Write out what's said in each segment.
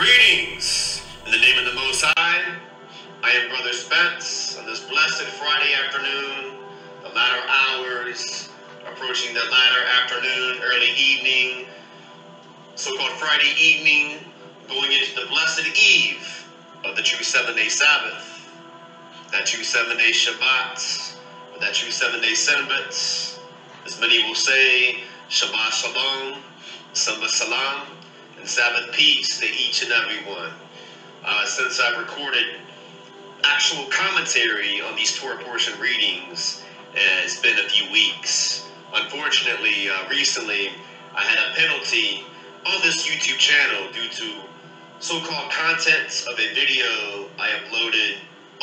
Greetings in the name of the Most High. I am Brother Spence on this blessed Friday afternoon, the latter hours, approaching the latter afternoon, early evening, so called Friday evening, going into the blessed eve of the true seven day Sabbath, that true seven day Shabbat, that true seven day Sabbath. As many will say, Shabbat Shalom, Senbet Selam, Sabbath peace to each and every one. Uh, since I've recorded actual commentary on these Torah portion readings, it's been a few weeks. Unfortunately, uh, recently I had a penalty on this YouTube channel due to so-called contents of a video I uploaded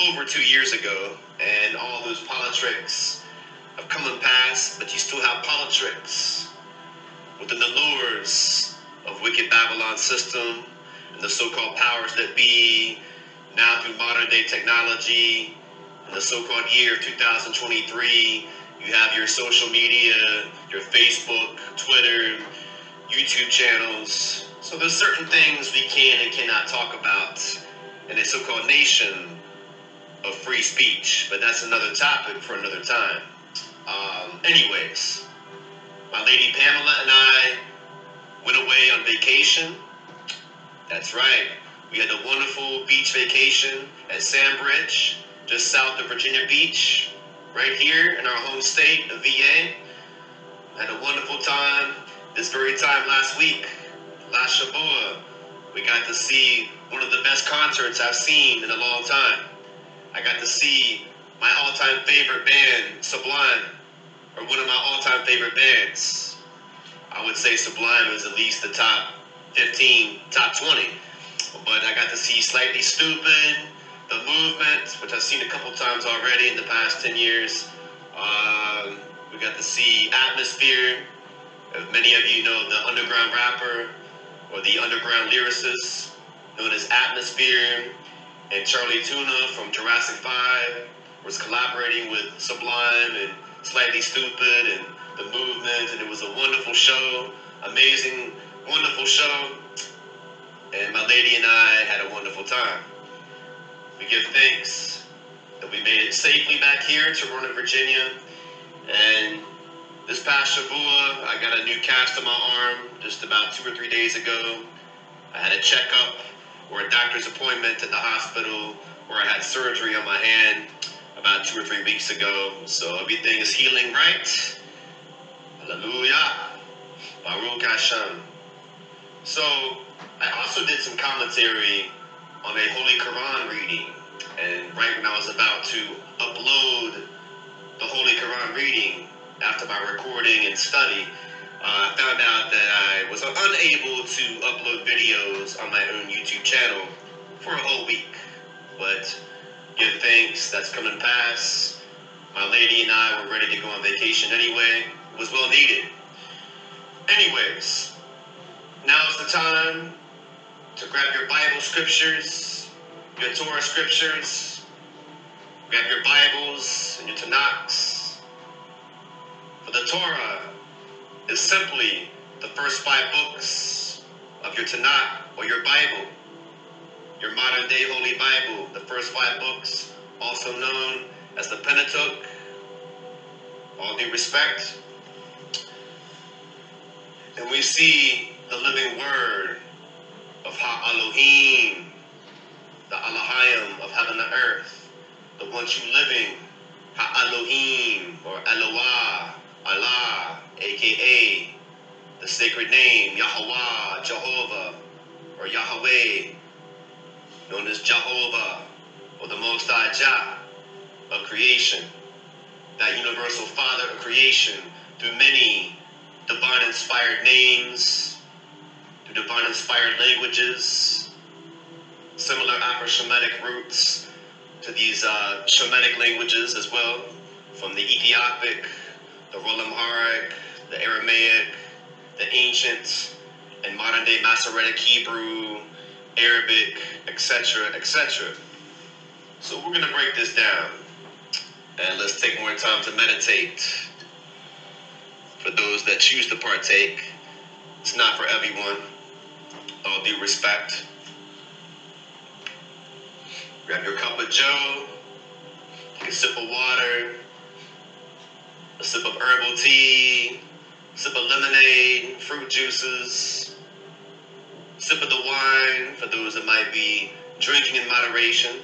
over two years ago, and all those politics have come and passed, but you still have politics within the lures of wicked Babylon system and the so-called powers that be, now through modern day technology, in the so-called year of 2023, you have your social media, your Facebook, Twitter, YouTube channels. So there's certain things we can and cannot talk about in a so-called nation of free speech, but that's another topic for another time. Um, anyways, my lady Pamela and I went away on vacation. That's right. We had a wonderful beach vacation at Sandbridge, just south of Virginia Beach, right here in our home state of VA. Had a wonderful time. This very time last week, last Shabbat, we got to see one of the best concerts I've seen in a long time. I got to see my all-time favorite band, Sublime, or one of my all-time favorite bands. I would say Sublime is at least the top 15, top 20. But I got to see Slightly Stoopid, The Movement, which I've seen a couple times already in the past 10 years. Um, we got to see Atmosphere. As many of you know, the underground rapper or the underground lyricist known as Atmosphere and Chali 2na from Jurassic 5 was collaborating with Sublime and Slightly Stoopid and The Movement, and it was a wonderful show, amazing, wonderful show. And my lady and I had a wonderful time. We give thanks that we made it safely back here to Roanoke, Virginia. And this past Shavua, I got a new cast on my arm just about two or three days ago. I had a checkup or a doctor's appointment at the hospital where I had surgery on my hand about two or three weeks ago. So everything is healing right. Hallelujah. Baruch Hashem. So I also did some commentary on a Holy Quran reading. And right when I was about to upload the Holy Quran reading after my recording and study, uh, I found out that I was unable to upload videos on my own YouTube channel for a whole week. But give thanks, that's coming past. My lady and I were ready to go on vacation anyway. Was well needed. Anyways, now's the time to grab your Bible scriptures, your Torah scriptures, grab your Bibles and your Tanakhs. For the Torah is simply the first five books of your Tanakh or your Bible, your modern day Holy Bible, the first five books, also known as the Pentateuch. All due respect. And we see the living word of Ha Elohim, the Elohim of heaven and earth, the one true living, Ha Elohim or Eloah, Allah, aka the sacred name Yahweh, Jehovah, or Yahweh, known as Jehovah, or the Most High Jah of creation, that universal Father of creation, through many divine inspired names, divine inspired languages, similar Afro-Shemitic roots to these uh, Shemitic languages as well, from the Ethiopic, the Rolamharic, the Aramaic, the ancient and modern day Masoretic Hebrew, Arabic, etc., etc. So we're going to break this down and let's take more time to meditate. For those that choose to partake, it's not for everyone. All due respect. Grab your cup of joe, a sip of water, a sip of herbal tea, sip of lemonade, fruit juices, sip of the wine for those that might be drinking in moderation.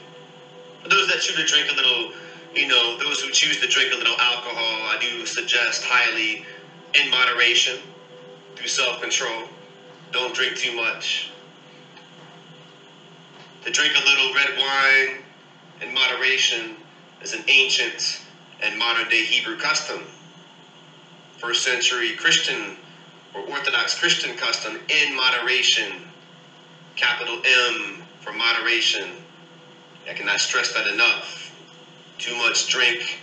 For those that choose to drink a little, you know, those who choose to drink a little alcohol, I do suggest highly in moderation through self control. Don't drink too much. To drink a little red wine in moderation is an ancient and modern day Hebrew custom. First century Christian or Orthodox Christian custom in moderation. Capital M for moderation. I cannot stress that enough. Too much drink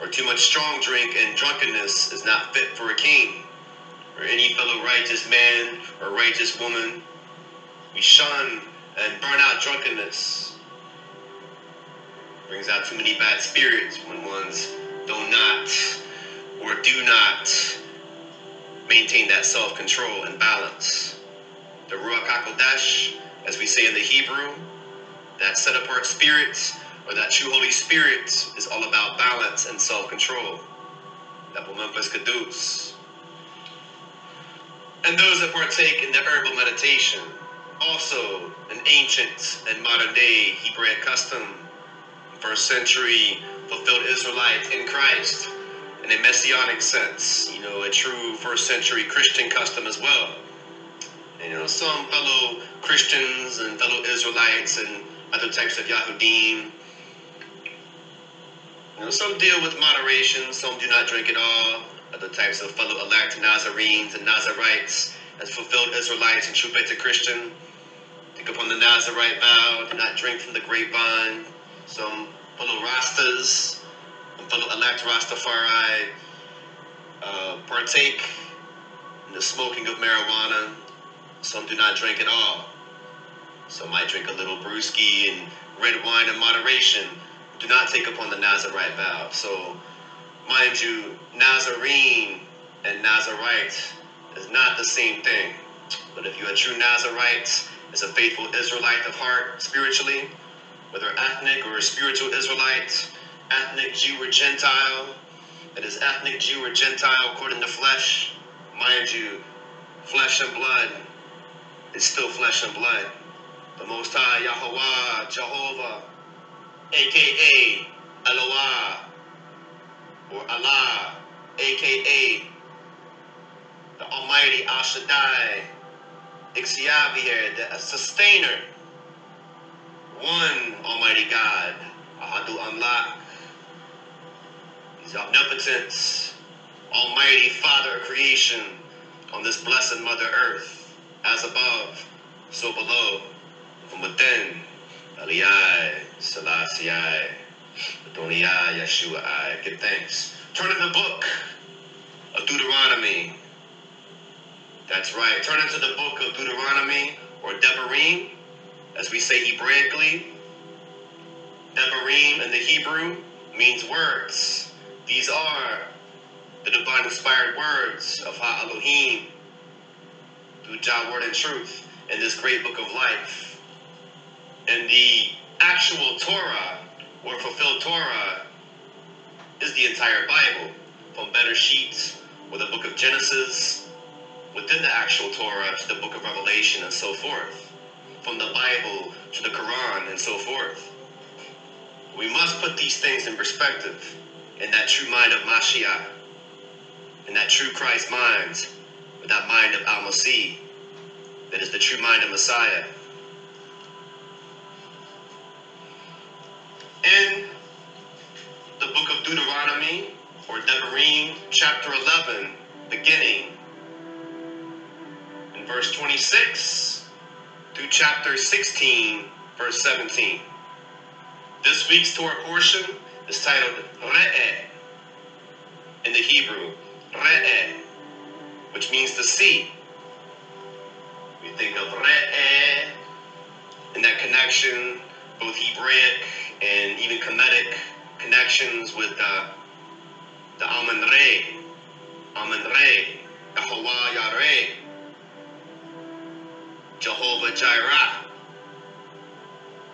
or too much strong drink and drunkenness is not fit for a king or any fellow righteous man or righteous woman. We shun and burn out drunkenness. Brings out too many bad spirits when ones do not or do not maintain that self-control and balance. The Ruach HaKodesh, as we say in the Hebrew, that set-apart spirit or that true Holy Spirit is all about balance and self-control. That. And those that partake in the herbal meditation, also an ancient and modern day Hebraic custom, first century fulfilled Israelite in Christ, in a messianic sense, you know, a true first century Christian custom as well. You know, some fellow Christians and fellow Israelites and other types of Yahudim, know, some deal with moderation, some do not drink at all. Other types of fellow elect Nazarenes and Nazarites, as fulfilled Israelites and true Christian, take upon the Nazarite vow, do not drink from the grapevine. Some fellow Rastas, and fellow elect Rastafari, uh, partake in the smoking of marijuana. Some do not drink at all. Some might drink a little brewski and red wine in moderation. Do not take upon the Nazarite vow. So, mind you, Nazarene and Nazarite is not the same thing. But if you're a true Nazarite, is a faithful Israelite of heart spiritually, whether ethnic or a spiritual Israelite, ethnic Jew or Gentile, that is ethnic Jew or Gentile according to flesh, mind you, flesh and blood is still flesh and blood. The Most High Yahweh, Jehovah, aka Eloah, or Allah, aka the Almighty Al Shaddai, Ixavier, the sustainer, one Almighty God, Ahadu Amlak, He's omnipotent, Almighty Father of creation on this blessed Mother Earth, as above, so below, from within, Aliyah, Selassie, Adonai, Yeshua, I give thanks. Turn in the book of Deuteronomy. That's right. Turn into the book of Deuteronomy or Devarim, as we say Hebraically. Devarim in the Hebrew means words. These are the divine inspired words of Ha Elohim through Jah Word and Truth in this great book of life. And the actual Torah or fulfilled Torah is the entire Bible, from Bereshit or the book of Genesis, within the actual Torah to the book of Revelation and so forth, from the Bible to the Quran and so forth. We must put these things in perspective in that true mind of Mashiach, in that true Christ mind, with that mind of Al Masih, that is the true mind of Messiah. In the book of Deuteronomy, or Devarim, chapter 11, beginning in verse 26 through chapter 16, verse 17. This week's Torah portion is titled Re'eh in the Hebrew, Re'eh, which means to see. We think of Re'eh in that connection, both Hebraic and even Kemetic connections with uh, the Amun Re, Amun Re, Yahweh Yareh, Jehovah Jireh,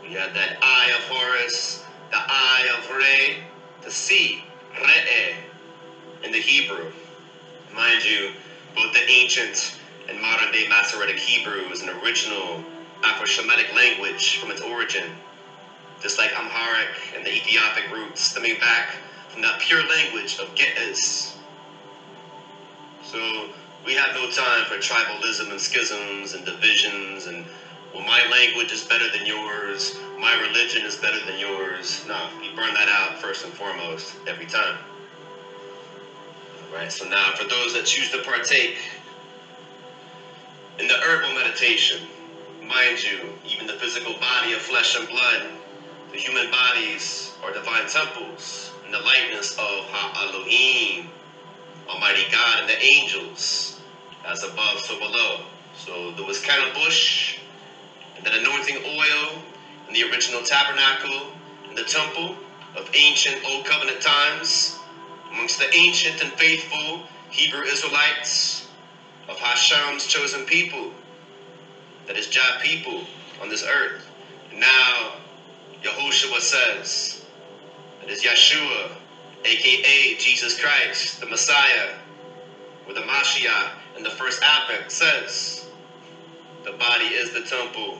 You have that eye of Horus, the eye of Re, the see, Re'eh, in the Hebrew. Mind you, both the ancient and modern day Masoretic Hebrew is an original Afro Shemitic language from its origin, just like Amharic and the Ethiopic roots stemming back from that pure language of Ge'ez. So we have no time for tribalism and schisms and divisions and well, my language is better than yours, my religion is better than yours. No, we burn that out first and foremost every time. All right, so now for those that choose to partake in the herbal meditation, mind you, even the physical body of flesh and blood, the human bodies are divine temples in the likeness of Ha Elohim, Almighty God, and the angels, as above, so below. So there was kaneh bosm and that anointing oil in the original tabernacle in the temple of ancient Old Covenant times amongst the ancient and faithful Hebrew Israelites of Hashem's chosen people, that is Jah people on this earth. And now Yahushua says, It is Yeshua, aka Jesus Christ, the Messiah, or the Mashiach in the first advent says, the body is the temple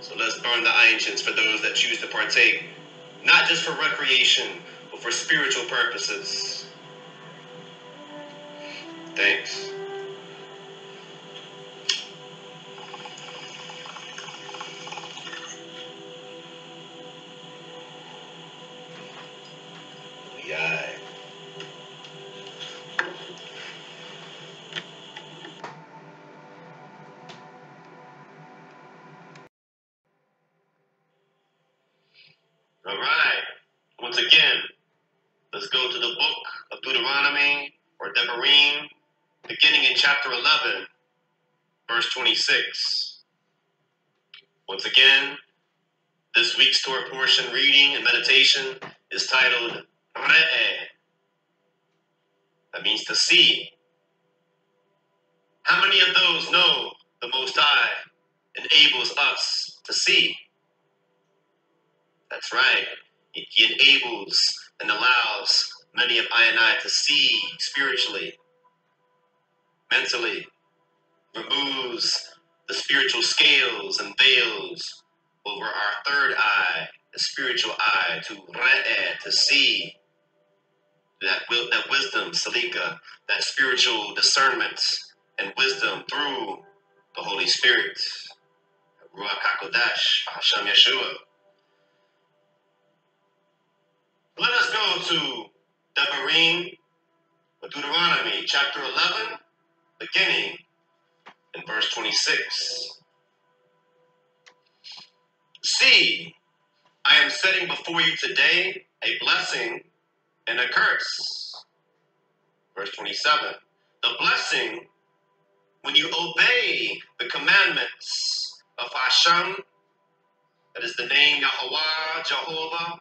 so let's burn the ancients for those that choose to partake, not just for recreation, but for spiritual purposes. Thanks. Yeah. All right. Once again, let's go to the book of Deuteronomy or Devarim, beginning in chapter 11, verse 26. Once again, this week's Torah portion reading and meditation is titled That means to see. How many of those know the Most High enables us to see? That's right. He enables and allows many of I and I to see spiritually, mentally, removes the spiritual scales and veils over our third eye, the spiritual eye, to re'eh, to see that will, that wisdom, salika, that spiritual discernment and wisdom through the Holy Spirit. Ruach HaKodesh, Hashem Yeshua. Let us go to Devarim, Deuteronomy chapter 11, beginning in verse 26. See, I am setting before you today a blessing and a curse. Verse 27. The blessing when you obey the commandments of Hashem, that is the name Yahweh, Jehovah,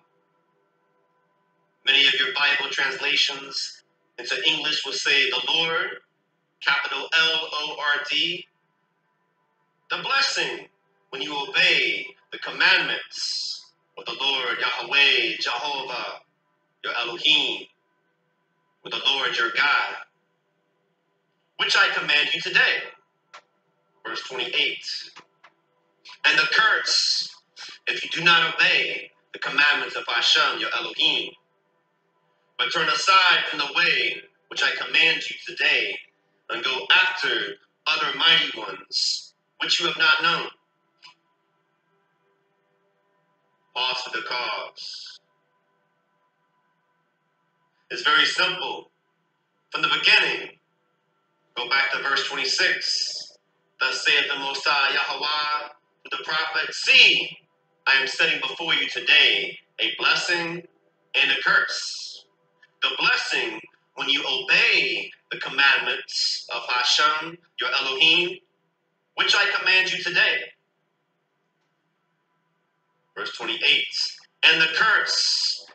Many of your Bible translations into English will say the Lord, capital L O R D. The blessing when you obey the commandments of the Lord, Yahweh, Jehovah, your Elohim, with the Lord your God, which I command you today. Verse 28. And the curse if you do not obey the commandments of Hashem, your Elohim but turn aside from the way which I command you today, and go after other mighty ones, which you have not known. Pause for the cause. It's very simple. From the beginning, go back to verse 26. Thus saith the Most High Yahweh to the prophet, See, I am setting before you today a blessing and a curse the blessing when you obey the commandments of Hashem, your Elohim, which I command you today. Verse 28 And the curse,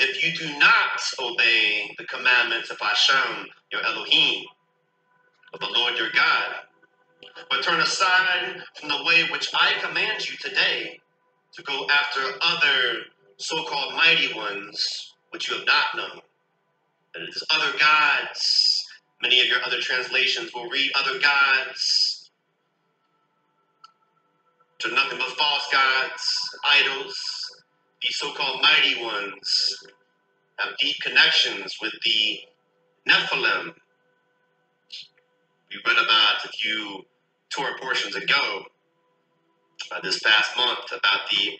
if you do not obey the commandments of Hashem, your Elohim, of the Lord your God, but turn aside from the way which I command you today, to go after other so called mighty ones which you have not known. That it is other gods. Many of your other translations will read other gods. To nothing but false gods, idols. These so called mighty ones have deep connections with the Nephilim. We read about a few Torah portions ago uh, this past month about the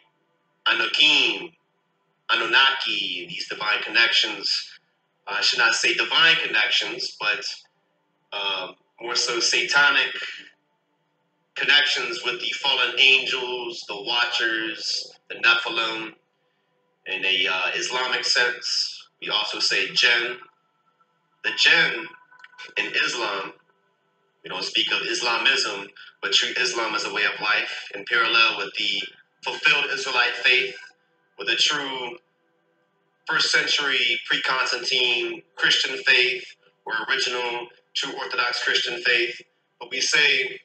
Anakim, Anunnaki, these divine connections. I should not say divine connections, but uh, more so satanic connections with the fallen angels, the watchers, the Nephilim. In a uh, Islamic sense, we also say jinn. The jinn in Islam, we don't speak of Islamism, but treat Islam as a way of life in parallel with the fulfilled Israelite faith, with a true first century pre Constantine Christian faith or original true Orthodox Christian faith. But we say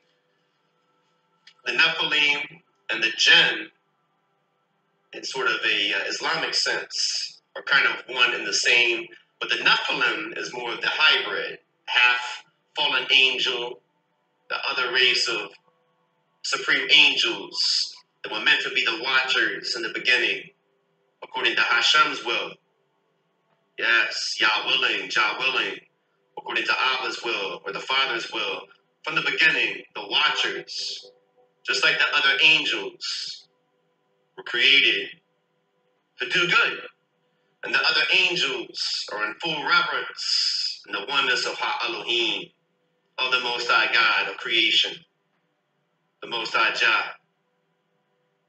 the Nephilim and the Jinn, in sort of a uh, Islamic sense, are kind of one and the same. But the Nephilim is more of the hybrid, half fallen angel, the other race of supreme angels that were meant to be the watchers in the beginning, according to Hashem's will. Yes, Yah willing, Jah willing, according to Abba's will or the Father's will. From the beginning, the watchers, just like the other angels, were created to do good. And the other angels are in full reverence in the oneness of Ha Elohim, of the Most High God of creation, the Most High Jah,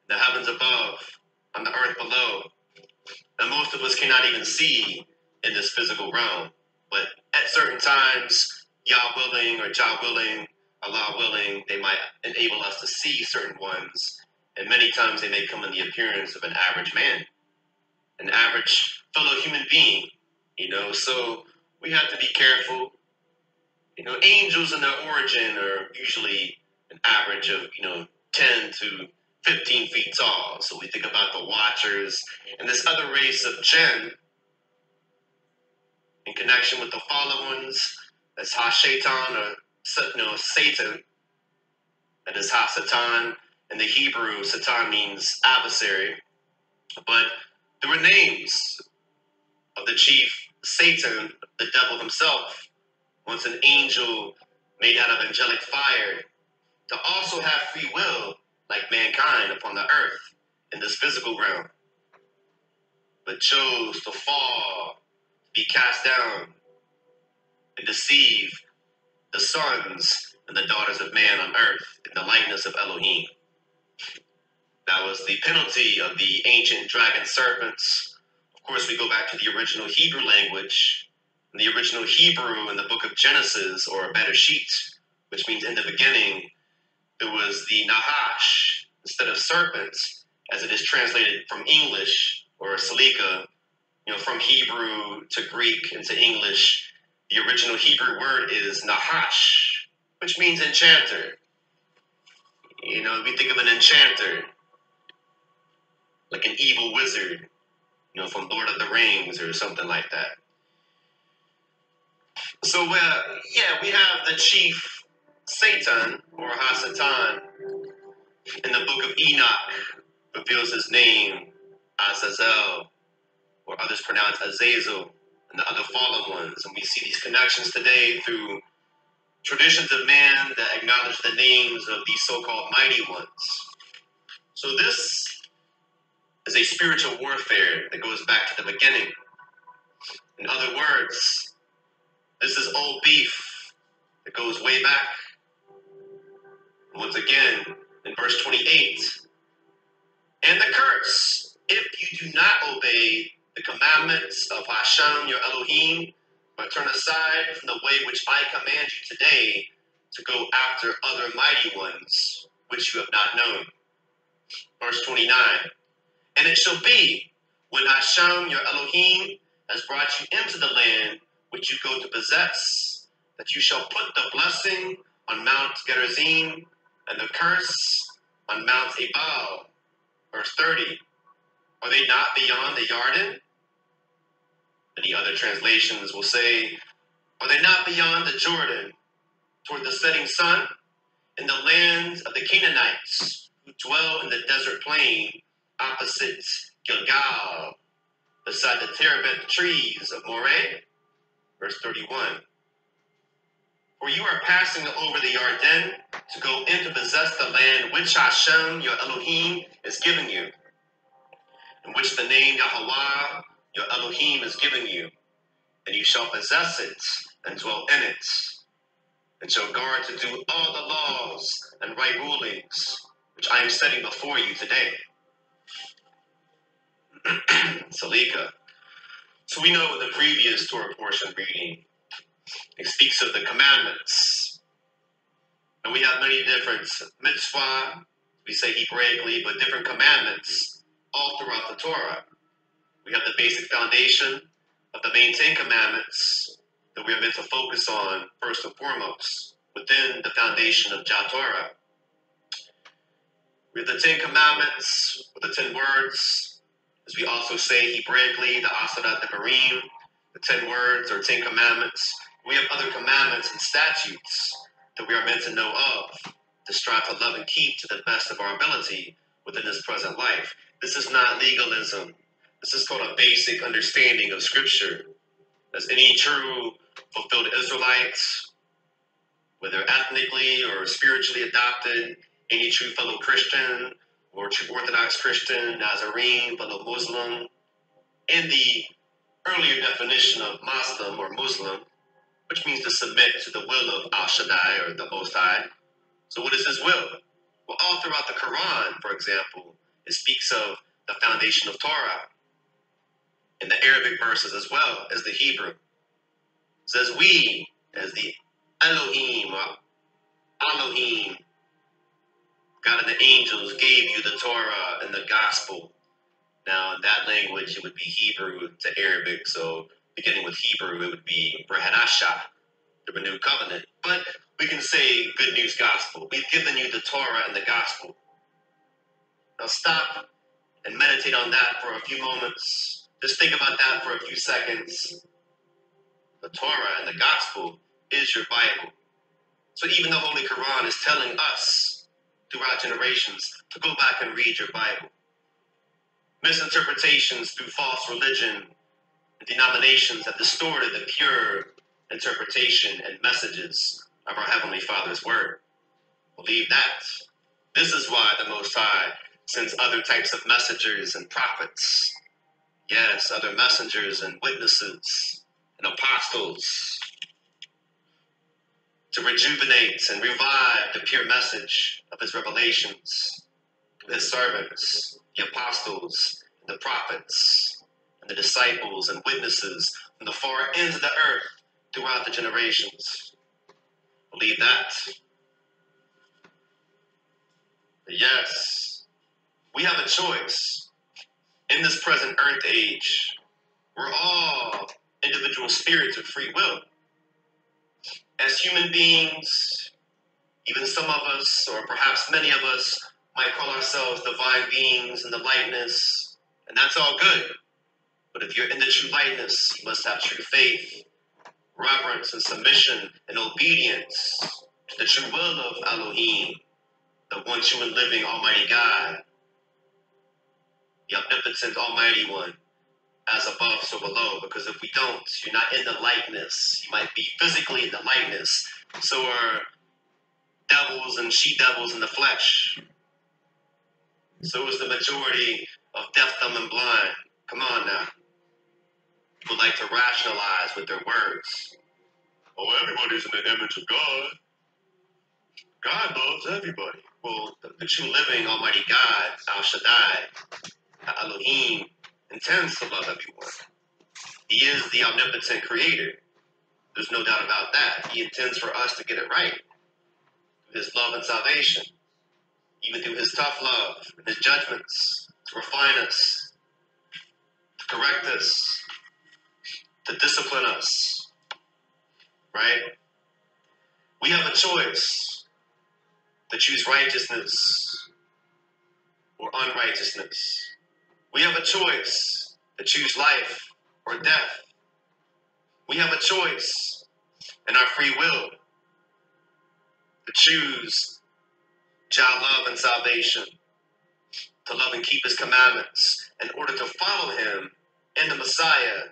the heavens above, on the earth below, that most of us cannot even see in this physical realm. But at certain times, Yah willing or Jah willing, Allah willing, they might enable us to see certain ones. And many times they may come in the appearance of an average man, an average fellow human being, you know. So we have to be careful you know, angels in their origin are usually an average of, you know, 10 to 15 feet tall. So we think about the Watchers and this other race of Jinn in connection with the fallen ones. That's Ha-Shatan or no, Satan. That is Ha-Satan. In the Hebrew, Satan means adversary. But there were names of the chief Satan, the devil himself once an angel made out of angelic fire, to also have free will like mankind upon the earth in this physical realm, but chose to fall, be cast down, and deceive the sons and the daughters of man on earth in the likeness of Elohim. That was the penalty of the ancient dragon serpents. Of course, we go back to the original Hebrew language the original Hebrew in the book of Genesis, or Bereshit, which means in the beginning, it was the Nahash instead of serpents, as it is translated from English or Salika, you know, from Hebrew to Greek into English. The original Hebrew word is Nahash, which means enchanter. You know, we think of an enchanter, like an evil wizard, you know, from Lord of the Rings or something like that. So, uh, yeah, we have the chief Satan or Hasatan in the book of Enoch reveals his name Azazel, or others pronounce Azazel, and the other fallen ones. And we see these connections today through traditions of man that acknowledge the names of these so called mighty ones. So, this is a spiritual warfare that goes back to the beginning. In other words, this is old beef that goes way back. Once again, in verse 28, and the curse, if you do not obey the commandments of Hashem, your Elohim, but turn aside from the way which I command you today to go after other mighty ones, which you have not known. Verse 29, and it shall be when Hashem, your Elohim, has brought you into the land which you go to possess, that you shall put the blessing on Mount Gerizim and the curse on Mount Ebal, Verse 30 Are they not beyond the Jordan? Many other translations will say, Are they not beyond the Jordan, toward the setting sun, in the lands of the Canaanites who dwell in the desert plain opposite Gilgal, beside the terebinth trees of Moreh? Verse 31. For you are passing over the Jordan to go in to possess the land which Hashem, your Elohim, is giving you, in which the name Yahweh, your Elohim, is giving you, and you shall possess it and dwell in it, and shall guard to do all the laws and right rulings which I am setting before you today. Salika. So we know the previous Torah portion reading it speaks of the commandments. And we have many different mitzvah, we say Hebraically, but different commandments all throughout the Torah. We have the basic foundation of the main Ten Commandments that we are meant to focus on first and foremost within the foundation of Jah Torah. We have the Ten Commandments, or the Ten Words, as we also say Hebraically, the Aseret Devarim, the Ten Words or Ten Commandments we have other commandments and statutes that we are meant to know of, to strive to love and keep to the best of our ability within this present life. This is not legalism. This is called a basic understanding of Scripture. As any true fulfilled Israelites, whether ethnically or spiritually adopted, any true fellow Christian Orthodox Christian, Nazarene, fellow Muslim, in the earlier definition of Muslim or Muslim, which means to submit to the will of Al Shaddai or the Most High. So, what is His will? Well, all throughout the Quran, for example, it speaks of the foundation of Torah. In the Arabic verses as well as the Hebrew, it says we as the Elohim Elohim, God and the angels gave you the Torah and the gospel. Now, in that language, it would be Hebrew to Arabic, so beginning with Hebrew, it would be Brit Hadashah, the renewed covenant. But we can say good news gospel. We've given you the Torah and the gospel. Now stop and meditate on that for a few moments. Just think about that for a few seconds. The Torah and the gospel is your Bible. So even the Holy Quran is telling us throughout generations to go back and read your Bible. Misinterpretations through false religion denominations have distorted the pure interpretation and messages of our Heavenly Father's Word. Believe that. This is why the Most High sends other types of messengers and prophets. Yes, other messengers and witnesses and apostles to rejuvenate and revive the pure message of his revelations, his servants, the apostles, the prophets and the disciples and witnesses from the far ends of the earth throughout the generations. Believe that. Yes, we have a choice. In this present earth age, we're all individual spirits with free will. As human beings, even some of us, or perhaps many of us, might call ourselves divine beings in the lightness, and that's all good. But if you're in the true lightness, you must have true faith, reverence, and submission and obedience to the true will of Elohim, the one true and living Almighty God, the omnipotent Almighty One, as above, so below. Because if we don't, you're not in the likeness. You might be physically in the likeness. So are devils and she devils in the flesh. So is the majority of deaf, dumb, and blind. Come on now people like to rationalize with their words. Oh, everybody's in the image of God. God loves everybody. Well, the, the true living Almighty God, Al Shaddai, Elohim, intends to love everyone. He is the omnipotent creator. There's no doubt about that. He intends for us to get it right. His love and salvation, even through his tough love and his judgments, to refine us, to correct us, to discipline us, right? We have a choice to choose righteousness or unrighteousness. We have a choice to choose life or death. We have a choice in our free will to choose Jah love and salvation, to love and keep his commandments in order to follow him in the Messiah,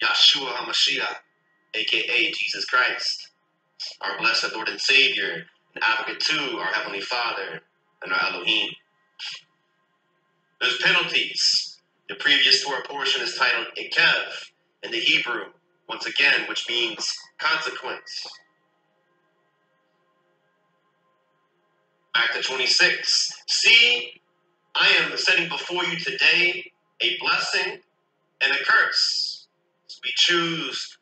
Yeshua HaMashiach, aka Jesus Christ, our blessed Lord and Savior, and advocate to our Heavenly Father and our Elohim. There's penalties. The previous Torah portion is titled Ekev in the Hebrew, once again, which means consequence. Back to 26. See, I am setting before you today a blessing and a curse. So we choose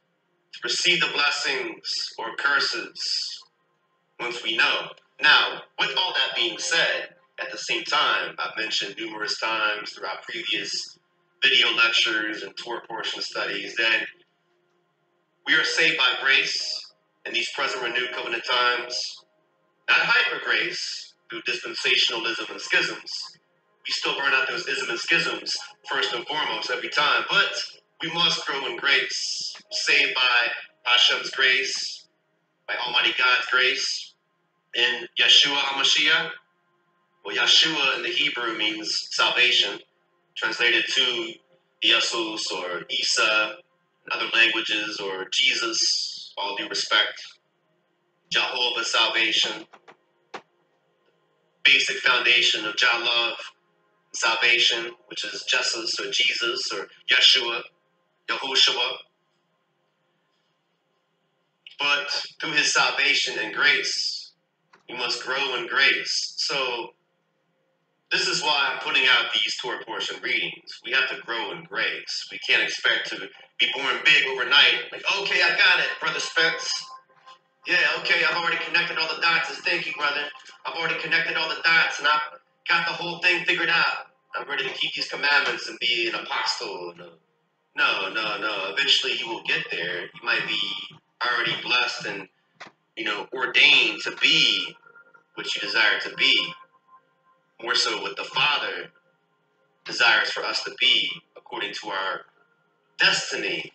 to receive the blessings or curses once we know. Now, with all that being said, at the same time, I've mentioned numerous times throughout previous video lectures and Torah portion studies that we are saved by grace in these present renewed covenant times, not hyper grace through dispensationalism and schisms. We still burn out those ism and schisms first and foremost every time, but we must grow in grace, saved by Hashem's grace, by Almighty God's grace, in Yeshua HaMashiach. Well, Yeshua in the Hebrew means salvation, translated to Jesus or Isa in other languages, or Jesus, all due respect, Jehovah salvation, basic foundation of Jah love, salvation, which is Jesus or Jesus or Yeshua, Yahushua. But through his salvation and grace, we must grow in grace. So this is why I'm putting out these Torah portion readings. We have to grow in grace. We can't expect to be born big overnight. Like, okay, I got it, Brother Spence. Yeah, okay, I've already connected all the dots. Thank you, brother. I've already connected all the dots and I've got the whole thing figured out. I'm ready to keep these commandments and be an apostle. No, no, no, no. Eventually you will get there. You might be already blessed and, you know, ordained to be what you desire to be more so what the Father desires for us to be according to our destiny.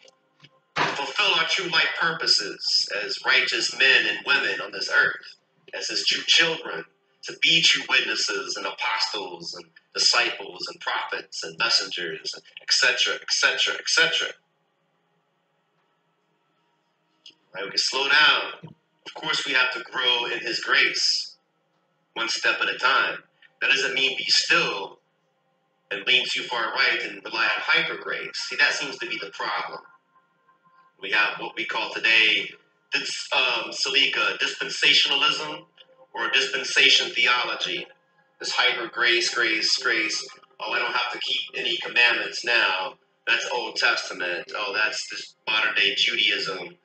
To fulfill our true life purposes as righteous men and women on this earth, as his true children, to be true witnesses and apostles and disciples and prophets and messengers, etc., etc., etc. Right, we can slow down. Of course, we have to grow in his grace, one step at a time. That doesn't mean be still and lean too far right and rely on hyper grace. See, that seems to be the problem. We have what we call today this, um, Salika dispensationalism or dispensation theology. This hyper grace, grace, grace. Oh, I don't have to keep any commandments now. That's Old Testament. Oh, that's this modern day Judaism.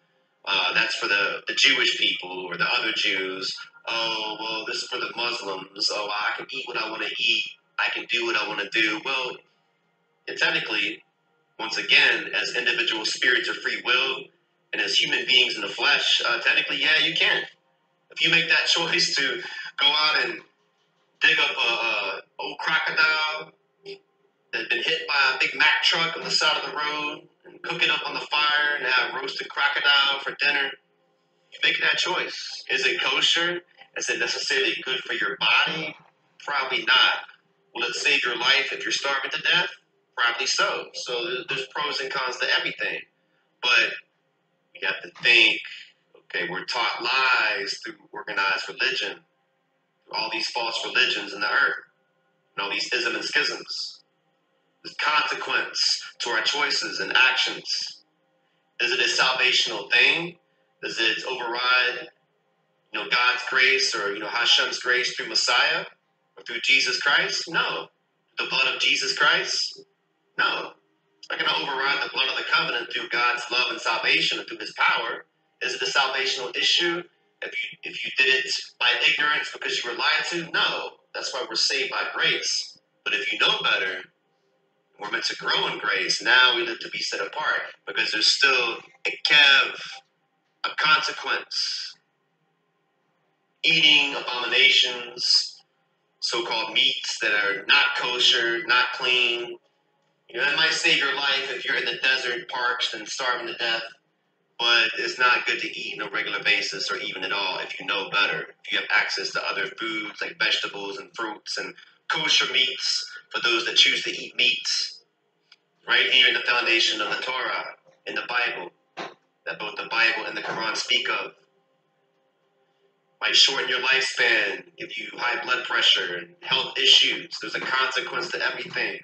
Uh, that's for the, the Jewish people or the other Jews oh, well, this is for the Muslims. Oh, I can eat what I want to eat. I can do what I want to do. Well, technically, once again, as individual spirits of free will and as human beings in the flesh, uh, technically, yeah, you can. If you make that choice to go out and dig up a, a old crocodile that's been hit by a big Mack truck on the side of the road and cook it up on the fire and have roasted crocodile for dinner, you make that choice. Is it kosher? Is it necessarily good for your body? Probably not. Will it save your life if you're starving to death? Probably so. So there's pros and cons to everything. But we have to think okay, we're taught lies through organized religion, through all these false religions in the earth, and all these isms and schisms. There's consequence to our choices and actions. Is it a salvational thing? Does it override you know, God's grace or, you know, Hashem's grace through Messiah or through Jesus Christ? No. The blood of Jesus Christ? No. It's not going to override the blood of the covenant through God's love and salvation and through his power. Is it a salvational issue? If you if you did it by ignorance because you were lied to? No. That's why we're saved by grace. But if you know better, we're meant to grow in grace. Now we live to be set apart because there's still a kev, a consequence eating abominations, so-called meats that are not kosher, not clean. You know, that might save your life if you're in the desert, parched and starving to death. But it's not good to eat on a regular basis or even at all if you know better. If you have access to other foods like vegetables and fruits and kosher meats for those that choose to eat meats, right here in the foundation of the Torah, in the Bible, that both the Bible and the Quran speak of might shorten your lifespan, give you high blood pressure and health issues. There's a consequence to everything.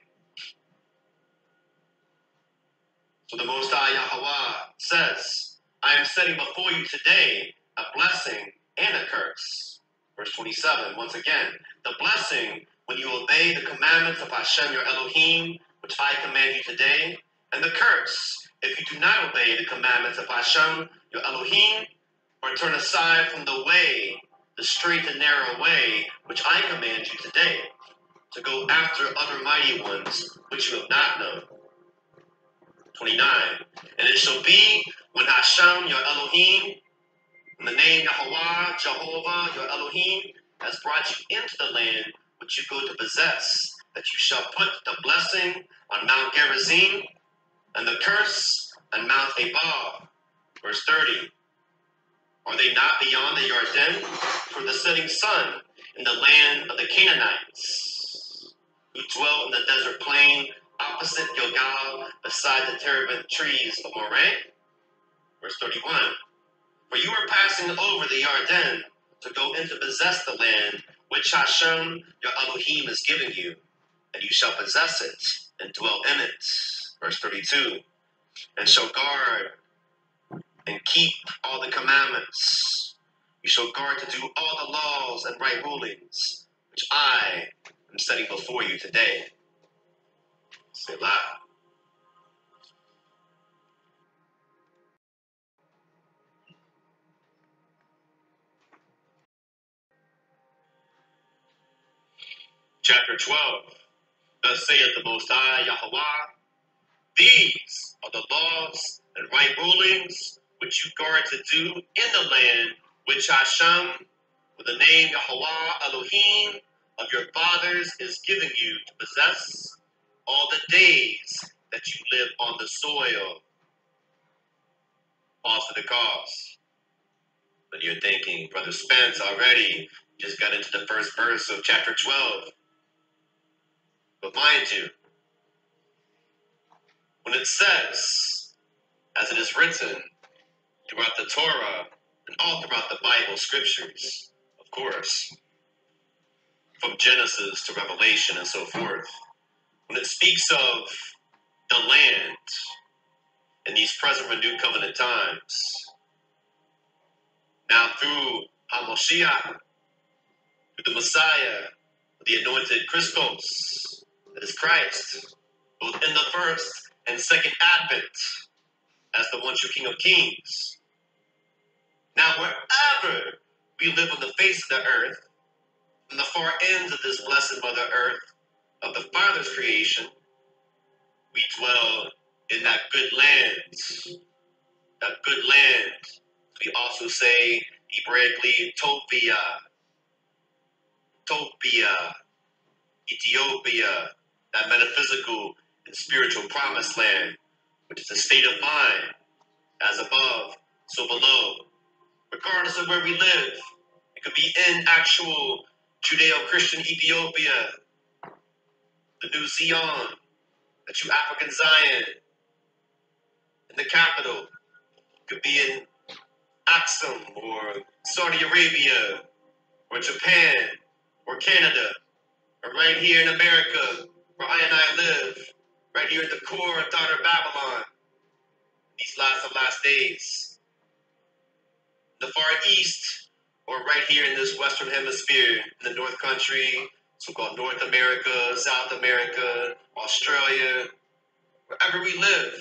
So the Most High Yahweh says, I am setting before you today a blessing and a curse. Verse 27, once again, the blessing when you obey the commandments of Hashem your Elohim, which I command you today, and the curse if you do not obey the commandments of Hashem your Elohim, or turn aside from the way, the straight and narrow way, which I command you today, to go after other mighty ones which you have not known. 29. And it shall be when Hashem, your Elohim, in the name Yahweh, Jehovah, your Elohim, has brought you into the land which you go to possess, that you shall put the blessing on Mount Gerizim and the curse on Mount Ebal. Verse 30. Are they not beyond the Jordan for the setting sun in the land of the Canaanites, who dwell in the desert plain opposite Gilgal beside the terebinth trees of Moreh? Verse 31. For you are passing over the Jordan to go in to possess the land which Hashem your Elohim is giving you, and you shall possess it and dwell in it. Verse 32. And shall guard and keep all the commandments. You shall guard to do all the laws and right rulings, which I am setting before you today. Selah. Chapter 12. Thus saith the Most High Yahweh, These are the laws and right rulings which you guard to do in the land which Hashem, with the name Yahweh Elohim of your fathers, is giving you to possess all the days that you live on the soil. Pause for the cause. But you're thinking, Brother Spence already just got into the first verse of chapter 12. But mind you, when it says, as it is written, throughout the Torah and all throughout the Bible scriptures, of course, from Genesis to Revelation and so forth. When it speaks of the land in these present renewed covenant times, now through Hamashiach, through the Messiah, the anointed Christos, that is Christ, both in the first and second advent, as the one true King of Kings, now, wherever we live on the face of the earth, from the far ends of this blessed Mother Earth, of the Father's creation, we dwell in that good land. That good land. We also say Hebraically Topia, Topia, Ethiopia, that metaphysical and spiritual promised land, which is a state of mind, as above, so below regardless of where we live. It could be in actual Judeo Christian Ethiopia, the New Zion, the true African Zion, in the capital. It could be in Aksum or Saudi Arabia or Japan or Canada or right here in America where I and I live, right here in the core of daughter Babylon. These last of last days the Far East, or right here in this Western Hemisphere, in the North Country, so called North America, South America, Australia, wherever we live,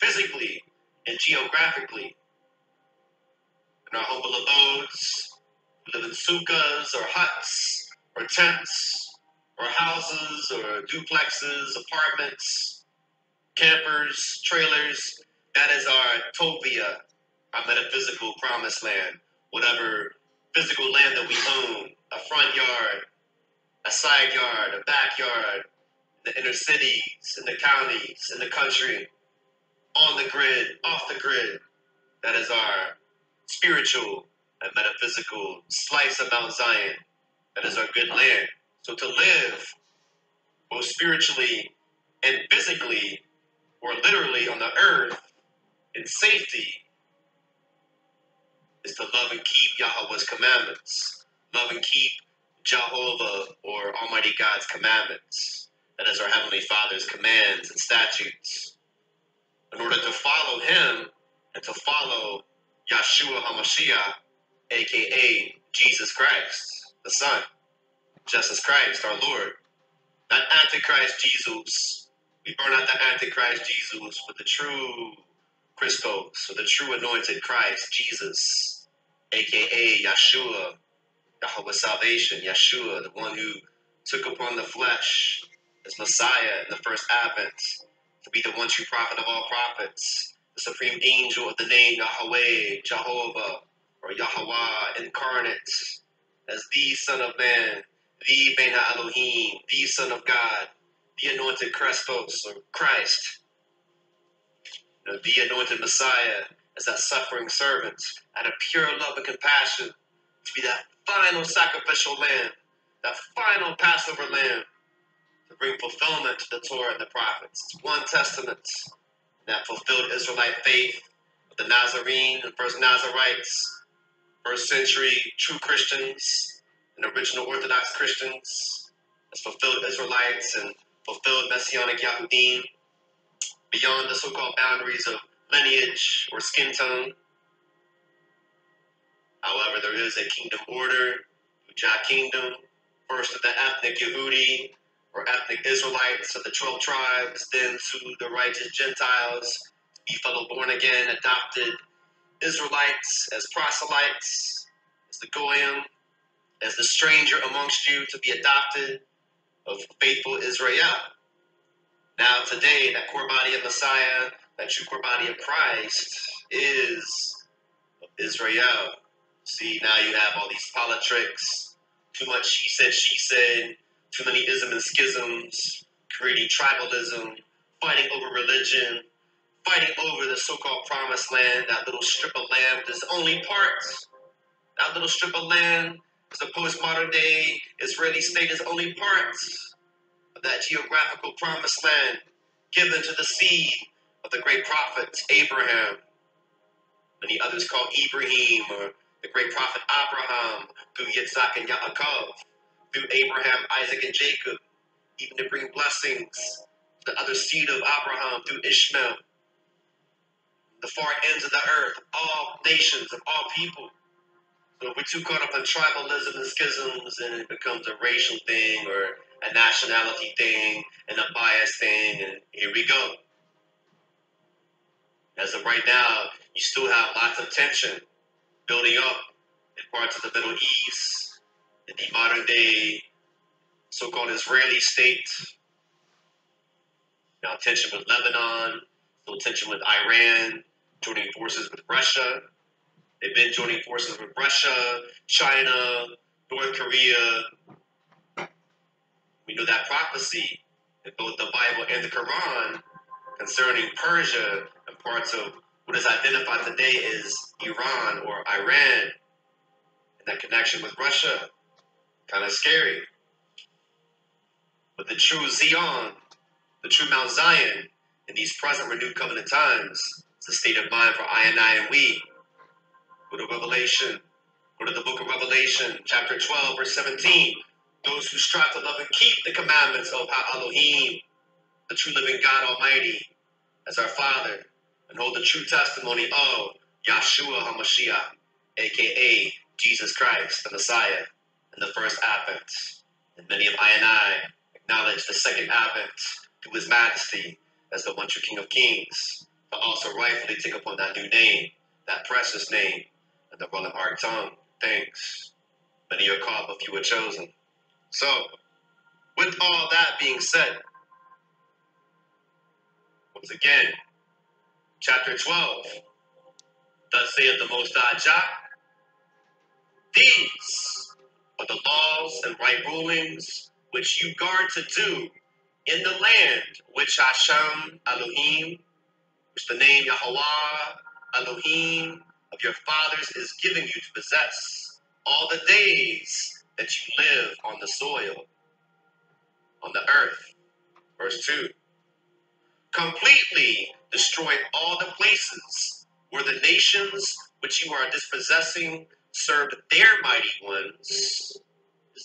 physically and geographically. In our humble abodes, we live in sukkahs or huts or tents or houses or duplexes, apartments, campers, trailers. That is our tovia, our metaphysical promised land, whatever physical land that we own, a front yard, a side yard, a backyard, the inner cities, in the counties, in the country, on the grid, off the grid. That is our spiritual and metaphysical slice of Mount Zion. That is our good land. So to live both spiritually and physically, or literally on the earth in safety, is to love and keep Yahweh's commandments. Love and keep Jehovah or Almighty God's commandments. That is our Heavenly Father's commands and statutes. In order to follow Him and to follow Yeshua HaMashiach, aka Jesus Christ, the Son, Jesus Christ, our Lord. Not Antichrist Jesus. We burn out the Antichrist Jesus with the true Christos, or the true anointed Christ, Jesus, aka Yeshua, Yahweh salvation, Yeshua, the one who took upon the flesh as Messiah in the first advent, to be the one true prophet of all prophets, the supreme angel of the name Yahweh, Jehovah, or Yahweh incarnate, as the Son of Man, the Ben Elohim, the Son of God, the anointed Christos, or Christ, you know, the anointed Messiah, as that suffering servant, out of pure love and compassion, to be that final sacrificial lamb, that final Passover lamb, to bring fulfillment to the Torah and the prophets. It's one testament that fulfilled Israelite faith of the Nazarene and first Nazarites, first century true Christians and original Orthodox Christians, as fulfilled Israelites and fulfilled Messianic Yahudim, beyond the so-called boundaries of lineage or skin tone. However, there is a kingdom order, Jah kingdom, first of the ethnic Yehudi or ethnic Israelites of the 12 tribes, then to the righteous Gentiles, be fellow born again, adopted Israelites as proselytes, as the Goyim, as the stranger amongst you to be adopted of faithful Israel. Now, today, that core body of Messiah, that true core body of Christ, is Israel. See, now you have all these politics, too much she said, she said, too many ism and schisms, creating tribalism, fighting over religion, fighting over the so called promised land, that little strip of land is only part. That little strip of land, as a postmodern day Israeli state, is only part of that geographical promised land given to the seed of the great prophet Abraham. Many others call Ibrahim or the great prophet Abraham through Yitzhak and Yaakov, through Abraham, Isaac, and Jacob, even to bring blessings to the other seed of Abraham through Ishmael, the far ends of the earth, all nations of all people. So if we're too caught up in tribalism and schisms, and it becomes a racial thing or a nationality thing and a bias thing, and here we go. As of right now, you still have lots of tension building up in parts of the Middle East, in the modern day so called Israeli state. Now, tension with Lebanon, still tension with Iran, joining forces with Russia. They've been joining forces with Russia, China, North Korea. We know that prophecy in both the Bible and the Quran concerning Persia and parts of what is identified today as Iran or Iran, and that connection with Russia. Kind of scary. But the true Zion, the true Mount Zion, in these present renewed covenant times, is a state of mind for I and I and we. Go to Revelation. Go to the book of Revelation, chapter 12, verse 17. Those who strive to love and keep the commandments of Elohim, the true living God Almighty, as our Father, and hold the true testimony of Yahshua HaMashiach, aka Jesus Christ, the Messiah, in the first advent. And many of I and I acknowledge the second advent to his majesty as the one true King of Kings, but also rightfully take upon that new name, that precious name, and the rolling hard tongue. Thanks. Many are called, but few are chosen. So, with all that being said, once again, chapter 12, thus saith the Most High Jah, these are the laws and right rulings which you guard to do in the land which Hashem Elohim, which the name Yahweh Elohim of your fathers is giving you to possess all the days that you live on the soil, on the earth. Verse 2 completely destroy all the places where the nations which you are dispossessing served their mighty ones,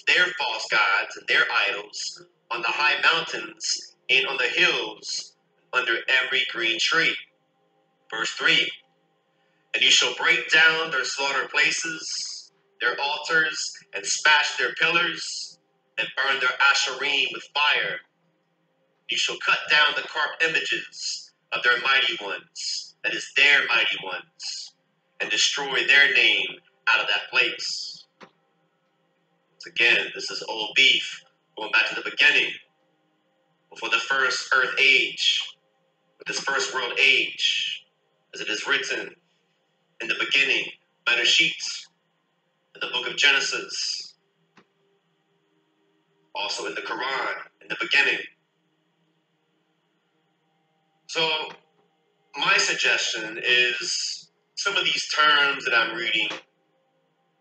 their false gods and their idols, on the high mountains and on the hills, under every green tree. Verse 3 And you shall break down their slaughter places, their altars, and smash their pillars, and burn their asherim with fire you shall cut down the carved images of their mighty ones, that is, their mighty ones, and destroy their name out of that place. Once again, this is old beef, going back to the beginning, before the first earth age, with this first world age, as it is written in the beginning, Bereshit, in the book of Genesis, also in the Quran, in the beginning. So, my suggestion is some of these terms that I'm reading,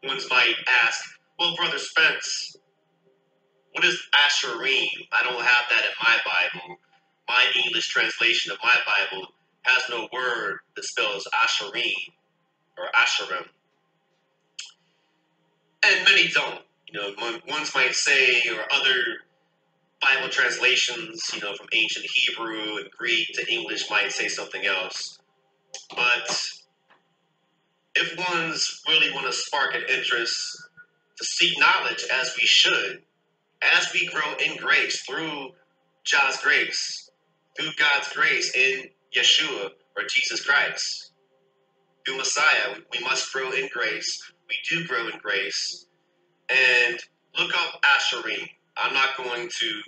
ones might ask, well, Brother Spence, what is Asherim? I don't have that in my Bible. My English translation of my Bible has no word that spells Asherim or Asherim. And many don't. You know, ones might say, or other Bible translations, you know, from ancient Hebrew and Greek to English might say something else. But if ones really want to spark an interest to seek knowledge as we should, as we grow in grace through God's grace, through God's grace in Yeshua or Jesus Christ, through Messiah, we must grow in grace. We do grow in grace. And look up Asherim. I'm not going to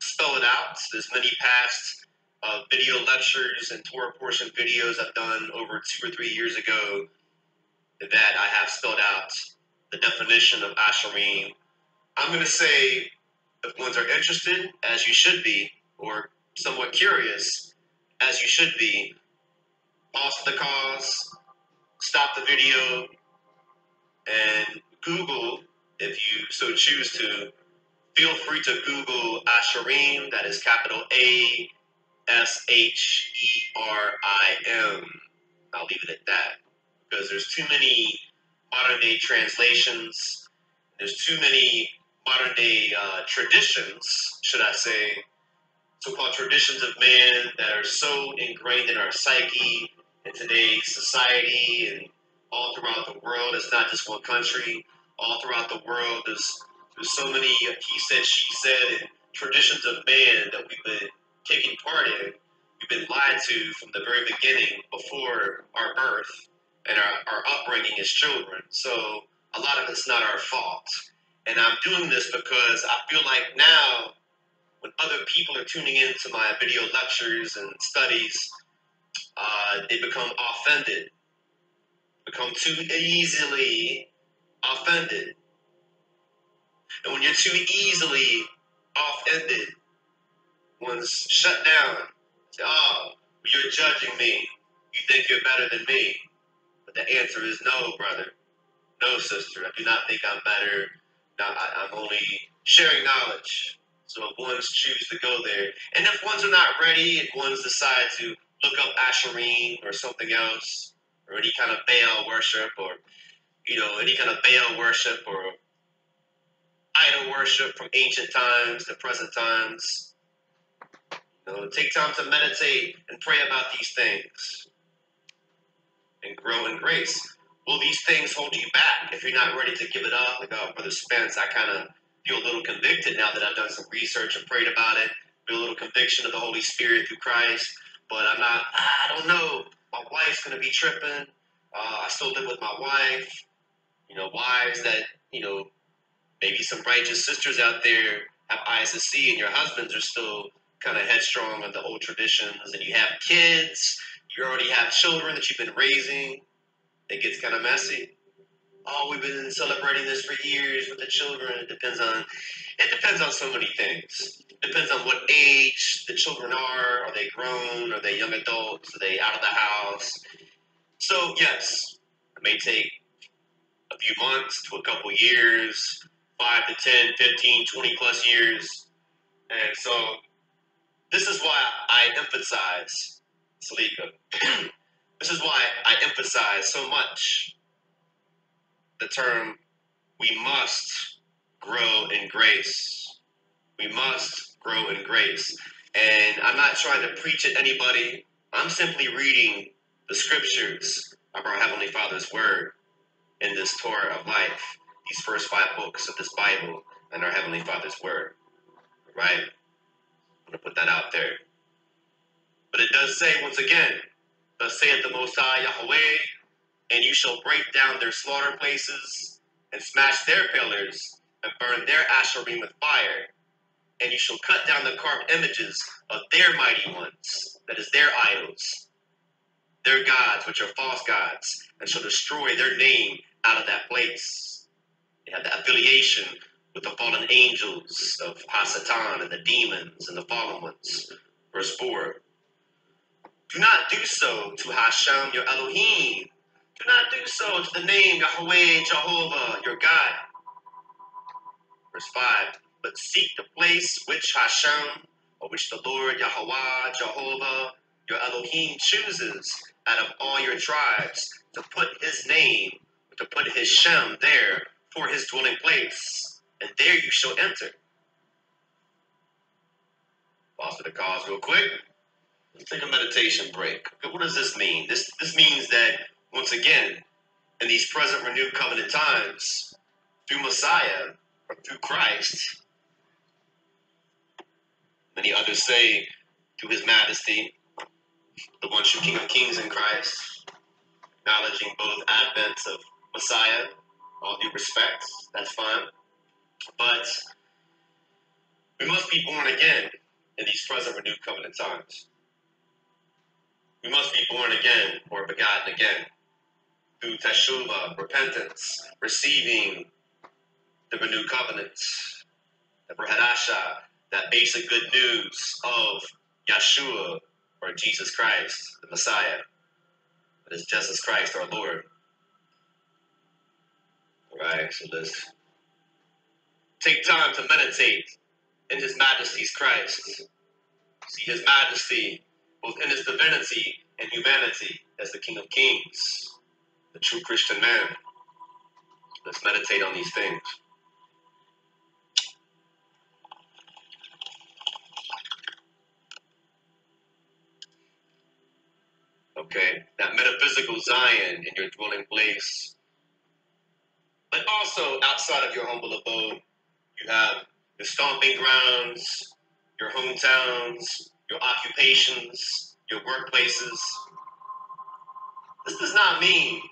spell it out. There's many past uh, video lectures and Torah portion videos I've done over two or three years ago that I have spelled out the definition of Asherim. I'm going to say if ones are interested, as you should be, or somewhat curious, as you should be, pause the cause, stop the video, and Google, if you so choose to, feel free to Google Asherim, that is capital A S H E R I M. I'll leave it at that because there's too many modern day translations, there's too many modern day uh, traditions, should I say, so called traditions of man that are so ingrained in our psyche in today's society and all throughout the world. It's not just one country. All throughout the world, there's there's so many he said, she said, and traditions of man that we've been taking part in. We've been lied to from the very beginning before our birth and our, our upbringing as children. So a lot of it's not our fault. And I'm doing this because I feel like now, when other people are tuning into my video lectures and studies, uh, they become offended, become too easily offended. And when you're too easily off-ended, one's shut down, say, oh, you're judging me. You think you're better than me. But the answer is no, brother. No, sister. I do not think I'm better. No, I, I'm only sharing knowledge. So if ones choose to go there, and if ones are not ready, and ones decide to look up Asherim or something else, or any kind of Baal worship, or you know, any kind of Baal worship, or idol worship from ancient times to present times. You know, take time to meditate and pray about these things and grow in grace. Will these things hold you back if you're not ready to give it up? Like, oh, Brother Spence, I kind of feel a little convicted now that I've done some research and prayed about it. Feel a little conviction of the Holy Spirit through Christ, but I'm not, I don't know. My wife's going to be tripping. Uh, I still live with my wife. You know, wives that, you know, maybe some righteous sisters out there have eyes to see, and your husbands are still kind of headstrong on the old traditions, and you have kids, you already have children that you've been raising. It gets kind of messy. Oh, we've been celebrating this for years with the children. It depends on it depends on so many things. It depends on what age the children are. Are they grown? Are they young adults? Are they out of the house? So yes, it may take a few months to a couple years, five to 10, 15, 20 plus years. And so this is why I emphasize, Salika, this is why I emphasize so much the term we must grow in grace. We must grow in grace. And I'm not trying to preach at anybody. I'm simply reading the scriptures of our Heavenly Father's Word in this Torah of life, these first five books of this Bible and our Heavenly Father's Word. Right? I'm going to put that out there. But it does say, once again, Thus saith the Most High Yahweh, and you shall break down their slaughter places, and smash their pillars, and burn their asherim with fire. And you shall cut down the carved images of their mighty ones, that is, their idols, their gods, which are false gods, and shall destroy their name out of that place. They have the affiliation with the fallen angels of Hasatan and the demons and the fallen ones. Verse 4 Do not do so to Hashem, your Elohim. Do not do so to the name Yahweh, Jehovah, your God. Verse 5 But seek the place which Hashem, or which the Lord Yahweh, Jehovah, your Elohim chooses out of all your tribes to put his name, to put his Shem there for his dwelling place, and there you shall enter. Pause for the cause real quick. Let's take a meditation break. What does this mean? This this means that once again, in these present renewed covenant times, through Messiah or through Christ, many others say through His Majesty, the one true King of Kings in Christ, acknowledging both advents of Messiah, all due respect, that's fine. But we must be born again in these present renewed covenant times. We must be born again or begotten again through teshuvah, repentance, receiving the renewed covenant, the Brit Hadasha, that basic good news of Yeshua or Jesus Christ, the Messiah. That is Jesus Christ, our Lord. All right, so let's take time to meditate in His Majesty's Christ. See His Majesty both in His divinity and humanity as the King of Kings, the true Christian man. Let's meditate on these things. Okay, that metaphysical Zion in your dwelling place. But also outside of your humble abode, you have your stomping grounds, your hometowns, your occupations, your workplaces. This does not mean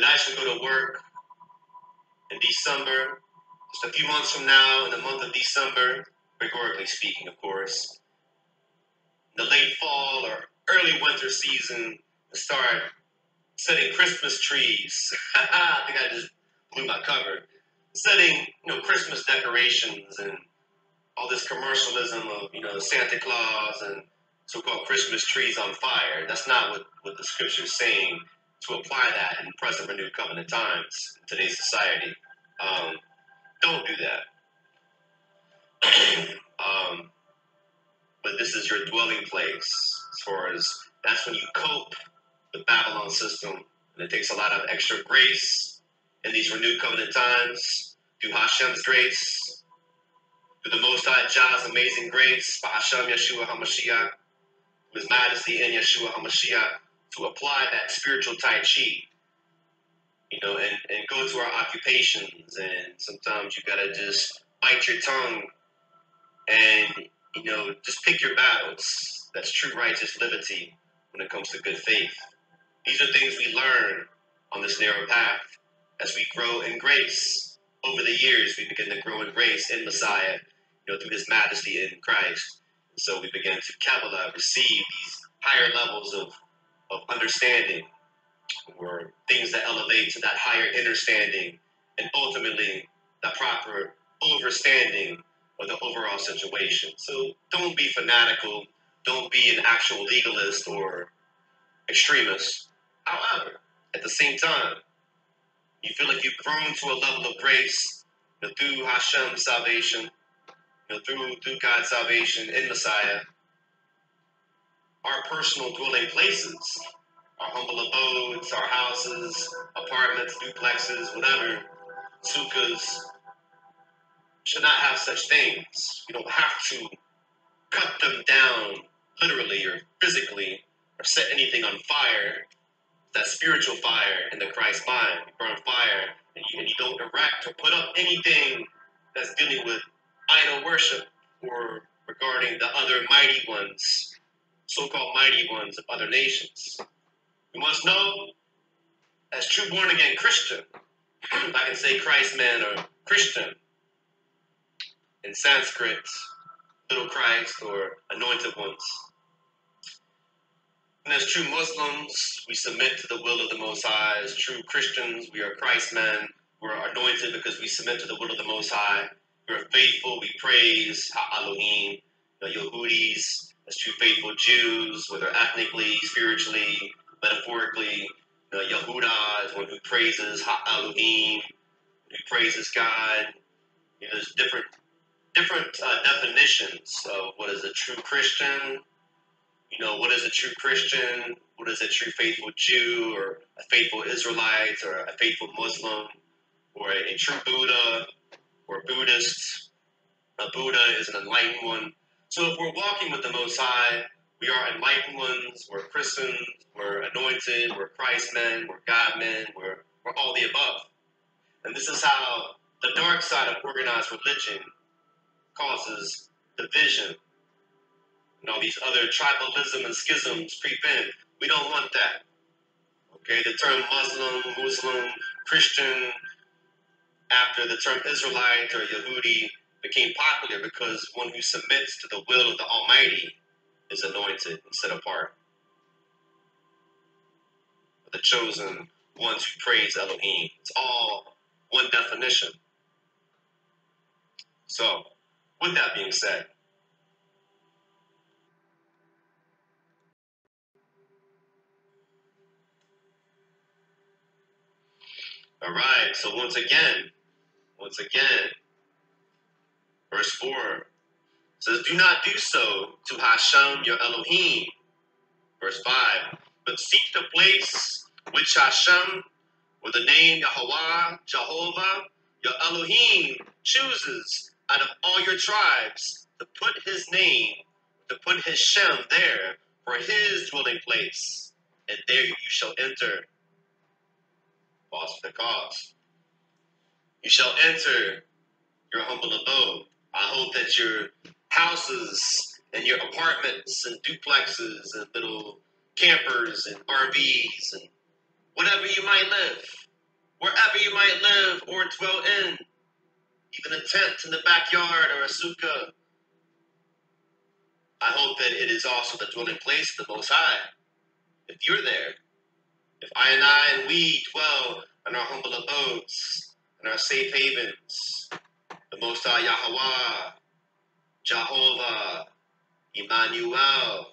that I should go to work in December, just a few months from now, in the month of December, rigorously speaking, of course, the late fall or early winter season, to start setting Christmas trees. I think I just blew my cover. Setting, you know, Christmas decorations and all this commercialism of, you know, Santa Claus and so-called Christmas trees on fire. That's not what, what the scripture is saying to apply that in present renewed covenant times in today's society. Um, don't do that. um, but this is your dwelling place as far as that's when you cope with Babylon system. And it takes a lot of extra grace in these renewed covenant times through Hashem's grace, through the Most High Jah's amazing grace by Hashem Yeshua HaMashiach, His Majesty in Yeshua HaMashiach, to apply that spiritual Tai Chi, you know, and, and go to our occupations. And sometimes you got to just bite your tongue and, you know, just pick your battles. That's true righteous liberty when it comes to good faith. These are things we learn on this narrow path as we grow in grace. Over the years, we begin to grow in grace in Messiah, you know, through His majesty in Christ. So we begin to Kabbalah receive these higher levels of, of understanding or things that elevate to that higher understanding and ultimately the proper understanding of the overall situation. So don't be fanatical, don't be an actual legalist or extremist. However, at the same time, you feel like you've grown to a level of grace you know, through Hashem's salvation, you know, through through God's salvation in Messiah. Our personal dwelling places, our humble abodes, our houses, apartments, duplexes, whatever, sukkahs, should not have such things. You don't have to cut them down literally or physically or set anything on fire. That spiritual fire in the Christ mind. You burn fire and you, and you don't erect or put up anything that's dealing with idol worship or regarding the other mighty ones, so called mighty ones of other nations. You must know, as true born again Christian, if I can say Christ man or Christian in Sanskrit, little Christ or anointed ones. And as true Muslims, we submit to the will of the Most High. As true Christians, we are Christ men. We're anointed because we submit to the will of the Most High. We're faithful. We praise Elohim. The Yehudis, as true faithful Jews, whether ethnically, spiritually, metaphorically. The Yehuda is one who praises Ha Elohim, who praises God. You know, there's different different uh, definitions of what is a true Christian. You know, what is a true Christian? What is a true faithful Jew or a faithful Israelite or a faithful Muslim or a, a true Buddha or Buddhist? A Buddha is an enlightened one. So if we're walking with the Most High, we are enlightened ones, we're Christians, we're anointed, we're Christ men, we're God men, we're, we're all the above. And this is how the dark side of organized religion causes division and all these other tribalism and schisms creep in. We don't want that. Okay, the term Muslim, Muslim, Christian, after the term Israelite or Yehudi became popular because one who submits to the will of the Almighty is anointed and set apart. The chosen ones who praise Elohim. It's all one definition. So, with that being said, all right, so once again, once again, verse 4 says, Do not do so to Hashem your Elohim. Verse 5 But seek the place which Hashem, with the name Yahweh, Jehovah, your Elohim, chooses out of all your tribes to put his name, to put his Shem there for his dwelling place, and there you shall enter. Pause the cause. You shall enter your humble abode. I hope that your houses and your apartments and duplexes and little campers and RVs and whatever you might live, wherever you might live or dwell in, even a tent in the backyard or a sukkah. I hope that it is also the dwelling place of the Most High. If you're there, if I and I and we dwell in our humble abodes, in our safe havens, the Most High Yahweh, Jehovah, Emmanuel,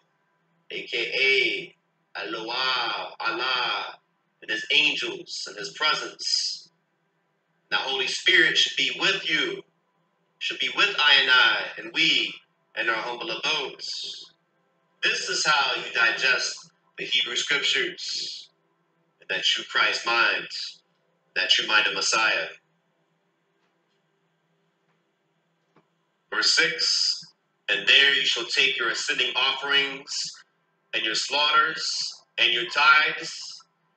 aka Eloah, Allah, and His angels and His presence the Holy Spirit should be with you, should be with I and I, and we, and our humble abodes. This is how you digest the Hebrew Scriptures, that true Christ mind, that true mind of Messiah. Verse 6 And there you shall take your ascending offerings, and your slaughters, and your tithes,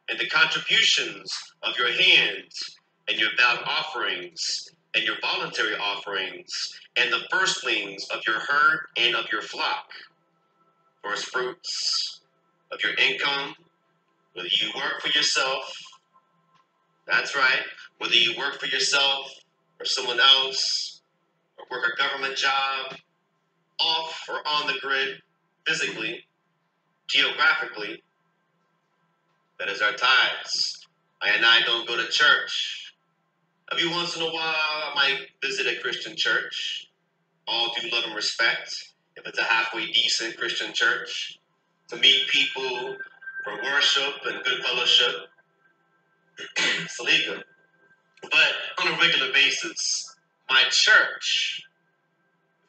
and the contributions of your hands and your vowed offerings and your voluntary offerings and the firstlings of your herd and of your flock, first fruits of your income, whether you work for yourself, that's right, whether you work for yourself or someone else, work a government job, off or on the grid, physically, geographically, That is our tithes. I and I don't go to church. Every once in a while, I might visit a Christian church. All due love and respect. If it's a halfway decent Christian church, to meet people for worship and good fellowship. Salika. But on a regular basis, my church,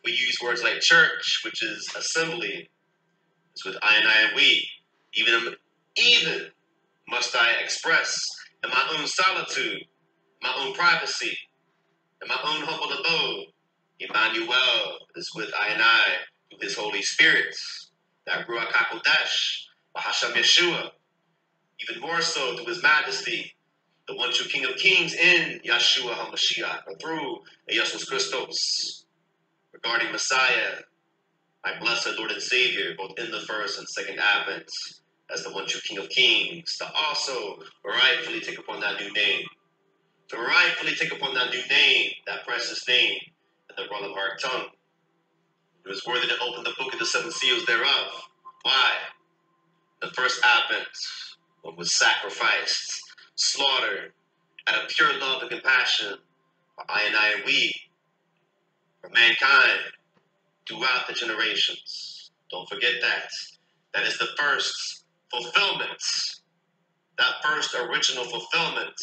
we use words like church, which is assembly, is with I and I and we. Even, even must I express in my own solitude, my own privacy, in my own humble abode. Emmanuel is with I and I through his Holy Spirit, that Ruach HaKodesh, Bahasham Yeshua, even more so through his majesty, the one true King of Kings in Yeshua HaMashiach, or through Jesus Christos, regarding Messiah, my blessed Lord and Savior, both in the first and second advent, as the one true King of Kings, to also rightfully take upon that new name, to rightfully take upon that new name, that precious name, in the roll of our tongue. It was worthy to open the book of the seven seals thereof. Why? The first advent, was sacrificed, slaughtered, out of pure love and compassion for I and I and we, for mankind, throughout the generations. Don't forget that. That is the first fulfillment, that first original fulfillment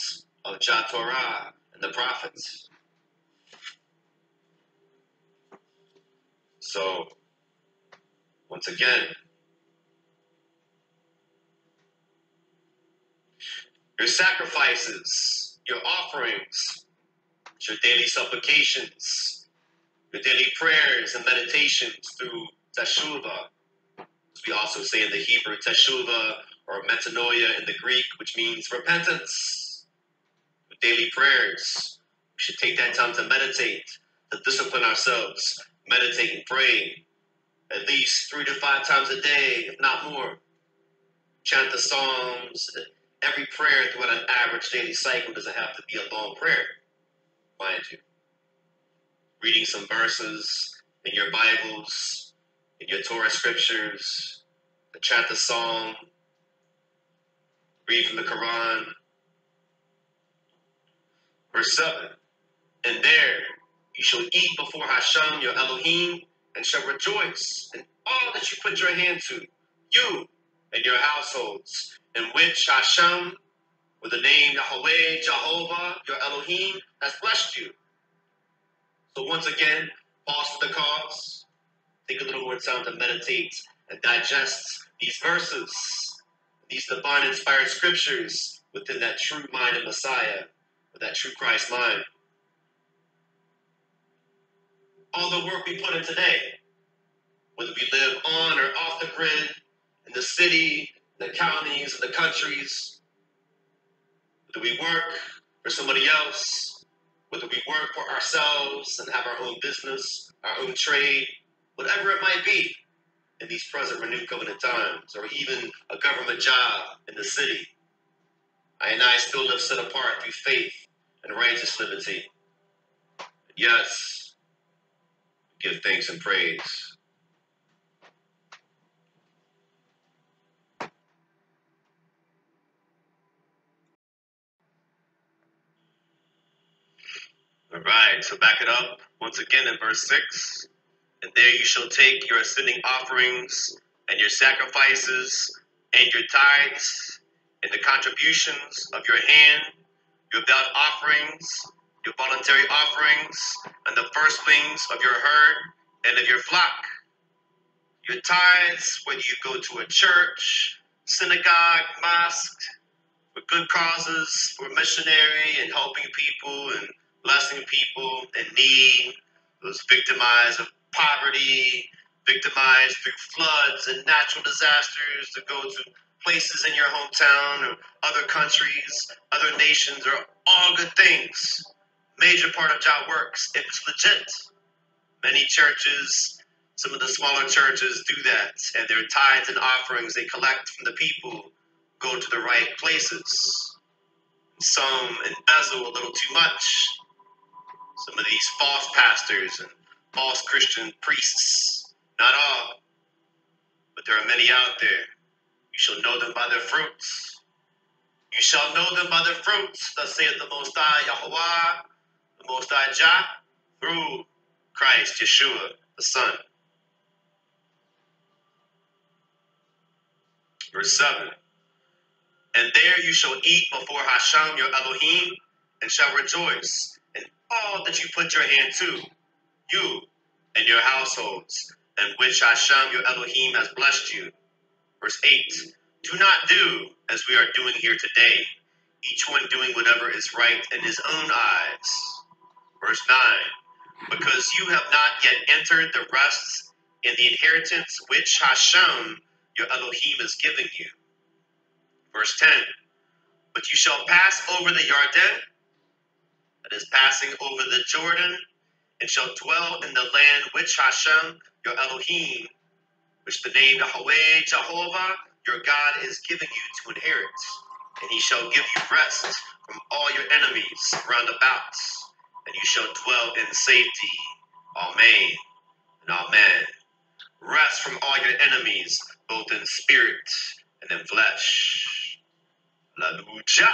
of Jah Torah and the prophets. So, once again, your sacrifices, your offerings, your daily supplications, your daily prayers and meditations through teshuvah. We also say in the Hebrew, teshuvah or metanoia in the Greek, which means repentance. With daily prayers, we should take that time to meditate, to discipline ourselves, meditate and pray at least three to five times a day, if not more. Chant the Psalms. Every prayer throughout an average daily cycle doesn't have to be a long prayer, mind you. Reading some verses in your Bibles, in your Torah scriptures, chant the Psalm, read from the Quran. Verse 7 And there you shall eat before Hashem your Elohim and shall rejoice in all that you put your hand to, you and your households, in which Hashem, with the name Yahweh, Jehovah, your Elohim, has blessed you. So once again, pause for the cause. Take a little more time to meditate and digest these verses, these divine inspired scriptures within that true mind of Messiah, with that true Christ mind. All the work we put in today, whether we live on or off the grid, in the city, the counties, and the countries, whether we work for somebody else, whether we work for ourselves and have our own business, our own trade, whatever it might be in these present renewed covenant times, or even a government job in the city. I and I still live set apart through faith and righteous liberty. Yes, give thanks and praise. All right, so back it up once again in verse 6. And there you shall take your ascending offerings and your sacrifices and your tithes and the contributions of your hand, your vowed offerings, your voluntary offerings, and the firstlings of your herd and of your flock. Your tithes, whether you go to a church, synagogue, mosque, for good causes, for missionary and helping people and blessing people in need, those victimized of poverty, victimized through floods and natural disasters, to go to places in your hometown or other countries, other nations are all good things. Major part of job works if it's legit. Many churches, some of the smaller churches do that, and their tithes and offerings they collect from the people go to the right places. Some embezzle a little too much. Some of these false pastors and false Christian priests, not all, but there are many out there. You shall know them by their fruits. You shall know them by their fruits, thus saith the Most High Yahweh, the Most High Jah, through Christ Yeshua, the Son. Verse 7 And there you shall eat before Hashem your Elohim, and shall rejoice all that you put your hand to, you and your households, and which Hashem your Elohim has blessed you. Verse 8 Do not do as we are doing here today, each one doing whatever is right in his own eyes. Verse 9 Because you have not yet entered the rest in the inheritance which Hashem your Elohim is giving you. Verse 10 But you shall pass over the Yarden, that is passing over the Jordan, and shall dwell in the land which Hashem your Elohim, which the name Yahweh Jehovah your God is giving you to inherit. And he shall give you rest from all your enemies round about, and you shall dwell in safety. Amen and amen. Rest from all your enemies, both in spirit and in flesh. Hallelujah.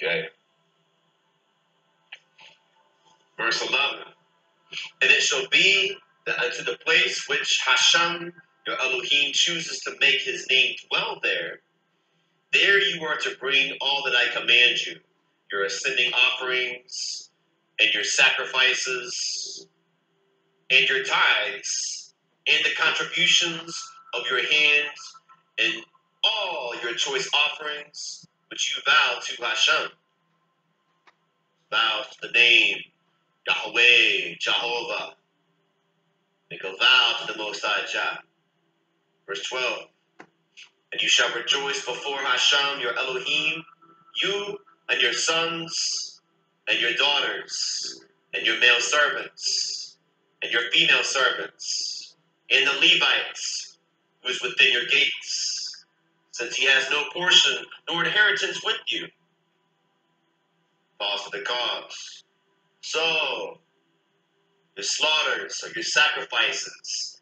Okay. Verse 11. And it shall be that unto the place which Hashem, your Elohim, chooses to make his name dwell there, there you are to bring all that I command you your ascending offerings, and your sacrifices, and your tithes, and the contributions of your hands, and all your choice offerings which you vow to Hashem. Vow to the name Yahweh, Jehovah. Make a vow to the Most High Jah. Verse 12. And you shall rejoice before Hashem, your Elohim, you and your sons and your daughters and your male servants and your female servants and the Levites who is within your gates, since he has no portion nor inheritance with you. Pause for the cause. So, your slaughters or your sacrifices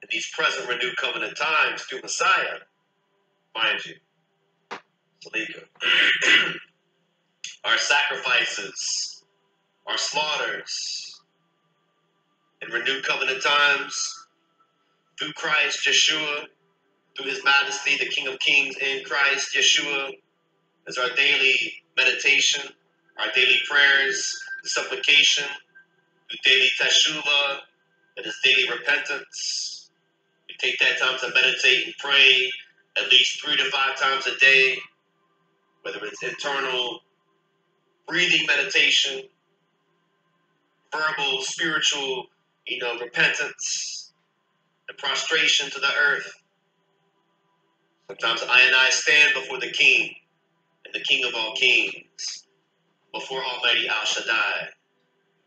in these present renewed covenant times through Messiah, mind you. Salika. our sacrifices, our slaughters, in renewed covenant times, through Christ Yeshua, through his majesty, the King of Kings in Christ Yeshua, as our daily meditation, our daily prayers, supplication, through daily teshuvah, his daily repentance. We take that time to meditate and pray at least three to five times a day, whether it's internal breathing meditation, verbal, spiritual, you know, repentance, and prostration to the earth. Sometimes I and I stand before the King and the King of all kings, before Almighty Al Shaddai,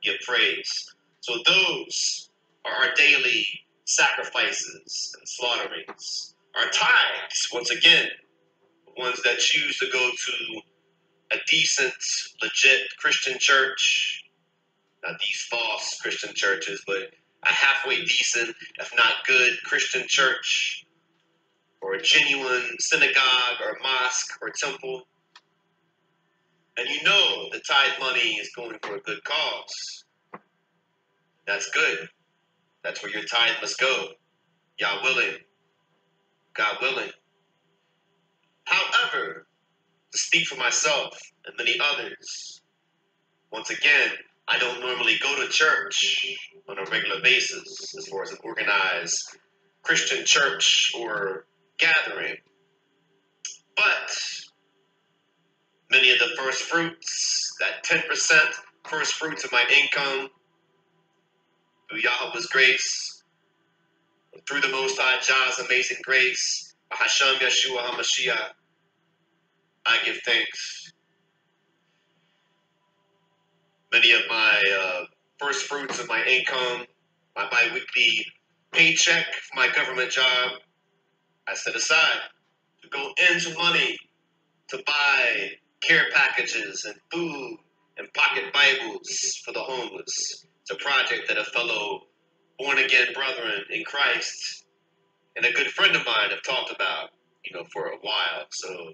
give praise. So those are our daily sacrifices and slaughterings. Our tithes, once again, ones that choose to go to a decent, legit Christian church, not these false Christian churches, but a halfway decent, if not good, Christian church, or a genuine synagogue or mosque or temple. And you know the tithe money is going for a good cause. That's good. That's where your tithe must go. Y'all willing. God willing. However, to speak for myself and many others. Once again, I don't normally go to church on a regular basis as far as an organized Christian church or gathering. But many of the first fruits, that 10% first fruits of my income, through Yahweh's grace, through the Most High Jah's amazing grace, Hashem Yeshua HaMashiach, I give thanks. Many of my uh, first fruits of my income, my biweekly paycheck my government job, I set aside to go into money to buy care packages and food and pocket Bibles for the homeless, It's a project that a fellow born again brethren in Christ and a good friend of mine have talked about, you know, for a while. So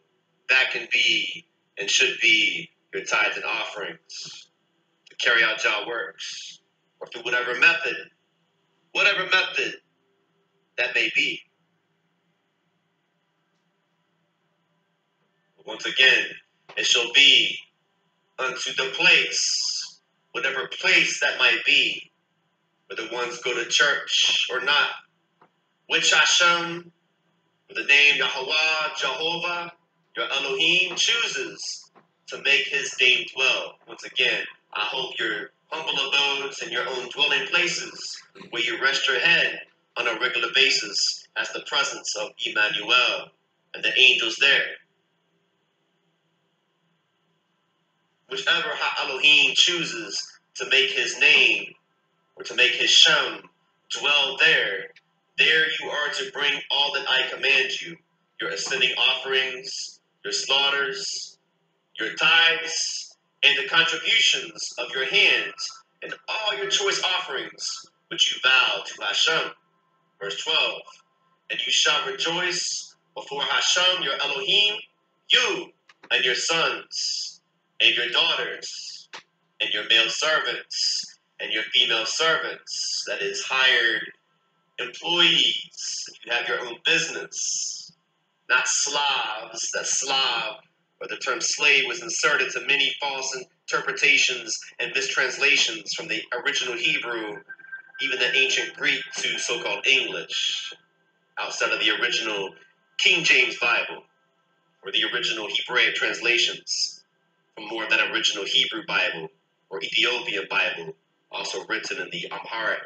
that can be and should be your tithes and offerings to carry out your works or through whatever method, whatever method that may be. Once again, it shall be unto the place, whatever place that might be, whether ones go to church or not, which Hashem, the name Yahweh, Jehovah, your Elohim, chooses to make his name dwell. Once again, I hope your humble abodes and your own dwelling places where you rest your head on a regular basis as the presence of Emmanuel and the angels there. Whichever Elohim chooses to make his name or to make his Shem dwell there, there you are to bring all that I command you your ascending offerings, your slaughters, your tithes, and the contributions of your hands, and all your choice offerings which you vow to Hashem. Verse 12 And you shall rejoice before Hashem, your Elohim, you and your sons and your daughters, and your male servants, and your female servants, that is, hired employees, if You have your own business, not Slavs. That Slav, or the term slave, was inserted to many false interpretations and mistranslations from the original Hebrew, even the ancient Greek, to so called English, outside of the original King James Bible, or the original Hebraic translations more of that original Hebrew Bible or Ethiopian Bible, also written in the Amharic.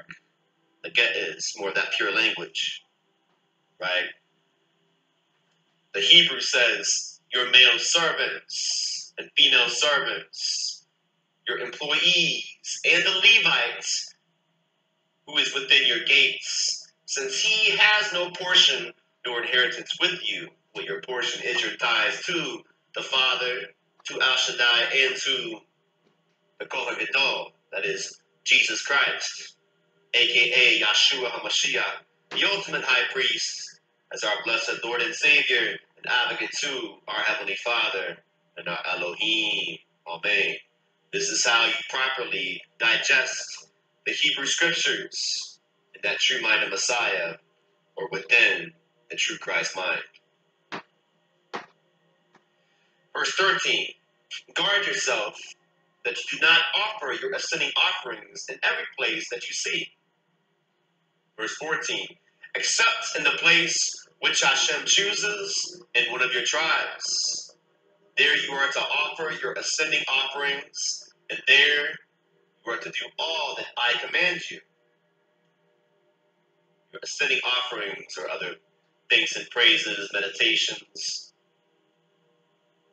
The Ge'ez, more of that pure language, right? The Hebrew says, your male servants and female servants, your employees, and the Levites who is within your gates, since he has no portion nor inheritance with you, what your portion is your ties to the Father, to Al Shaddai and to the Kohen Gadol, that is Jesus Christ, aka Yeshua HaMashiach, the ultimate high priest, as our blessed Lord and Savior and advocate to our Heavenly Father and our Elohim. Amen. This is how you properly digest the Hebrew Scriptures in that true mind of Messiah or within the true Christ mind. Verse 13 Guard yourself that you do not offer your ascending offerings in every place that you see. Verse 14 Except in the place which Hashem chooses in one of your tribes. There you are to offer your ascending offerings, and there you are to do all that I command you. Your ascending offerings or other things and praises, meditations,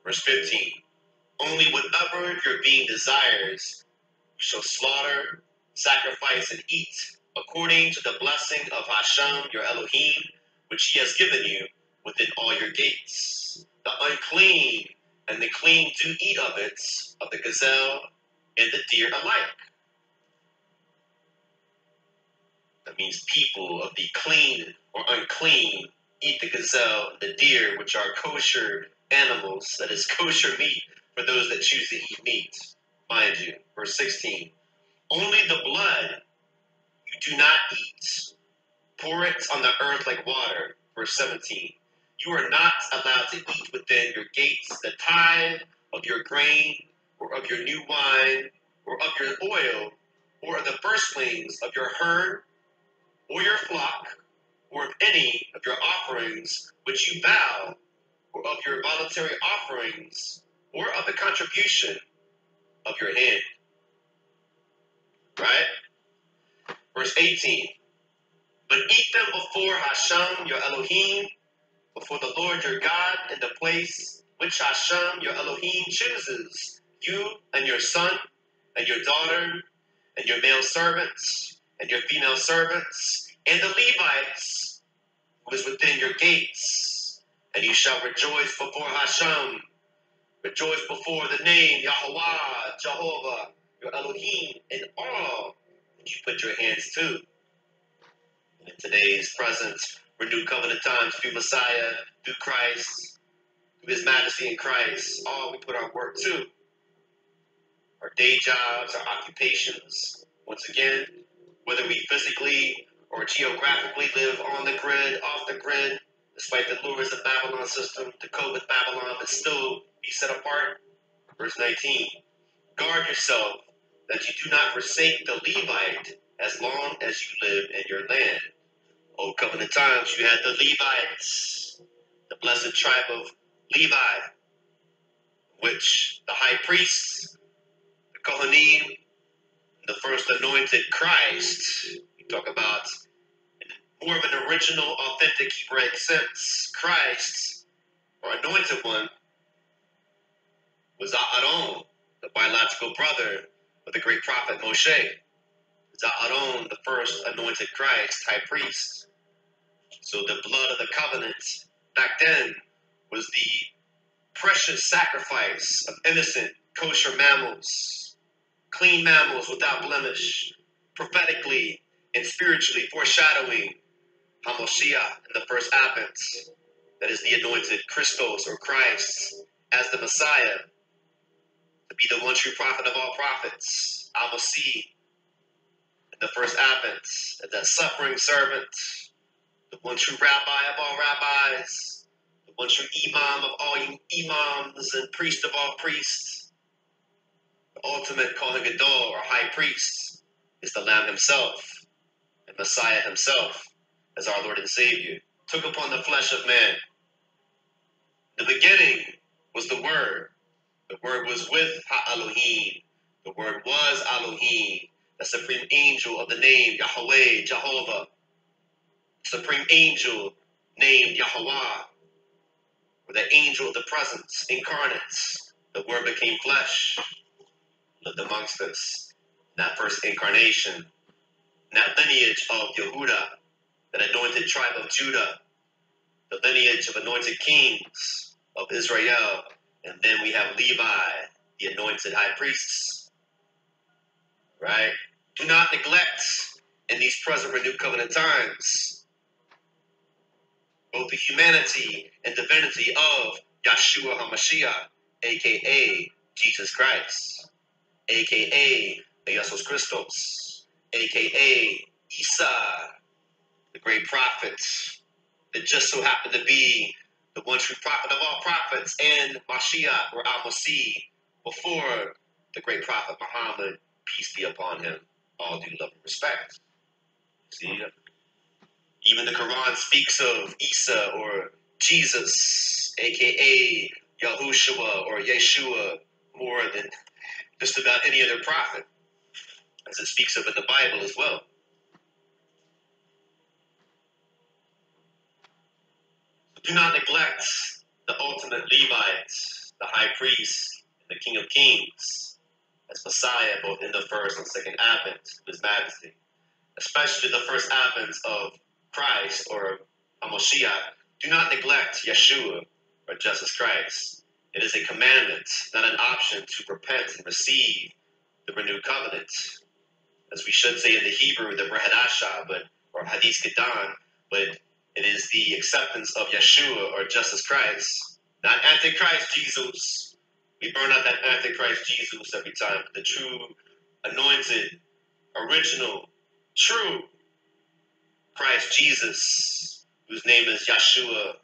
Verse 15 Only whatever your being desires, you shall slaughter, sacrifice, and eat, according to the blessing of Hashem, your Elohim, which he has given you within all your gates. The unclean and the clean do eat of it, of the gazelle and the deer alike. That means people of the clean or unclean eat the gazelle and the deer, which are kosher animals, that is kosher meat for those that choose to eat meat, mind you. Verse 16. Only the blood you do not eat. Pour it on the earth like water. Verse 17. You are not allowed to eat within your gates the tithe of your grain, or of your new wine, or of your oil, or of the firstlings of your herd, or your flock, or of any of your offerings which you vow of your voluntary offerings, or of the contribution of your hand. Right? Verse 18. But eat them before Hashem, your Elohim, before the Lord your God, in the place which Hashem, your Elohim, chooses, you and your son, and your daughter, and your male servants, and your female servants, and the Levites, who is within your gates and you shall rejoice before Hashem. Rejoice before the name Yahweh, Jehovah, your Elohim, in all that you put your hands to. In today's present, renewed covenant times through Messiah, through Christ, through His Majesty in Christ, all we put our work to. Our day jobs, our occupations, once again, whether we physically or geographically live on the grid, off the grid, despite the lures of Babylon system, to cope with Babylon, but still be set apart. Verse 19 Guard yourself that you do not forsake the Levite as long as you live in your land. Old covenant times, you had the Levites, the blessed tribe of Levi, which the high priests, the Kohanim, the first anointed Christ, you talk about more of an original, authentic Hebraic sense. Christ, or anointed one, was Aaron, the biological brother of the great prophet Moshe. Aaron, the first anointed Christ, high priest. So the blood of the covenant back then was the precious sacrifice of innocent kosher mammals, clean mammals without blemish, prophetically and spiritually foreshadowing Hamashiach in the first advent, that is the anointed Christos or Christ as the Messiah, to be the one true prophet of all prophets, Amasi, in the first advent, as that suffering servant, the one true rabbi of all rabbis, the one true imam of all imams and priest of all priests, the ultimate Kohen Gadol or high priest is the Lamb himself and Messiah himself as our Lord and Savior, took upon the flesh of man. The beginning was the Word. The Word was with Ha Elohim. The Word was Elohim, the supreme angel of the name Yahweh, Jehovah. Supreme angel named Yahweh, or the angel of the presence, incarnate. The Word became flesh, lived amongst us. That first incarnation, that lineage of Yehuda, that anointed tribe of Judah, the lineage of anointed kings of Israel, and then we have Levi, the anointed high priests. Right? Do not neglect in these present renewed covenant times both the humanity and divinity of Yeshua HaMashiach, aka Jesus Christ, aka Jesus Christos, aka Isa, the great prophets that just so happened to be the one true prophet of all prophets and Mashiach or Al Masih before the great prophet Muhammad, peace be upon him, all due love and respect. See, even the Quran speaks of Isa or Jesus, aka Yahushua or Yeshua, more than just about any other prophet, as it speaks of in the Bible as well. Do not neglect the ultimate Levites, the high priest, and the King of Kings, as Messiah, both in the first and second advent of His Majesty, especially the first advent of Christ or Hamashiach. Do not neglect Yeshua or Jesus Christ. It is a commandment, not an option, to repent and receive the renewed covenant. As we should say in the Hebrew, the Brit but or Hadith Kedan, but it is the acceptance of Yeshua or Jesus Christ, not Antichrist Jesus. We burn out that Antichrist Jesus every time, the true, anointed, original, true Christ Jesus, whose name is Yeshua,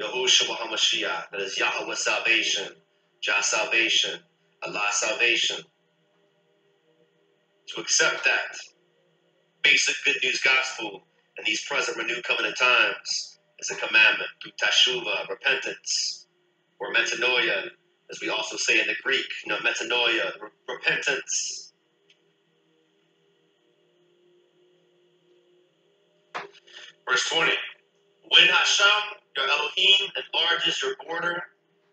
Yahushua HaMashiach, that is Yahweh salvation, Jah salvation, Allah salvation. To accept that basic good news gospel in these present renewed covenant times is a commandment through teshuvah, repentance, or metanoia, as we also say in the Greek, you know, metanoia, re- repentance. Verse 20. When Hashem, your Elohim, enlarges your border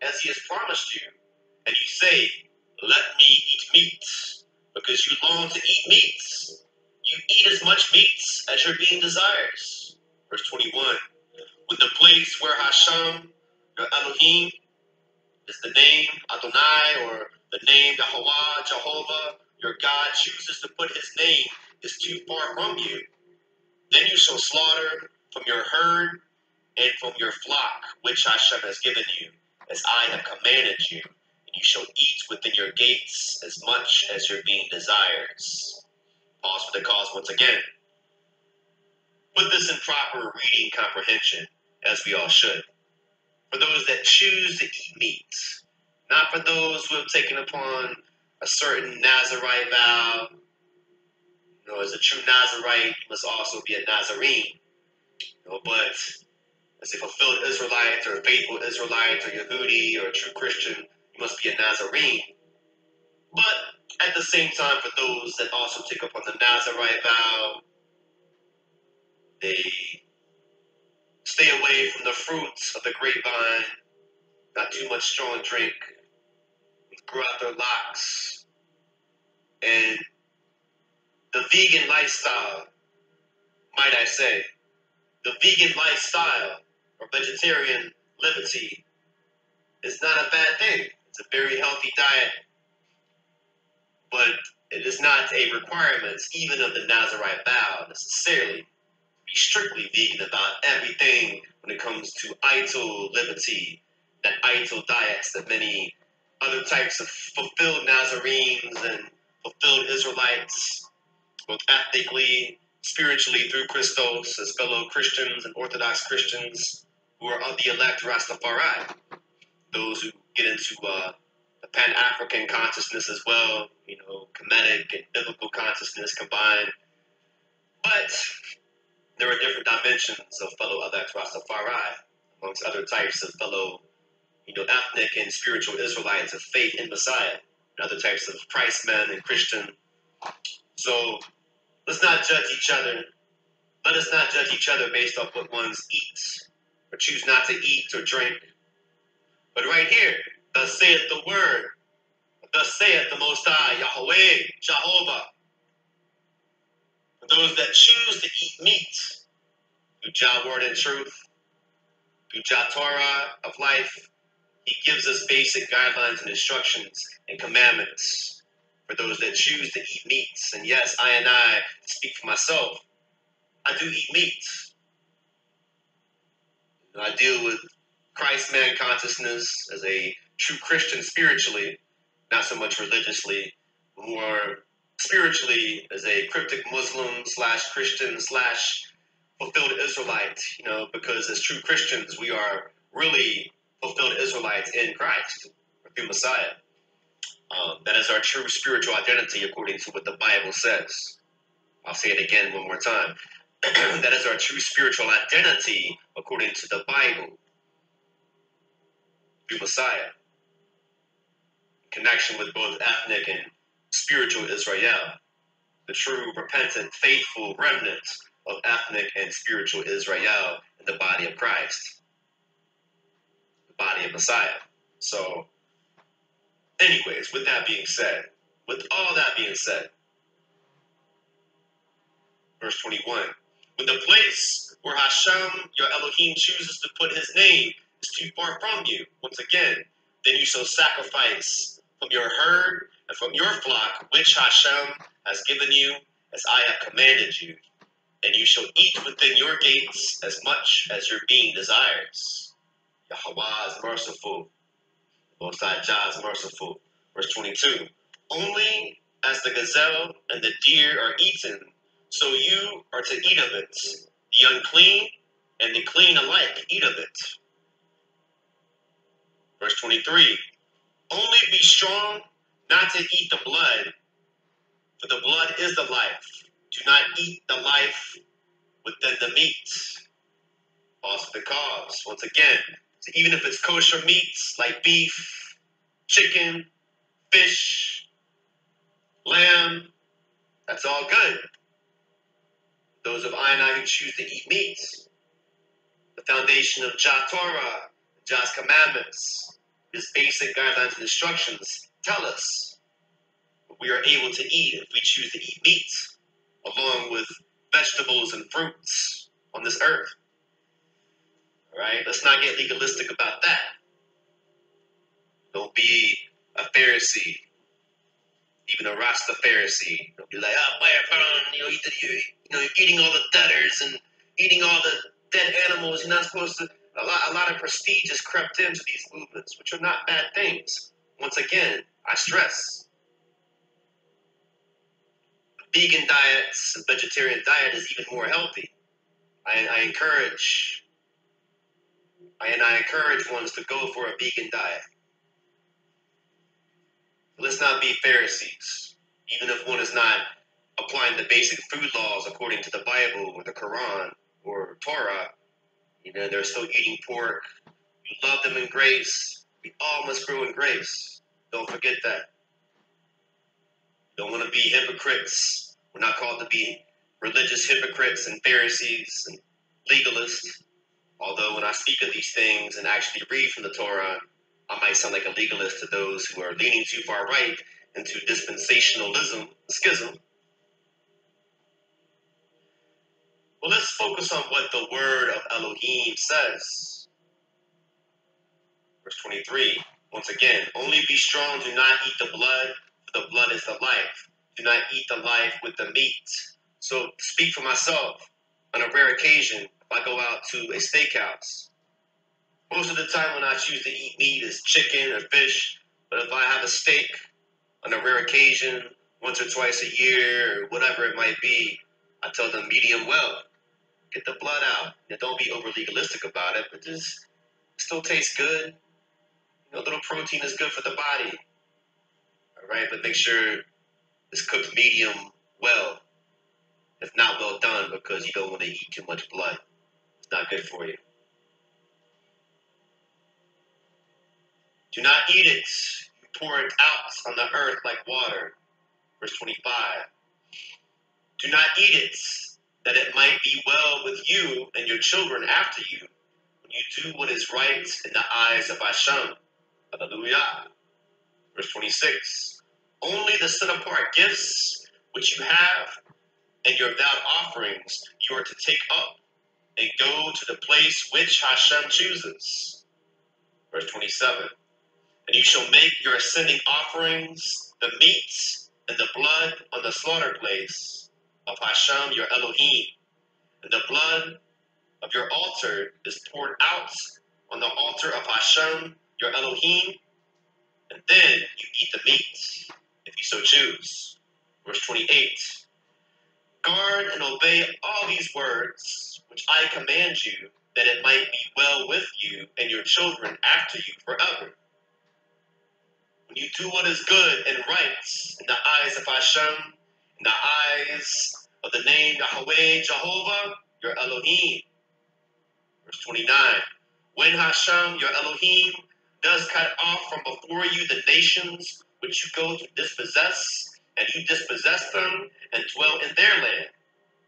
as he has promised you, and you say, Let me eat meat, because you long to eat meat, you eat as much meat as your being desires. Verse 21. When the place where Hashem, your Elohim, is the name Adonai or the name Yahweh, Jehovah, your God chooses to put his name is too far from you, then you shall slaughter from your herd and from your flock, which Hashem has given you, as I have commanded you, and you shall eat within your gates as much as your being desires. Pause for the cause once again. Put this in proper reading comprehension, as we all should. For those that choose to eat meat, not for those who have taken upon a certain Nazarite vow. You know, as a true Nazarite, must also be a Nazarene. You know, but as a fulfilled Israelite or a faithful Israelite or Yehudi or a true Christian, you must be a Nazarene. But at the same time, for those that also take up on the Nazarite vow, they stay away from the fruits of the grapevine, not too much strong drink, grow out their locks, and the vegan lifestyle, might I say, the vegan lifestyle or vegetarian liberty is not a bad thing. It's a very healthy diet, but it is not a requirement, even of the Nazarite vow, necessarily. To be strictly vegan about everything when it comes to Ital liberty, that Ital diets that many other types of fulfilled Nazarenes and fulfilled Israelites, both ethnically, spiritually through Christos, as fellow Christians and Orthodox Christians who are of the elect Rastafari. Those who get into uh, Pan African consciousness as well, you know, Kemetic and biblical consciousness combined. But there are different dimensions of fellow elect Rastafari, amongst other types of fellow you know, ethnic and spiritual Israelites of faith in Messiah, and other types of Christ men and Christian. So let's not judge each other. Let us not judge each other based off what one eats or choose not to eat or drink. But right here, thus saith the word, thus saith the Most High, Yahweh, Jehovah. Those that choose to eat meat, through Jah word and truth, through Jah Torah of life, he gives us basic guidelines and instructions and commandments for those that choose to eat meats. And yes, I and I speak for myself. I do eat meat. I deal with Christ man consciousness as a true Christian spiritually, not so much religiously, more spiritually as a cryptic Muslim slash Christian slash fulfilled Israelite, you know, because as true Christians, we are really fulfilled Israelites in Christ through Messiah. Um, that is our true spiritual identity according to what the Bible says. I'll say it again one more time. that is our true spiritual identity according to the Bible through Messiah. Connection with both ethnic and spiritual Israel, the true, repentant, faithful remnant of ethnic and spiritual Israel in the body of Christ the body of Messiah. So, anyways, with that being said, with all that being said, verse 21 When the place where Hashem, your Elohim, chooses to put his name is too far from you, once again, then you shall sacrifice from your herd and from your flock, which Hashem has given you, as I have commanded you. And you shall eat within your gates as much as your being desires. Yahweh is merciful. Most High Jah is merciful. Verse 22. Only as the gazelle and the deer are eaten, so you are to eat of it. The unclean and the clean alike eat of it. Verse 23. Only be strong not to eat the blood, for the blood is the life. Do not eat the life within the meat. For the cause. Once again, so even if it's kosher meats like beef, chicken, fish, lamb, that's all good. Those of I and I who choose to eat meat, the foundation of Jah Torah, Jah's commandments, his basic guidelines and instructions tell us we are able to eat if we choose to eat meat, along with vegetables and fruits on this earth All right? Let's not get legalistic about that. Don't be a Pharisee. Even a Rasta Pharisee will be like, oh, boy, you know, you, know, eating all the dudders and eating all the dead animals. You're not supposed to. A lot, a lot of prestige has crept into these movements, which are not bad things. Once again, I stress vegan diets and vegetarian diet is even more healthy. I, I encourage I, and I encourage ones to go for a vegan diet. Let's not be Pharisees, even if one is not applying the basic food laws according to the Bible or the Quran or Torah. You know, they're still eating pork. You love them in grace. We all must grow in grace. Don't forget that. Don't want to be hypocrites. We're not called to be religious hypocrites and Pharisees and legalists. Although when I speak of these things and actually read from the Torah, I might sound like a legalist to those who are leaning too far right into dispensationalism, schism. Well, let's focus on what the word of Elohim says. Verse 23, once again, only be strong, do not eat the blood, for the blood is the life. Do not eat the life with the meat. So, speak for myself. On a rare occasion, if I go out to a steakhouse, most of the time when I choose to eat meat is chicken or fish. But if I have a steak on a rare occasion, once or twice a year, or whatever it might be, I tell them medium well. Get the blood out. Now, don't be over legalistic about it, but just still tastes good. You know, a little protein is good for the body. All right, but make sure it's cooked medium well, if not well done, because you don't want to eat too much blood. It's not good for you. Do not eat it. You pour it out on the earth like water. Verse 25. Do not eat it that it might be well with you and your children after you, when you do what is right in the eyes of Hashem. Hallelujah. Verse 26 Only the set apart gifts which you have and your vowed offerings you are to take up and go to the place which Hashem chooses. Verse 27 And you shall make your ascending offerings, the meat and the blood on the slaughter place of Hashem, your Elohim, and the blood of your altar is poured out on the altar of Hashem, your Elohim, and then you eat the meat, if you so choose. Verse 28 Guard and obey all these words, which I command you, that it might be well with you and your children after you forever. When you do what is good and right in the eyes of Hashem, in the eyes of the name Yahweh Jehovah, your Elohim. Verse 29. When Hashem, your Elohim, does cut off from before you the nations which you go to dispossess, and you dispossess them and dwell in their land.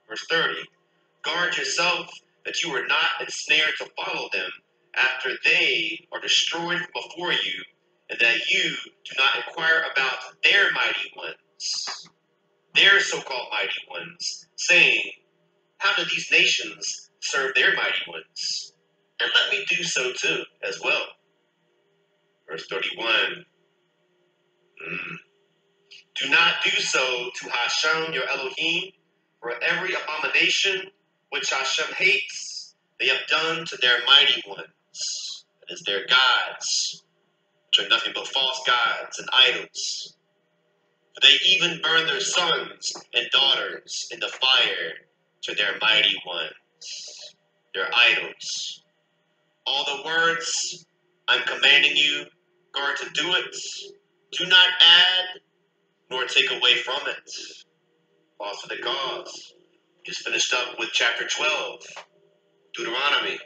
Verse 30. Guard yourself that you are not ensnared to follow them after they are destroyed before you, and that you do not inquire about their mighty ones their so called mighty ones, saying, How do these nations serve their mighty ones? And let me do so too, as well. Verse 31 mm. Do not do so to Hashem your Elohim, for every abomination which Hashem hates, they have done to their mighty ones, that is, their gods, which are nothing but false gods and idols they even burn their sons and daughters in the fire to their mighty ones, their idols. All the words I'm commanding you, guard to do it. Do not add nor take away from it. Also the gods. Just finished up with chapter 12, Deuteronomy.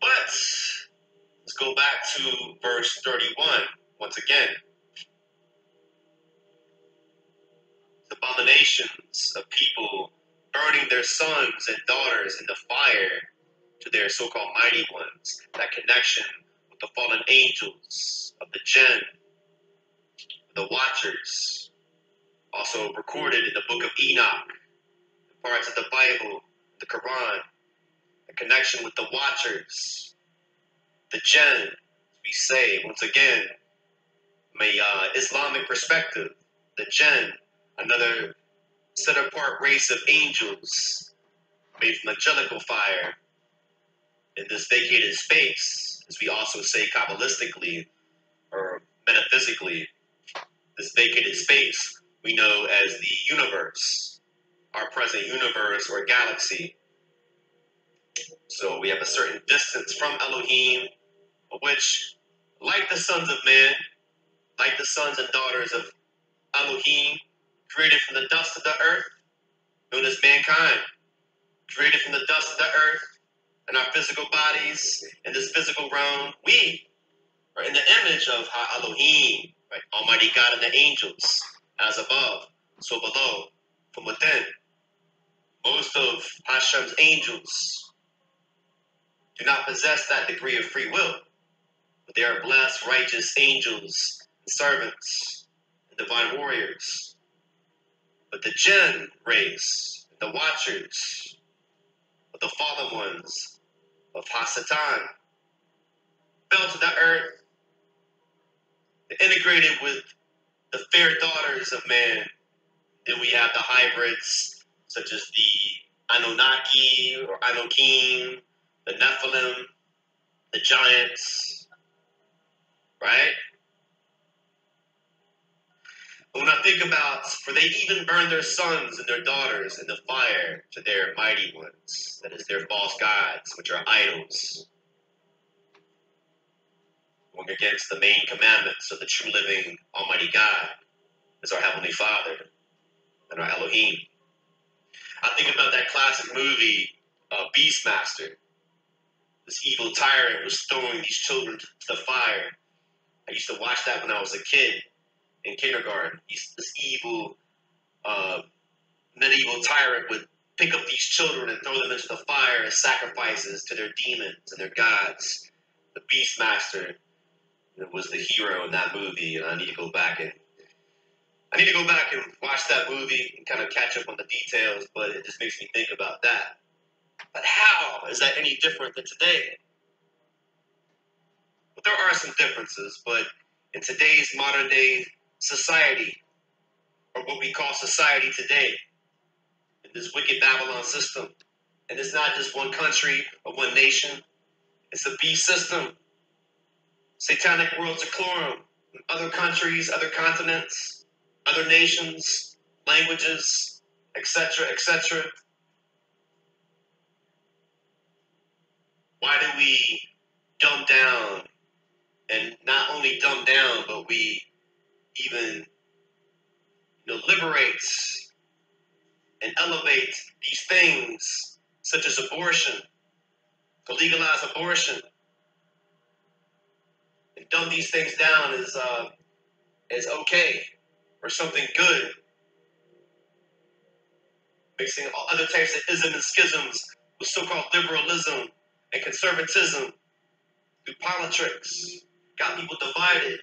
But let's go back to verse 31 once again. Abominations of people burning their sons and daughters in the fire to their so called mighty ones, that connection with the fallen angels of the Jinn, the Watchers, also recorded in the book of Enoch, parts of the Bible, the Quran, the connection with the Watchers, the Jinn, we say once again, a uh, Islamic perspective, the jinn, another set apart race of angels made from angelical fire in this vacated space, as we also say Kabbalistically or metaphysically, this vacated space we know as the universe, our present universe or galaxy. So we have a certain distance from Elohim, which, like the sons of man, like the sons and daughters of Elohim, created from the dust of the earth, known as mankind, created from the dust of the earth and our physical bodies in this physical realm, we are in the image of Ha Elohim, right? Almighty God and the angels, as above, so below, from within. Most of Hashem's angels do not possess that degree of free will, but they are blessed, righteous angels, servants, and divine warriors. But the Jinn race, the Watchers, the fallen ones of Hasatan, fell to the earth, integrated with the fair daughters of man. Then we have the hybrids, such as the Anunnaki or Anakim, the Nephilim, the giants, right? When I think about, for they even burn their sons and their daughters in the fire to their mighty ones, that is, their false gods, which are idols, going against the main commandments of the true living Almighty God, as our Heavenly Father and our Elohim. I think about that classic movie, uh, Beastmaster. This evil tyrant was throwing these children to the fire. I used to watch that when I was a kid in kindergarten. He's this evil, uh, medieval tyrant would pick up these children and throw them into the fire as sacrifices to their demons and their gods. The Beastmaster was the hero in that movie, and I need to go back and I need to go back and watch that movie and kind of catch up on the details, but it just makes me think about that. But how is that any different than today? Well, there are some differences, but in today's modern day society, or what we call society today, in this wicked Babylon system. And it's not just one country or one nation, it's a beast system. Satanic world Seclorum, other countries, other continents, other nations, languages, etc., etc. Why do we dumb down and not only dumb down, but we even you know, liberates and elevates these things such as abortion, to legalize abortion, and dumb these things down as uh, as okay or something good, mixing all other types of isms and schisms with so-called liberalism and conservatism through politics, got people divided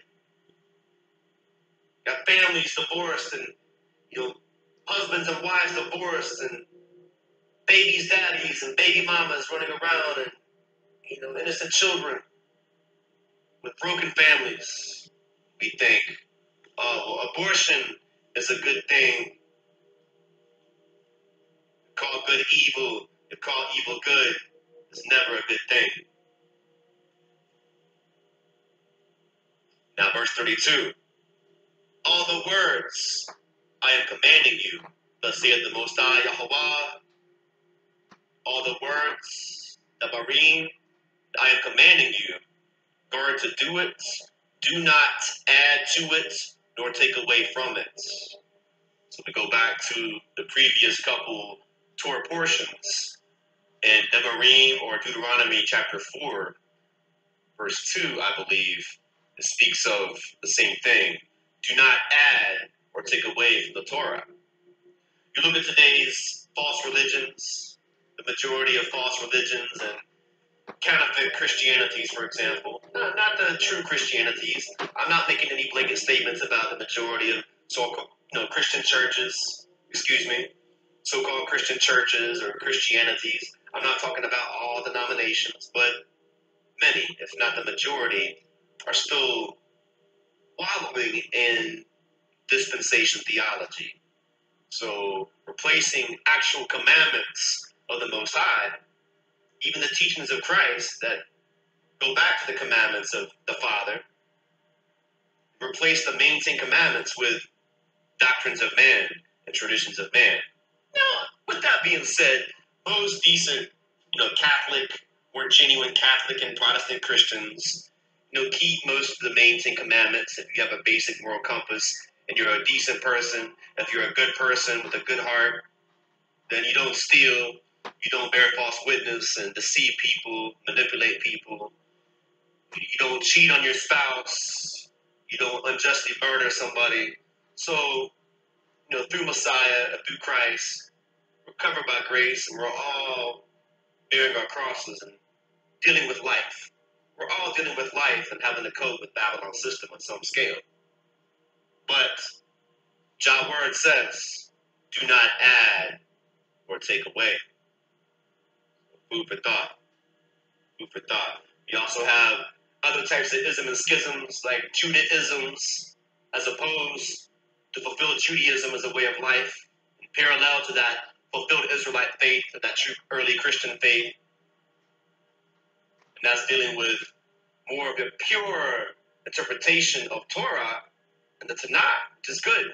got families divorced and you know husbands and wives divorced and babies daddies and baby mamas running around and you know innocent children. With broken families we think oh well abortion is a good thing. Call good evil you call evil good it's never a good thing. Now verse 32 all the words I am commanding you, thus saith the Most High Yahweh, all the words, Devarim, I am commanding you, guard to do it, do not add to it, nor take away from it. So we go back to the previous couple Torah portions in Devarim or Deuteronomy chapter 4, verse 2, I believe, it speaks of the same thing do not add or take away from the Torah. You look at today's false religions, the majority of false religions and counterfeit Christianities, for example. not the true Christianities. I'm not making any blanket statements about the majority of so-called you know, Christian churches, excuse me, so-called Christian churches or Christianities. I'm not talking about all denominations, but many, if not the majority, are still wallowing in dispensation theology. So replacing actual commandments of the Most High, even the teachings of Christ that go back to the commandments of the Father, replace the main Ten Commandments with doctrines of man and traditions of man. Now, with that being said, most decent, you know, Catholic or genuine Catholic and Protestant Christians, you know, keep most of the main Ten Commandments if you have a basic moral compass and you're a decent person, if you're a good person with a good heart, then you don't steal, you don't bear false witness and deceive people, manipulate people, you don't cheat on your spouse, you don't unjustly murder somebody. So, you know, through Messiah, through Christ, we're covered by grace and we're all bearing our crosses and dealing with life. We're all dealing with life and having to cope with Babylon's system on some scale. But John Word says, do not add or take away. Food for thought. Food for thought. You also have other types of ism and schisms like Judaisms, as opposed to fulfilled Judaism as a way of life, parallel to that fulfilled Israelite faith, that true early Christian faith. And that's dealing with more of a pure interpretation of Torah and the Tanakh, which is good.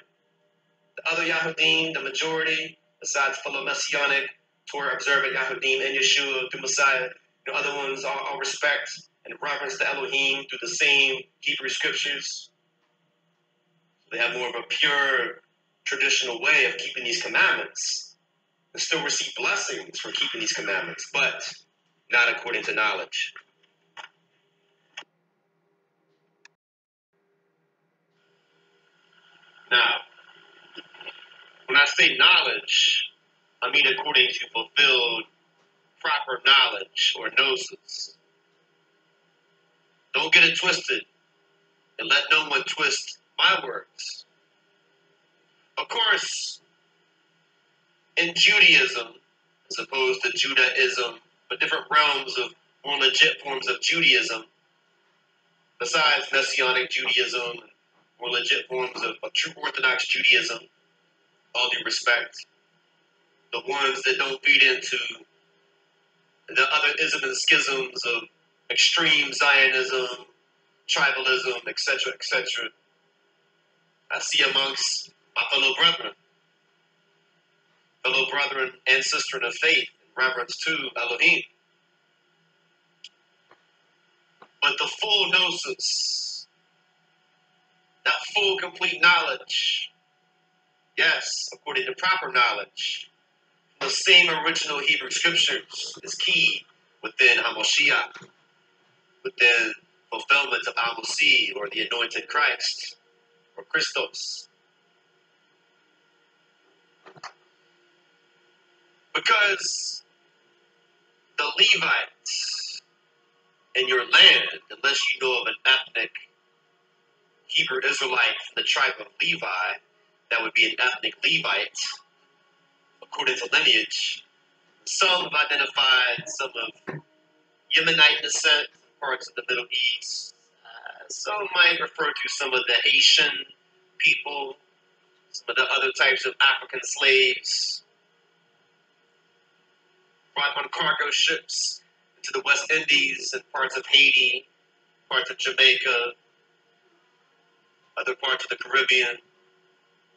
The other Yahudim, the majority, besides fellow Messianic, Torah observant Yahudim and Yeshua, the Messiah, the other ones all, all respect and reverence to Elohim through the same Hebrew scriptures. They have more of a pure traditional way of keeping these commandments and still receive blessings for keeping these commandments, but not according to knowledge. Now, when I say knowledge, I mean according to fulfilled proper knowledge or gnosis. Don't get it twisted and let no one twist my words. Of course, in Judaism, as opposed to Judaism, but different realms of more legit forms of Judaism, besides Messianic Judaism, more legit forms of, of true Orthodox Judaism, all due respect, the ones that don't feed into the other isms and schisms of extreme Zionism, tribalism, etc., etc. I see amongst my fellow brethren, fellow brethren and sister of faith, in reverence to Elohim. But the full gnosis, that full complete knowledge, yes, according to proper knowledge, the same original Hebrew scriptures is key within Hamoshiach within fulfillment of Amosi or the anointed Christ or Christos. Because the Levites in your land, unless you know of an ethnic Hebrew Israelite from the tribe of Levi, that would be an ethnic Levite, according to lineage. Some have identified some of Yemenite descent, parts of the Middle East. Uh, some might refer to some of the Haitian people, some of the other types of African slaves brought on cargo ships to the West Indies and parts of Haiti, parts of Jamaica, other parts of the Caribbean,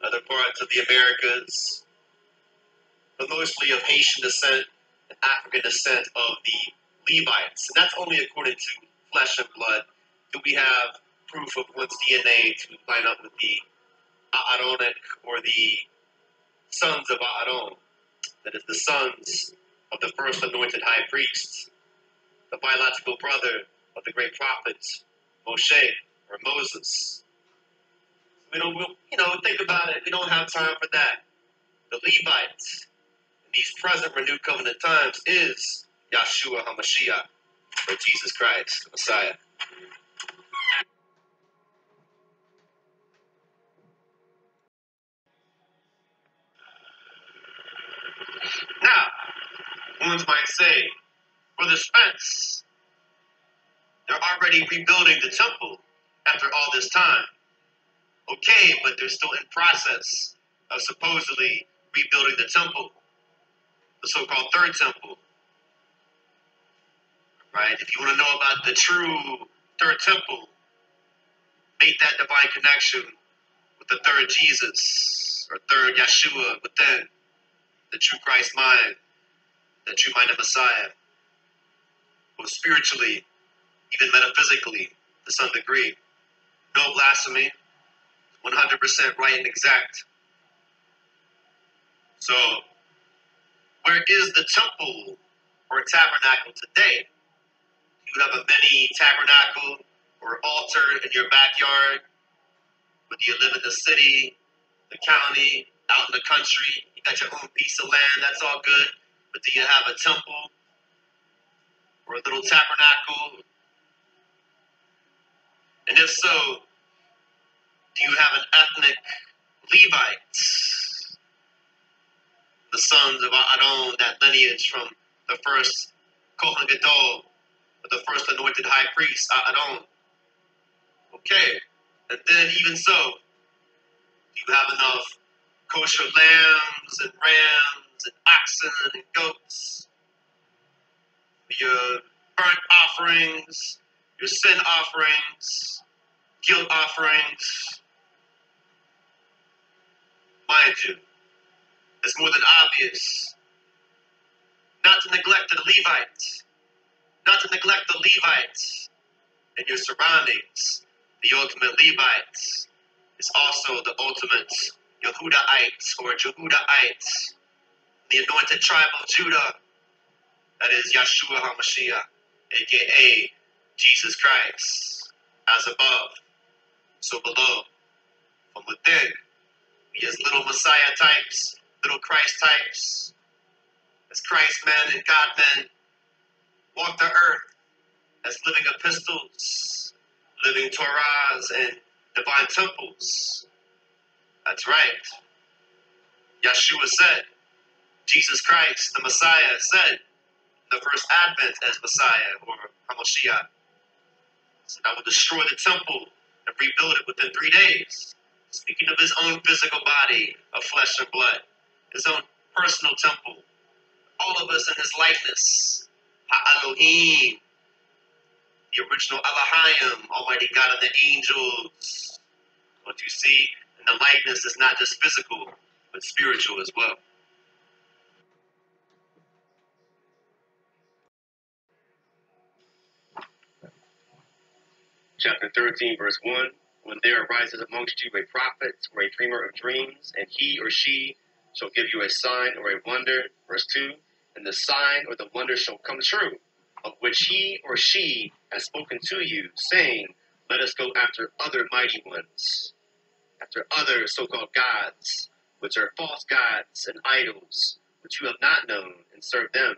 other parts of the Americas, but mostly of Haitian descent and African descent of the Levites. And that's only according to flesh and blood. Do we have proof of one's DNA to line up with the Aaronic or the sons of Aaron? That is the sons of the first anointed high priest, the biological brother of the great prophet Moshe or Moses. We don't, we you know, think about it. We don't have time for that. The Levites in these present renewed covenant times is Yeshua HaMashiach, or Jesus Christ, the Messiah. Now, ones might say, Brother Spence, they're already rebuilding the temple after all this time. Okay, but they're still in process of supposedly rebuilding the temple, the so-called third temple. Right? If you want to know about the true third temple, make that divine connection with the third Jesus or third Yeshua within the true Christ mind, the you might of Messiah, both spiritually, even metaphysically, to some degree. No blasphemy, 100% right and exact. So, where is the temple or tabernacle today? You have a mini tabernacle or altar in your backyard, whether you live in the city, the county, out in the country, you got your own piece of land, that's all good. But do you have a temple or a little tabernacle? And if so, do you have an ethnic Levite? The sons of Aaron, that lineage from the first Kohen Gadol, the first anointed high priest, Aaron. Okay, and then even so, do you have enough kosher lambs and rams and oxen and goats? Your burnt offerings, your sin offerings, guilt offerings. Mind you, it's more than obvious not to neglect the Levites, not to neglect the Levites and your surroundings, the ultimate Levites is also the ultimate Yehudaites or Jehudaites, the anointed tribe of Judah, that is Yeshua HaMashiach, aka Jesus Christ, as above, so below, from within. We as little Messiah types, little Christ types, as Christ men and God men walk the earth as living epistles, living Torahs, and divine temples. That's right. Yeshua said, Jesus Christ, the Messiah, said, the first advent as Messiah or Hamashiach. Said, I will destroy the temple and rebuild it within three days. Speaking of his own physical body of flesh and blood, his own personal temple. All of us in his likeness. Ha-Elohim, the original Elohim, Almighty God of the angels. What you see the likeness is not just physical, but spiritual as well. Chapter 13, verse 1 When there arises amongst you a prophet or a dreamer of dreams, and he or she shall give you a sign or a wonder, verse 2 And the sign or the wonder shall come true, of which he or she has spoken to you, saying, Let us go after other mighty ones, after other so called gods, which are false gods and idols, which you have not known, and serve them.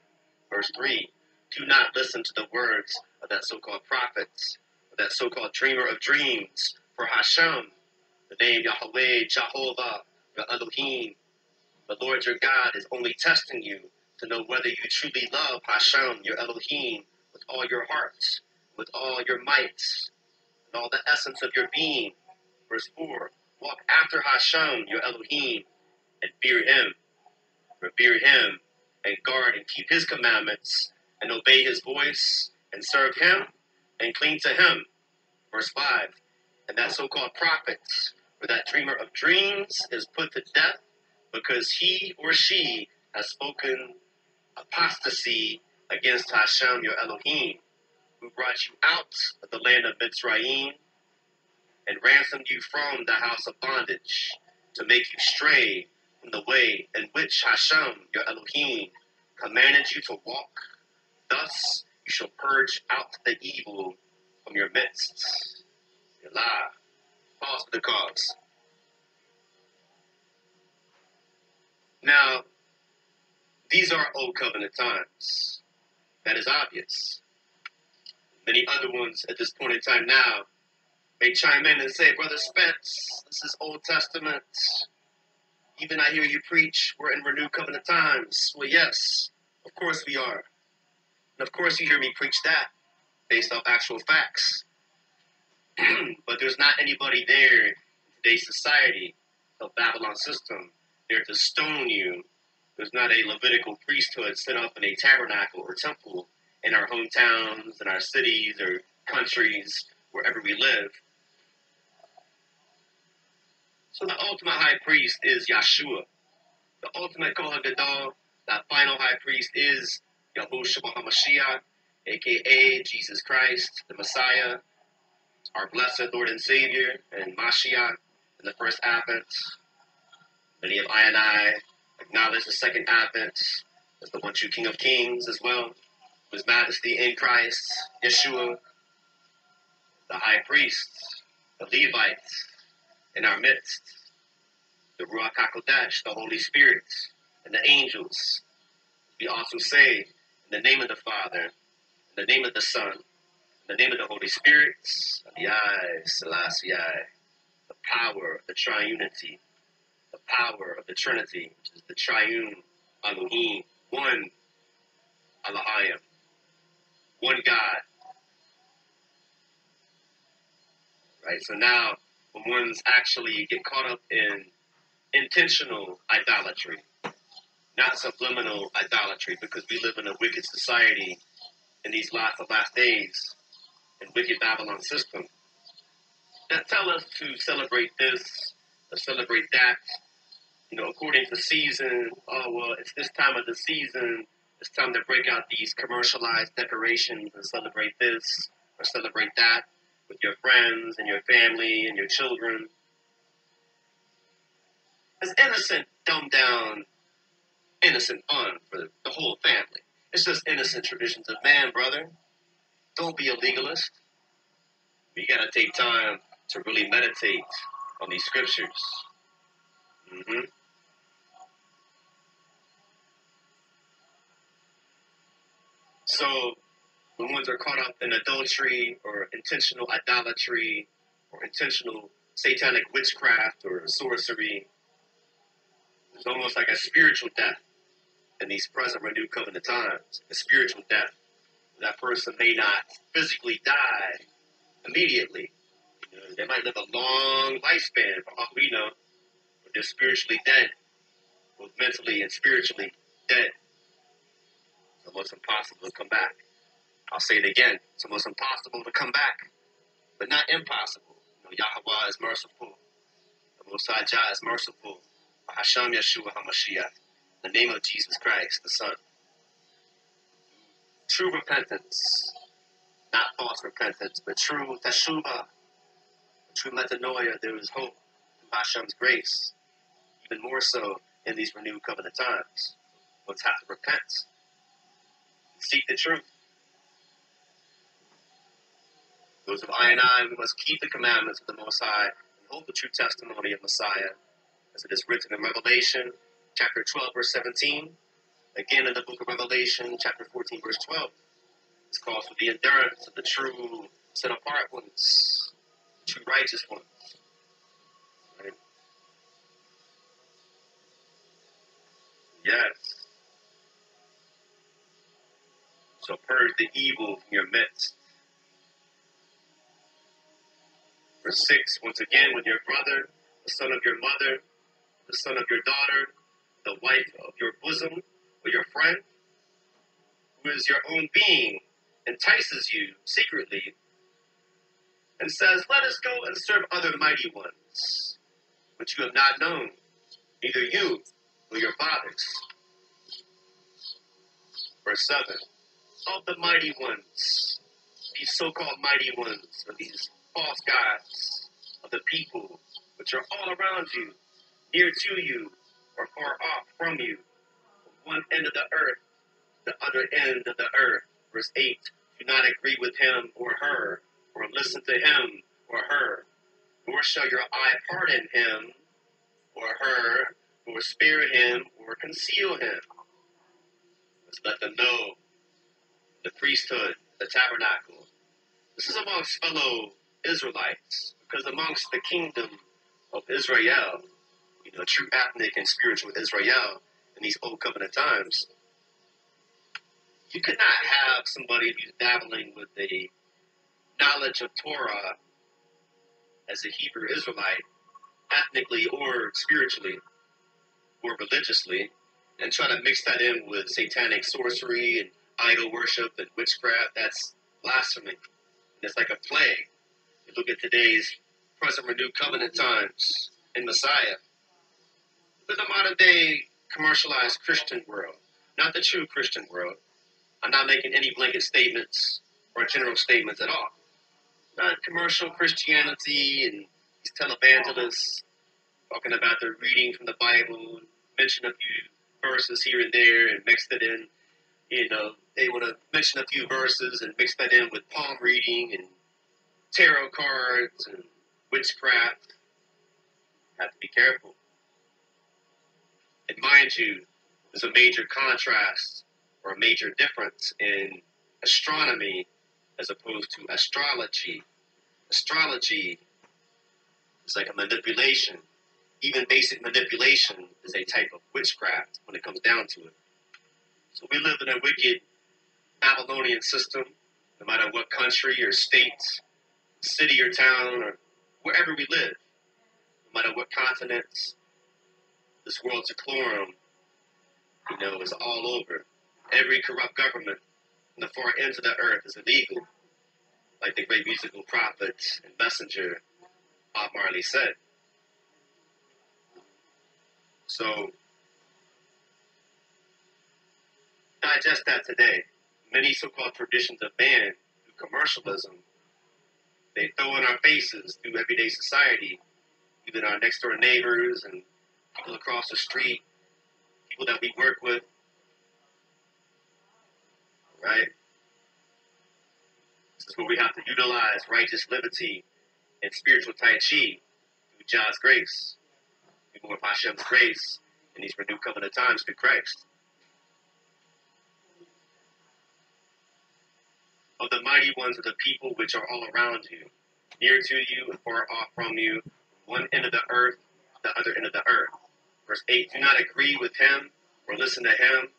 Verse 3 Do not listen to the words of that so called prophets that so-called dreamer of dreams, for Hashem, the name Yahweh, Jehovah, your Elohim. The Lord your God is only testing you to know whether you truly love Hashem, your Elohim, with all your heart, with all your might, and all the essence of your being. Verse 4 Walk after Hashem, your Elohim, and fear him. Revere him, and guard and keep his commandments, and obey his voice, and serve him and cling to him. Verse 5 And that so called prophet, or that dreamer of dreams, is put to death because he or she has spoken apostasy against Hashem, your Elohim, who brought you out of the land of Mitzrayim and ransomed you from the house of bondage to make you stray from the way in which Hashem, your Elohim, commanded you to walk. Thus you shall purge out the evil from your midst. Lie. Pause for the cause. Now, these are old covenant times. That is obvious. Many other ones at this point in time now may chime in and say, Brother Spence, this is Old Testament. Even I hear you preach, we're in renewed covenant times. Well, yes, of course we are. And of course you hear me preach that based off actual facts. but there's not anybody there in today's society of Babylon system, they're to stone you. There's not a Levitical priesthood set up in a tabernacle or temple in our hometowns, in our cities or countries, wherever we live. So the ultimate high priest is Yeshua. The ultimate Kohen Gadol, that final high priest is Yahushua HaMashiach, aka Jesus Christ, the Messiah, our blessed Lord and Savior, and Mashiach in the first advent. Many of I and I acknowledge the second advent as the one true King of Kings as well, His Majesty in Christ, Yeshua, the High Priest, the Levites in our midst, the Ruach HaKodesh, the Holy Spirit, and the angels. We also say, in the name of the Father, in the name of the Son, in the name of the Holy Spirit, Yai Selassie, the power of the triunity, the power of the Trinity, which is the triune Elohim, one Elohim, one God. Right? So now, when one's actually get caught up in intentional idolatry, not subliminal idolatry, because we live in a wicked society in these last of last days and wicked Babylon system that tell us to celebrate this or celebrate that, you know, according to season. Oh, well, it's this time of the season. It's time to break out these commercialized decorations and celebrate this or celebrate that with your friends and your family and your children. It's innocent, dumbed down, innocent fun for the whole family. It's just innocent traditions of man, brother. Don't be a legalist. You gotta take time to really meditate on these scriptures. Mm-hmm. So, when ones are caught up in adultery or intentional idolatry or intentional satanic witchcraft or sorcery, it's almost like a spiritual death in these present renewed covenant times. A spiritual death. That person may not physically die immediately. You know, they might live a long lifespan, for all we know, but they're spiritually dead, both mentally and spiritually dead. It's almost impossible to come back. I'll say it again. It's almost impossible to come back, but not impossible. You know, Yahweh is merciful. The Most High Jah is merciful. Hashem Yeshua HaMashiach. The name of Jesus Christ, the Son. True repentance not false repentance, but true teshuvah, true metanoia. There is hope in Hashem's grace, even more so in these renewed covenant times. One's have to repent, seek the truth. Those of I and I, we must keep the commandments of the Most High and hold the true testimony of Messiah, as it is written in Revelation, chapter 12, verse 17. Again in the book of Revelation, chapter 14, verse 12. It's called for the endurance of the true set apart ones, true righteous ones. Yes. So purge the evil from your midst. Verse 6 Once again, with your brother, the son of your mother, the son of your daughter, the wife of your bosom, or your friend, who is your own being, entices you secretly and says, Let us go and serve other mighty ones, which you have not known, neither you nor your fathers. Verse 7 Of the mighty ones, these so called mighty ones, these false gods of the people, which are all around you, near to you, or far off from you, from one end of the earth, the other end of the earth verse 8 do not agree with him or her, or listen to him or her, nor shall your eye pardon him or her, nor spare him or conceal him. Let's let them know the priesthood, the tabernacle. This is amongst fellow Israelites, because amongst the kingdom of Israel, you know, true ethnic and spiritual Israel in these old covenant times, you could not have somebody who's dabbling with the knowledge of Torah as a Hebrew Israelite ethnically or spiritually or religiously and try to mix that in with satanic sorcery and idol worship and witchcraft, that's blasphemy. It's like a plague. Look at today's present renewed covenant times in Messiah. At the modern day commercialized Christian world, not the true Christian world. I'm not making any blanket statements or general statements at all. Not commercial Christianity and these televangelists talking about their reading from the Bible, mention a few verses here and there and mix it in. You know, they want to mention a few verses and mix that in with palm reading and tarot cards and witchcraft. Have to be careful. And mind you, there's a major contrast or a major difference in astronomy as opposed to astrology. Astrology is like a manipulation even basic manipulation is a type of witchcraft when it comes down to it. So we live in a wicked Babylonian system, no matter what country or state, city or town, or wherever we live, no matter what continents, this world's decorum, you know, is all over. Every corrupt government in the far ends of the earth is illegal, like the great musical prophet and messenger Bob Marley said. So digest that today. Many so-called traditions of man through commercialism, they throw in our faces through everyday society, even our next door neighbors and people across the street, people that we work with. Right? This is where we have to utilize righteous liberty and spiritual Tai Chi through God's grace people with Hashem's grace in these renewed covenant times through Christ. Of the mighty ones of the people which are all around you, near to you far off from you, one end of the earth, the other end of the earth. Verse 8 Do not agree with him or listen to him,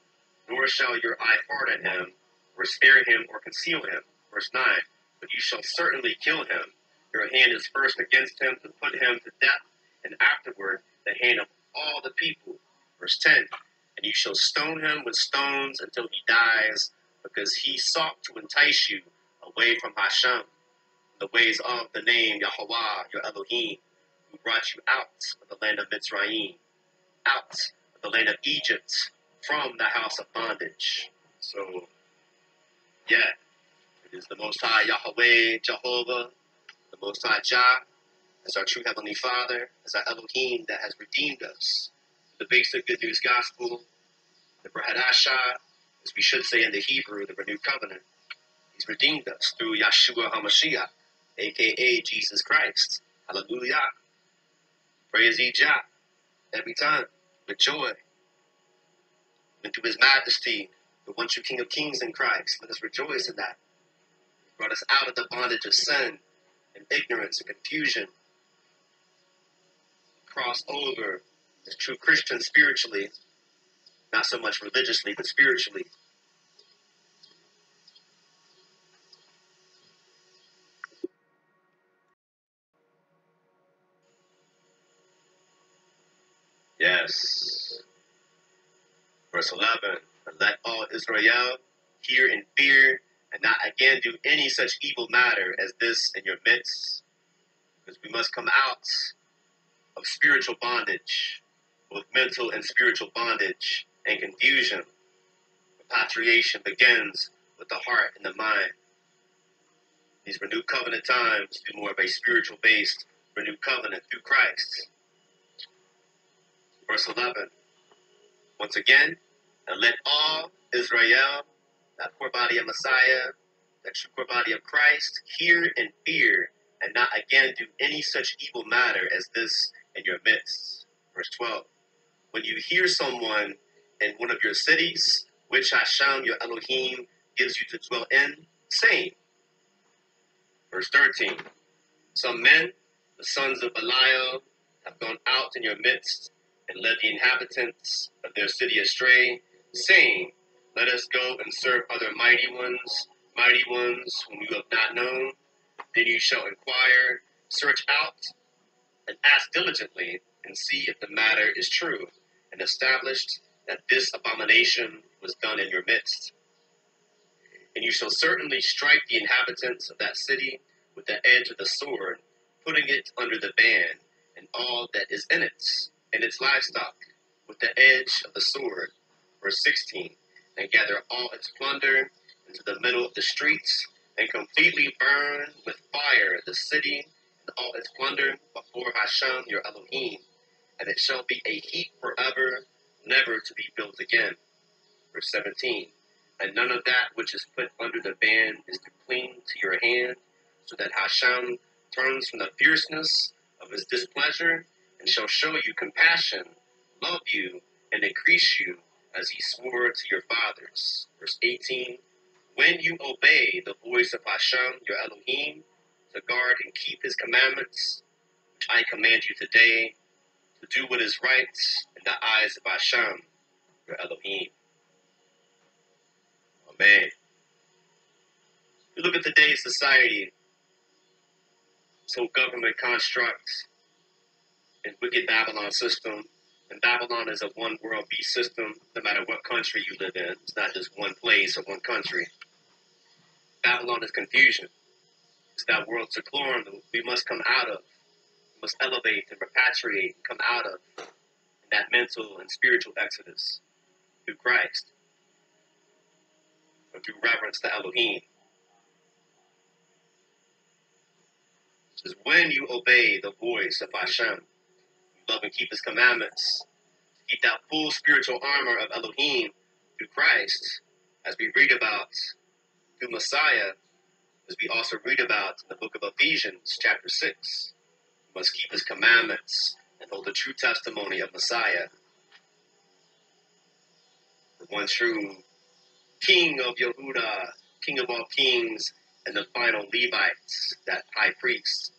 nor shall your eye at him, or spare him or conceal him. Verse 9 But you shall certainly kill him. Your hand is first against him to put him to death, and afterward the hand of all the people. Verse 10 And you shall stone him with stones until he dies, because he sought to entice you away from Hashem, the ways of the name Yahweh, your Elohim, who brought you out of the land of Mitzrayim, out of the land of Egypt, from the house of bondage. So, yeah, it is the Most High Yahweh, Jehovah, the Most High Jah, as our true Heavenly Father, as our Elohim that has redeemed us. The basic good news gospel, the Brit Hadashah, as we should say in the Hebrew, the renewed covenant. He's redeemed us through Yeshua HaMashiach, aka Jesus Christ. Hallelujah. Praise ye Jah every time with joy. And through his majesty, the one true King of Kings in Christ, let us rejoice in that. He brought us out of the bondage of sin and ignorance and confusion cross over as true Christians spiritually, not so much religiously, but spiritually. Yes. Verse 11 Let all Israel hear and fear, and not again do any such evil matter as this in your midst, because we must come out of spiritual bondage, both mental and spiritual bondage and confusion. Repatriation begins with the heart and the mind. These renewed covenant times do more of a spiritual based renewed covenant through Christ. Verse 11. Once again, and let all Israel, that poor body of Messiah, that true poor body of Christ, hear and fear, and not again do any such evil matter as this in your midst. Verse 12. When you hear someone in one of your cities, which Hashem, your Elohim, gives you to dwell in, saying, Verse 13. Some men, the sons of Belial, have gone out in your midst and led the inhabitants of their city astray, saying, Let us go and serve other mighty ones, mighty ones whom you have not known. Then you shall inquire, search out and ask diligently and see if the matter is true, and established that this abomination was done in your midst. And you shall certainly strike the inhabitants of that city with the edge of the sword, putting it under the ban, and all that is in it, and its livestock, with the edge of the sword. Verse 16. And gather all its plunder into the middle of the streets, and completely burn with fire the city and all its plunder before Hashem your Elohim, and it shall be a heap forever, never to be built again. Verse 17. And none of that which is put under the ban is to cling to your hand, so that Hashem turns from the fierceness of his displeasure and shall show you compassion, love you, and increase you as he swore to your fathers. Verse 18 When you obey the voice of Hashem, your Elohim, to guard and keep his commandments, which I command you today, to do what is right the eyes of Hashem, your Elohim. Amen. You look at today's society, so government constructs, and wicked Babylon system, and Babylon is a one world beast system, no matter what country you live in. It's not just one place or one country. Babylon is confusion. It's that world Tziklorim that we must come out of. We must elevate and repatriate and come out of that mental and spiritual exodus through Christ or through reverence to Elohim. It says, when you obey the voice of Hashem, love and keep his commandments, keep that full spiritual armor of Elohim through Christ, as we read about through Messiah, as we also read about in the book of Ephesians, chapter 6. We must keep his commandments and hold the true testimony of Messiah. The one true King of Yehuda, King of all kings, and the final Levites, that high priest,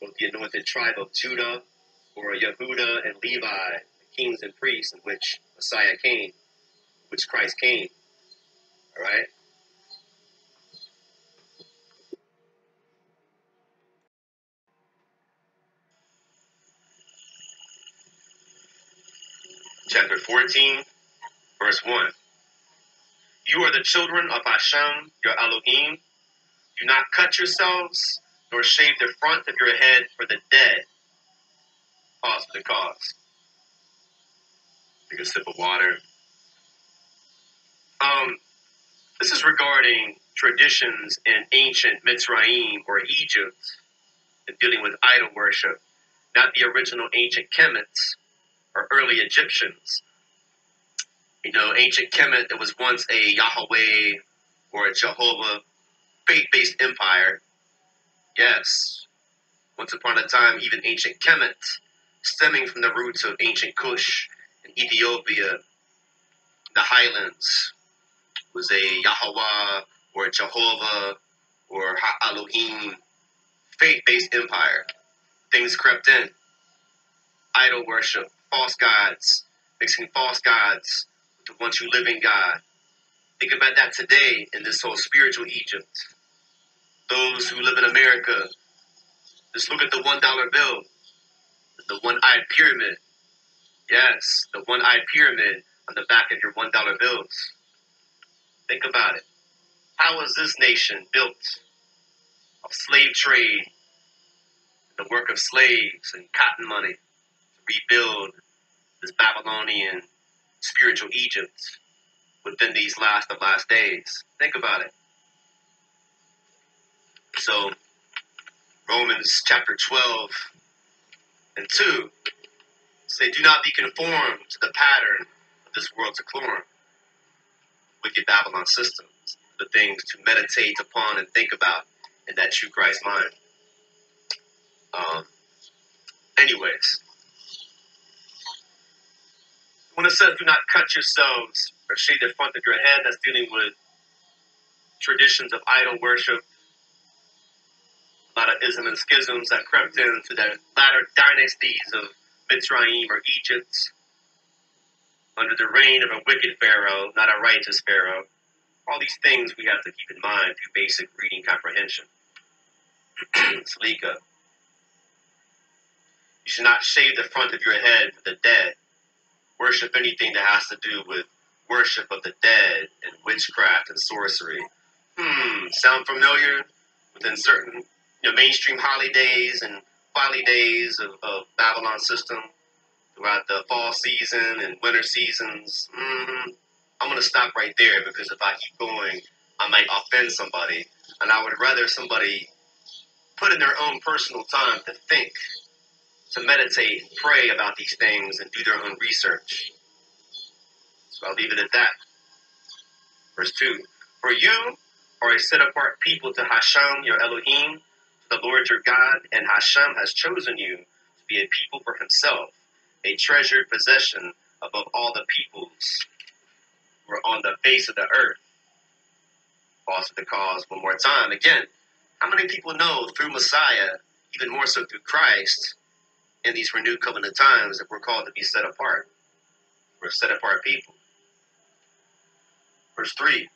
both the anointed tribe of Judah, or Yehuda and Levi, the kings and priests in which Messiah came, which Christ came. All right? Chapter 14, verse 1. You are the children of Hashem, your Elohim. Do not cut yourselves, nor shave the front of your head for the dead. Pause for the cause. Take a sip of water. Um, this is regarding traditions in ancient Mitzrayim or Egypt and dealing with idol worship, not the original ancient Kemites or early Egyptians. You know, ancient Kemet that was once a Yahweh or a Jehovah faith-based empire. Yes, once upon a time, even ancient Kemet, stemming from the roots of ancient Kush in Ethiopia, the highlands, was a Yahweh or a Jehovah or Ha Elohim faith-based empire. Things crept in. Idol worship, false gods, mixing false gods with the one true living God. Think about that today in this whole spiritual Egypt. Those who live in America, just look at the one dollar bill, the one eyed pyramid. Yes, the one eyed pyramid on the back of your one dollar bills. Think about it. How was this nation built of slave trade, the work of slaves and cotton money? Rebuild this Babylonian spiritual Egypt within these last of last days. Think about it. So, Romans chapter 12 and 2 say, Do not be conformed to the pattern of this world's Tziklorim, wicked Babylon systems, the things to meditate upon and think about in that true Christ mind. Um, anyways, when it says do not cut yourselves or shave the front of your head, that's dealing with traditions of idol worship, a lot of ism and schisms that crept into the latter dynasties of Mitzrayim or Egypt under the reign of a wicked pharaoh, not a righteous pharaoh. All these things we have to keep in mind through basic reading comprehension. Salika. You should not shave the front of your head for the dead. Worship anything that has to do with worship of the dead and witchcraft and sorcery. Hmm, sound familiar? Within certain you know, mainstream holidays and folly days of, of Babylon system throughout the fall season and winter seasons. Mm-hmm. I'm going to stop right there because if I keep going, I might offend somebody. And I would rather somebody put in their own personal time to think, to meditate, pray about these things, and do their own research. So I'll leave it at that. Verse 2 For you are a set apart people to Hashem, your Elohim, the Lord your God, and Hashem has chosen you to be a people for himself, a treasured possession above all the peoples who are on the face of the earth. Pause the cause one more time. Again, how many people know through Messiah, even more so through Christ, in these renewed covenant times, that we're called to be set apart? We're set apart people. Verse 3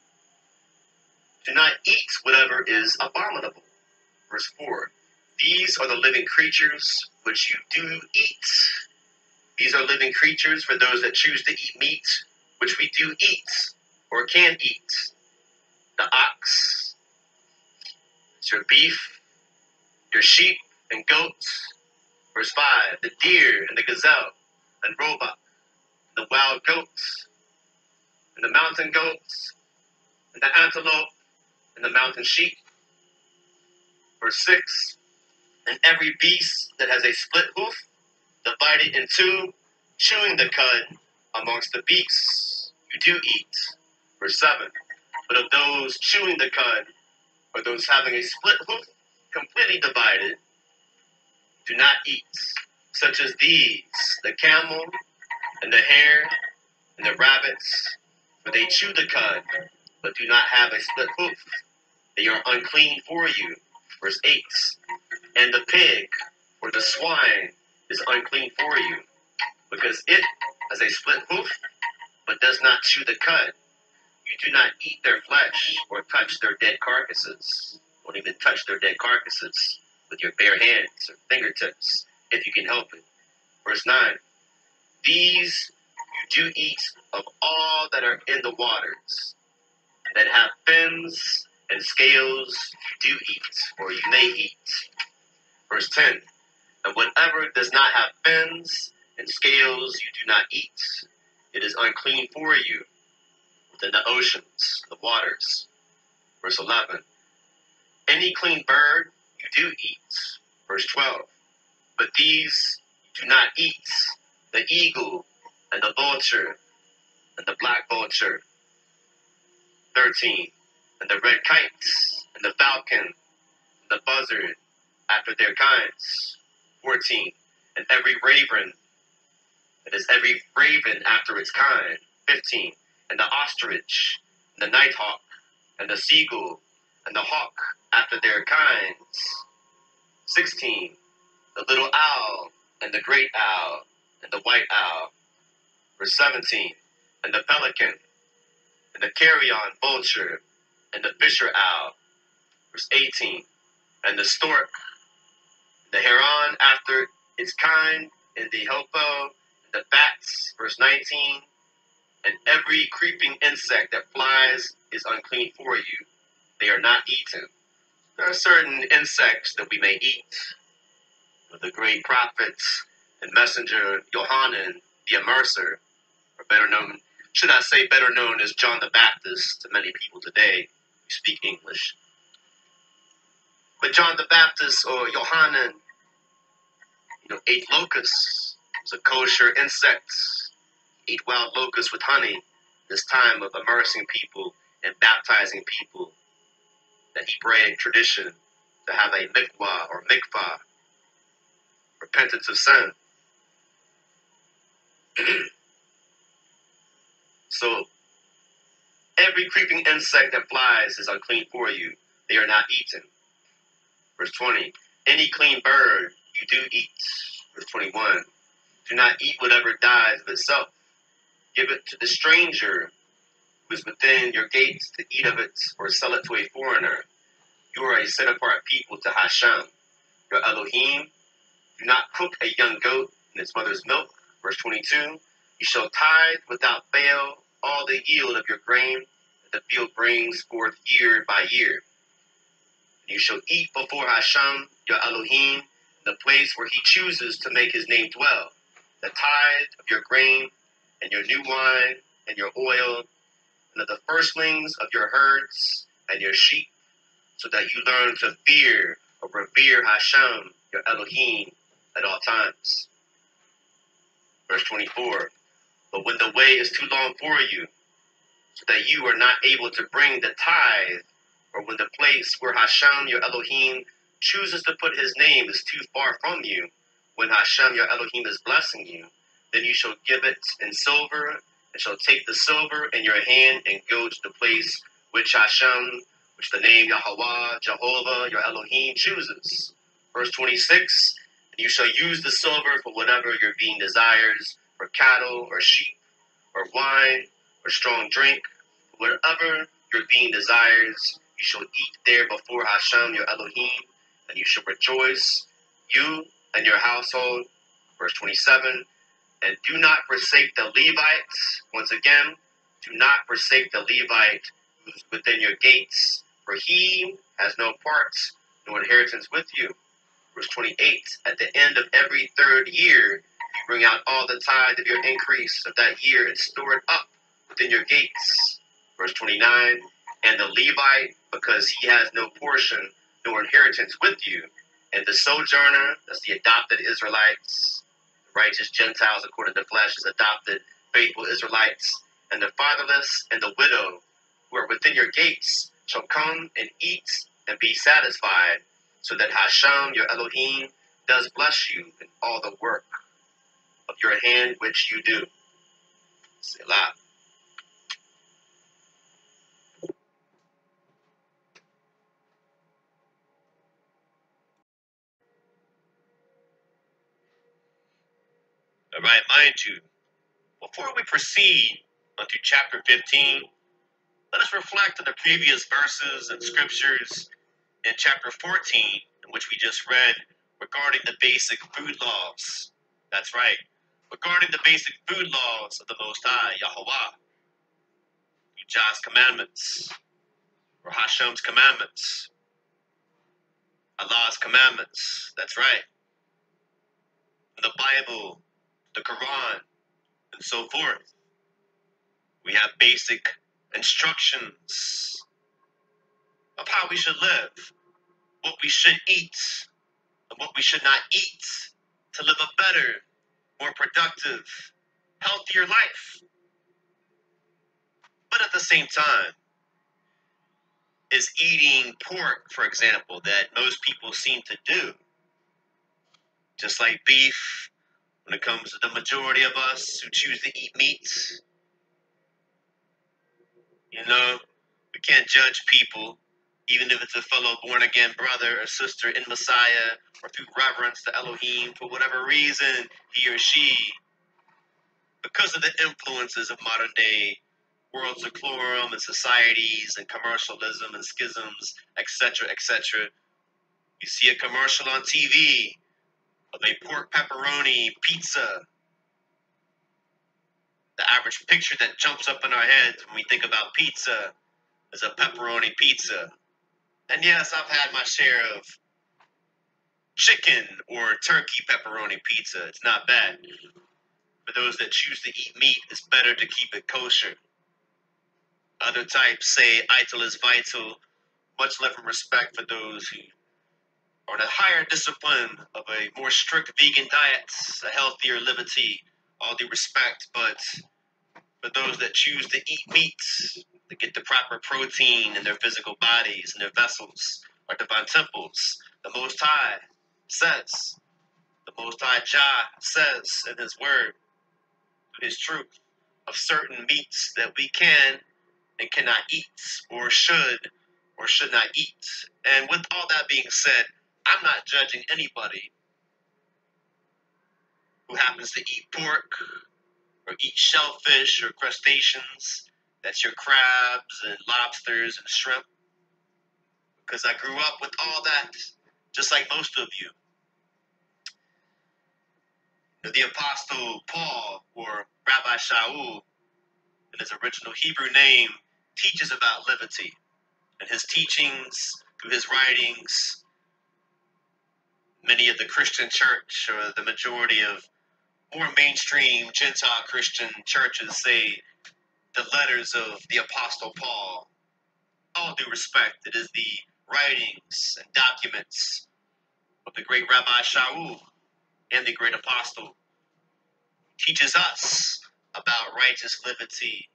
Do not eat whatever is abominable. Verse 4 These are the living creatures which you do eat. These are living creatures for those that choose to eat meat, which we do eat or can eat. The ox, your beef, your sheep and goats. Verse 5 The deer and the gazelle and roebuck, the wild goats, and the mountain goats, and the antelope, and the mountain sheep. Verse 6 And every beast that has a split hoof, divided in two, chewing the cud amongst the beasts you do eat. Verse 7 But of those chewing the cud, or those having a split hoof, completely divided, do not eat, such as these the camel, and the hare, and the rabbits, for they chew the cud, but do not have a split hoof. They are unclean for you. Verse 8. And the pig, or the swine, is unclean for you, because it has a split hoof, but does not chew the cud. You do not eat their flesh, or touch their dead carcasses. Don't even touch their dead carcasses with your bare hands or fingertips, if you can help it. Verse 9. These you do eat of all that are in the waters, that have fins and scales you do eat, or you may eat. Verse 10 And whatever does not have fins and scales you do not eat, it is unclean for you within the oceans, the waters. Verse 11 Any clean bird do eat. Verse 12 But these do not eat the eagle and the vulture and the black vulture. 13. And the red kites and the falcon and the buzzard after their kinds. 14. And every raven, it is every raven after its kind. 15. And the ostrich and the nighthawk and the seagull and the hawk after their kinds. 16. The little owl and the great owl and the white owl Verse 17, and the pelican, and the carrion vulture, and the fisher owl. Verse 18, and the stork, the heron after its kind, and the hoopoe, and the bats. Verse 19, and every creeping insect that flies is unclean for you. They are not eaten. There are certain insects that we may eat. The great prophets and messenger Yohanan, the immerser, or better known, should I say, better known as John the Baptist to many people today who speak English. But John the Baptist or Yohanan, you know, ate locusts. Was a kosher insect. Ate wild locusts with honey. This time of immersing people and baptizing people. The Hebraic tradition to have a mikvah or mikvah, repentance of sin. So every creeping insect that flies is unclean for you. They are not eaten. Verse 20. Any clean bird you do eat. Verse 21. Do not eat whatever dies of itself. Give it to the stranger is within your gates to eat of it or sell it to a foreigner. You are a set apart people to Hashem, your Elohim, Do not cook a young goat in its mother's milk. Verse 22 You shall tithe without fail all the yield of your grain that the field brings forth year by year. You shall eat before Hashem, your Elohim, the place where he chooses to make his name dwell, the tithe of your grain and your new wine and your oil, and of the firstlings of your herds and your sheep, so that you learn to fear or revere Hashem, your Elohim, at all times. Verse 24 But when the way is too long for you, so that you are not able to bring the tithe, or when the place where Hashem, your Elohim, chooses to put his name is too far from you, when Hashem, your Elohim, is blessing you, then you shall give it in silver, and shall take the silver in your hand and go to the place which Hashem, which the name Yahweh, Jehovah, your Elohim chooses. Verse 26 You shall use the silver for whatever your being desires, for cattle or sheep, or wine, or strong drink, whatever your being desires, you shall eat there before Hashem, your Elohim, and you shall rejoice, you and your household. Verse 27 and do not forsake the Levites. Once again, do not forsake the Levite who's within your gates, for he has no parts no inheritance with you. Verse 28 At the end of every third year, you bring out all the tithe of your increase of that year and store it up within your gates. Verse 29 And the Levite, because he has no portion no inheritance with you, and the sojourner, that's the adopted Israelites, righteous Gentiles according to flesh is adopted, faithful Israelites, and the fatherless and the widow who are within your gates shall come and eat and be satisfied, so that Hashem, your Elohim, does bless you in all the work of your hand which you do. Selah. All right, mind you, before we proceed onto chapter 15, let us reflect on the previous verses and scriptures in chapter 14, in which we just read regarding the basic food laws. That's right, regarding the basic food laws of the Most High, Yahweh, Yah's commandments, or Hashem's commandments, Allah's commandments. That's right. The Bible, the Quran, and so forth. We have basic instructions of how we should live, what we should eat, and what we should not eat to live a better, more productive, healthier life. But at the same time, is eating pork, for example, that most people seem to do, just like beef, when it comes to the majority of us who choose to eat meat. You know, we can't judge people, even if it's a fellow born again brother or sister in Messiah, or through reverence to Elohim for whatever reason he or she, because of the influences of modern day world seclorum and societies and commercialism and schisms, etc., etc. You see a commercial on TV a pork pepperoni pizza. The average picture that jumps up in our heads when we think about pizza is a pepperoni pizza. And yes, I've had my share of chicken or turkey pepperoni pizza. It's not bad. For those that choose to eat meat, it's better to keep it kosher. Other types say ital is vital, much love and respect for those who or the higher discipline of a more strict vegan diet, a healthier liberty, all due respect, but for those that choose to eat meat, to get the proper protein in their physical bodies and their vessels, or divine temples, the Most High says, the Most High Jah says in His Word, His truth, of certain meats that we can and cannot eat, or should or should not eat. And with all that being said, I'm not judging anybody who happens to eat pork or eat shellfish or crustaceans. That's your crabs and lobsters and shrimp. Because I grew up with all that, just like most of you. The Apostle Paul, or Rabbi Shaul, in his original Hebrew name, teaches about liberty. And his teachings, through his writings, many of the Christian church, or the majority of more mainstream Gentile Christian churches, say the letters of the Apostle Paul. All due respect, it is the writings and documents of the great Rabbi Shaul and the great apostle teaches us about righteous liberty.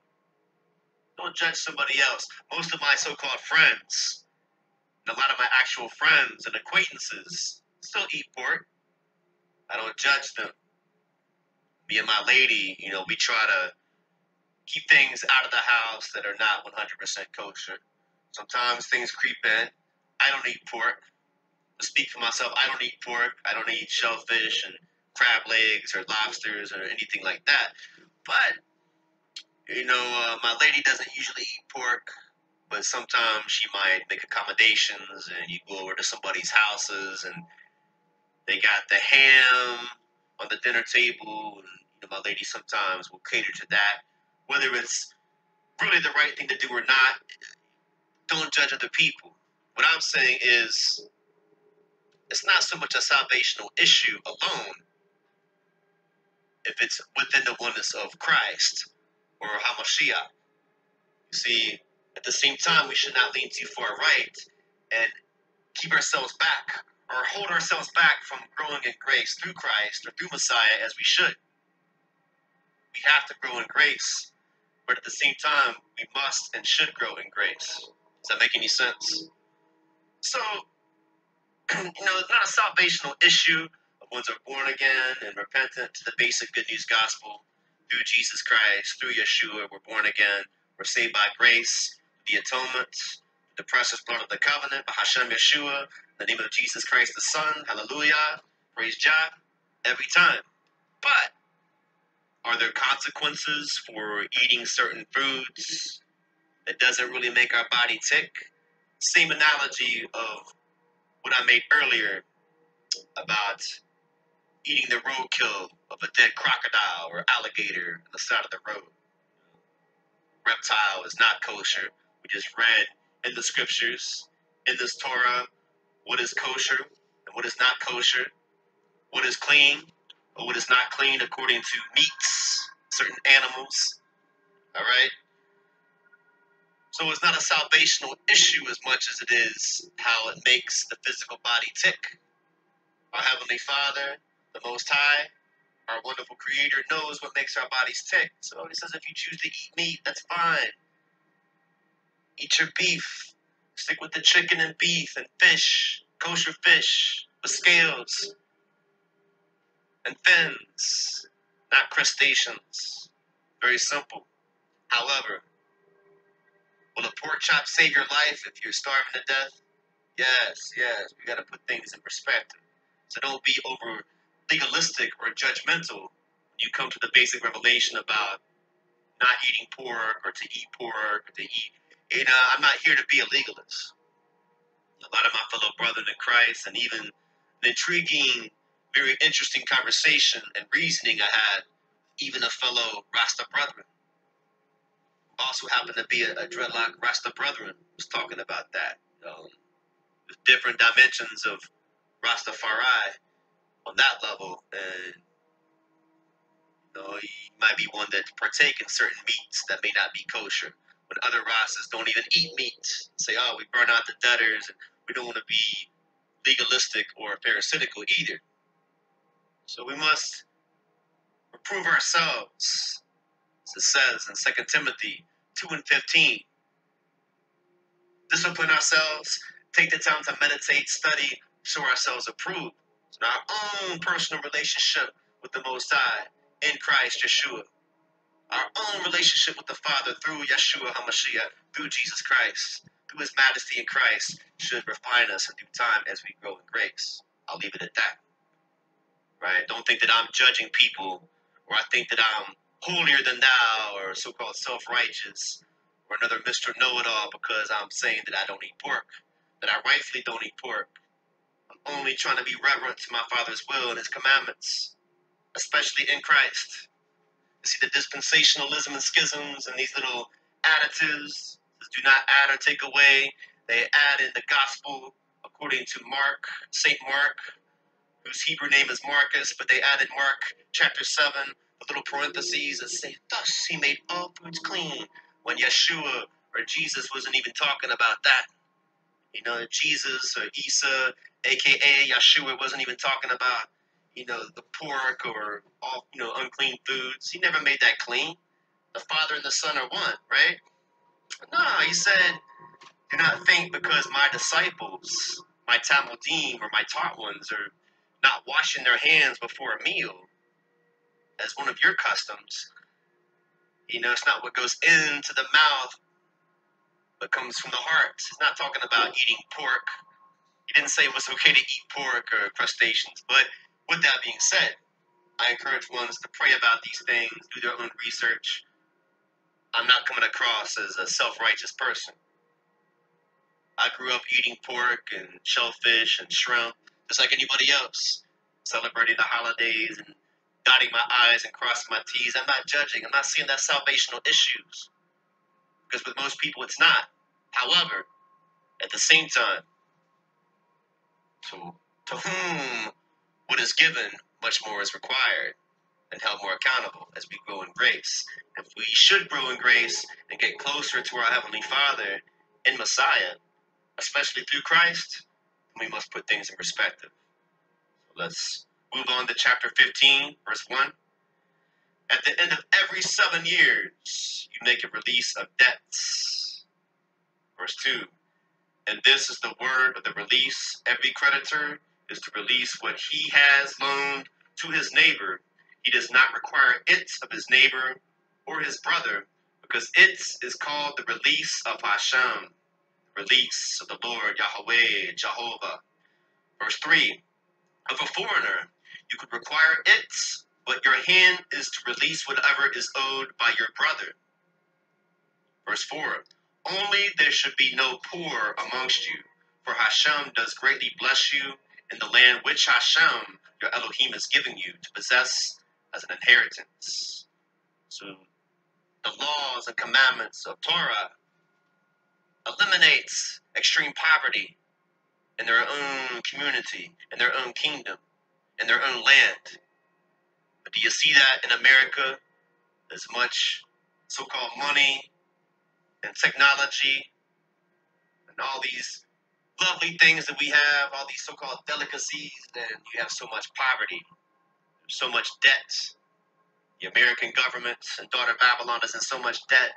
Don't judge somebody else. Most of my so called friends, and a lot of my actual friends and acquaintances, still eat pork. I don't judge them. Me and my lady, you know, we try to keep things out of the house that are not 100% kosher. Sometimes things creep in. I don't eat pork to speak for myself, I don't eat pork. I don't eat shellfish and crab legs or lobsters or anything like that. But you know, uh, my lady doesn't usually eat pork, but sometimes she might make accommodations, and you go over to somebody's houses, and they got the ham on the dinner table, and you know, my lady sometimes will cater to that. Whether it's really the right thing to do or not, don't judge other people. What I'm saying is, it's not so much a salvational issue alone if it's within the oneness of Christ or Hamashiach. You see, at the same time, we should not lean too far right and keep ourselves back or hold ourselves back from growing in grace through Christ or through Messiah as we should. We have to grow in grace, but at the same time, we must and should grow in grace. Does that make any sense? So, you know, it's not a salvational issue of ones are born again and repentant to the basic good news gospel through Jesus Christ, through Yeshua, we're born again. We're saved by grace, the atonement, the precious blood of the covenant, by Hashem Yeshua, the name of Jesus Christ the Son. Hallelujah. Praise Jah. Every time. But are there consequences for eating certain foods that doesn't really make our body tick? Same analogy of what I made earlier about eating the roadkill of a dead crocodile or alligator on the side of the road. Reptile is not kosher. We just read in the scriptures, in this Torah, what is kosher and what is not kosher, what is clean or what is not clean according to meats, certain animals. All right? So it's not a salvational issue as much as it is how it makes the physical body tick. Our Heavenly Father, the Most High, our wonderful Creator, knows what makes our bodies tick. So He says if you choose to eat meat, that's fine. Eat your beef. Stick with the chicken and beef and fish, kosher fish with scales and fins, not crustaceans. Very simple. However, Will a pork chop save your life if you're starving to death? Yes, yes. We got to put things in perspective. So don't be over legalistic or judgmental when you come to the basic revelation about not eating pork or to eat pork or to eat. You know, I'm not here to be a legalist. A lot of my fellow brethren in Christ, and even an intriguing, very interesting conversation and reasoning I had, even a fellow Rasta brethren also happened to be a, a dreadlock Rasta brethren was talking about that. Um, different dimensions of Rastafari on that level, and you know, you might be one that partake in certain meats that may not be kosher. When other Rastas don't even eat meat, say, "Oh, we burn out the debtors, and we don't want to be legalistic or pharisaical either." So we must reprove ourselves as it says in 2 Timothy 2 and 15. Discipline ourselves, take the time to meditate, study, show ourselves approved. in our own personal relationship with the Most High in Christ Yeshua. Our own relationship with the Father through Yeshua HaMashiach, through Jesus Christ, through His majesty in Christ, should refine us in due time as we grow in grace. I'll leave it at that. Right? Don't think that I'm judging people or I think that I'm holier than thou or so called self righteous or another Mr. Know It All because I'm saying that I don't eat pork, that I rightfully don't eat pork. I'm only trying to be reverent to my Father's will and His commandments. especially in Christ. See the dispensationalism and schisms and these little additives do not add or take away. They add in the gospel according to Mark, St. Mark, whose Hebrew name is Marcus, but they added Mark chapter 7, the little parentheses that say, Thus he made all foods clean, when Yeshua or Jesus wasn't even talking about that. You know, Jesus or Isa, aka Yeshua, wasn't even talking about, you know, the pork or all, you know, unclean foods. He never made that clean. The Father and the Son are one, right? No, he said, do not think because my disciples, my talmidim or my taught ones, are not washing their hands before a meal as one of your customs. You know, it's not what goes into the mouth, but comes from the heart. He's not talking about eating pork. He didn't say it was okay to eat pork or crustaceans. But with that being said, I encourage ones to pray about these things, do their own research. I'm not coming across as a self righteous person. I grew up eating pork and shellfish and shrimp, just like anybody else, celebrating the holidays and dotting my I's and crossing my T's. I'm not judging. I'm not seeing that salvational issues. Because with most people, it's not. However, at the same time, to, to whom what is given, much more is required and held more accountable as we grow in grace. If we should grow in grace and get closer to our Heavenly Father in Messiah, especially through Christ, we must put things in perspective. So let's move on to chapter 15, verse 1. At the end of every seven years, you make a release of debts. Verse 2. And this is the word of the release. Every creditor is to release what he has loaned to his neighbor. He does not require it of his neighbor or his brother, because it is called the release of Hashem, release of the Lord Yahweh, Jehovah. Verse 3 Of a foreigner, you could require it, but your hand is to release whatever is owed by your brother. Verse 4 Only there should be no poor amongst you, for Hashem does greatly bless you in the land which Hashem, your Elohim, is giving you to possess as an inheritance. So the laws and commandments of Torah eliminates extreme poverty in their own community, in their own kingdom, in their own land. But do you see that in America? As much so called money and technology and all these lovely things that we have, all these so called delicacies, then you have so much poverty, so much debt. The American government and daughter Babylon is in so much debt.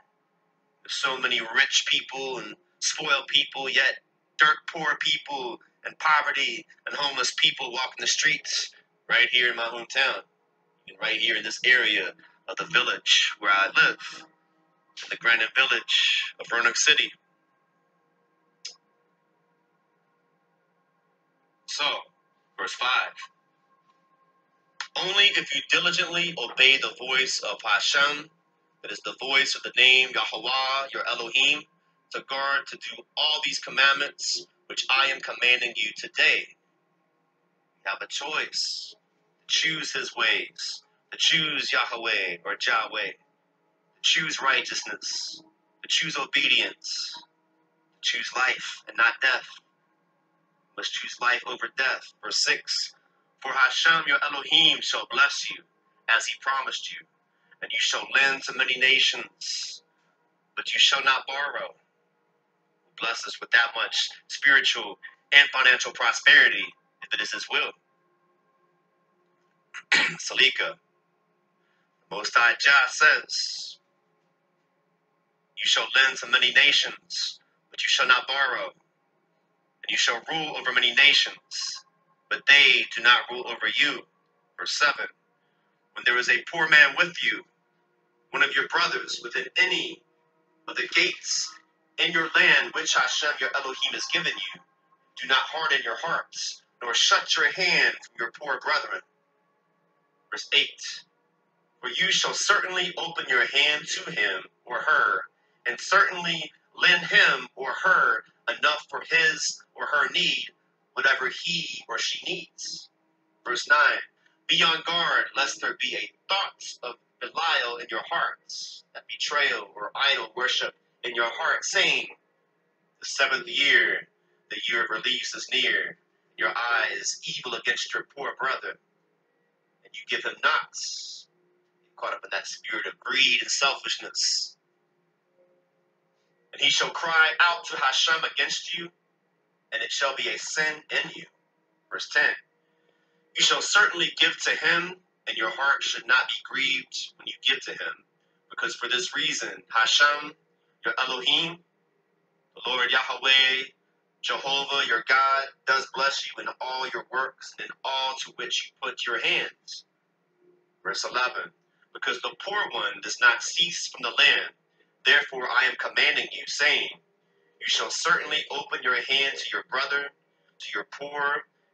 There's so many rich people and spoiled people, yet dirt poor people and poverty and homeless people walking the streets right here in my hometown, and right here in this area of the village where I live, in the Grandin Village of Roanoke City. So, verse 5. Only if you diligently obey the voice of Hashem, that is the voice of the name Yahweh, your Elohim, to guard to do all these commandments which I am commanding you today. You have a choice to choose his ways, to choose Yahweh or Yahweh, to choose righteousness, to choose obedience, to choose life and not death. Must choose life over death. Verse 6 For Hashem your Elohim shall bless you as he promised you, and you shall lend to many nations, but you shall not borrow bless us with that much spiritual and financial prosperity if it is His will. Salika, Most High Jah says, You shall lend to many nations, but you shall not borrow. You shall rule over many nations, but they do not rule over you. Verse 7 When there is a poor man with you, one of your brothers within any of the gates in your land which Hashem your Elohim has given you, do not harden your hearts, nor shut your hand from your poor brethren. Verse 8 For you shall certainly open your hand to him or her, and certainly lend him or her enough for his or her need, whatever he or she needs. Verse 9 Be on guard lest there be a thought of Belial in your hearts, that betrayal or idol worship in your heart, saying, The seventh year, the year of release is near, your eye is evil against your poor brother, and you give him not. Caught up in that spirit of greed and selfishness. And he shall cry out to Hashem against you, and it shall be a sin in you. Verse 10 You shall certainly give to him, and your heart should not be grieved when you give to him. Because for this reason, Hashem, your Elohim, the Lord Yahweh, Jehovah, your God, does bless you in all your works and in all to which you put your hands. Verse 11 Because the poor one does not cease from the land, therefore I am commanding you, saying, You shall certainly open your hand to your brother, to your poor,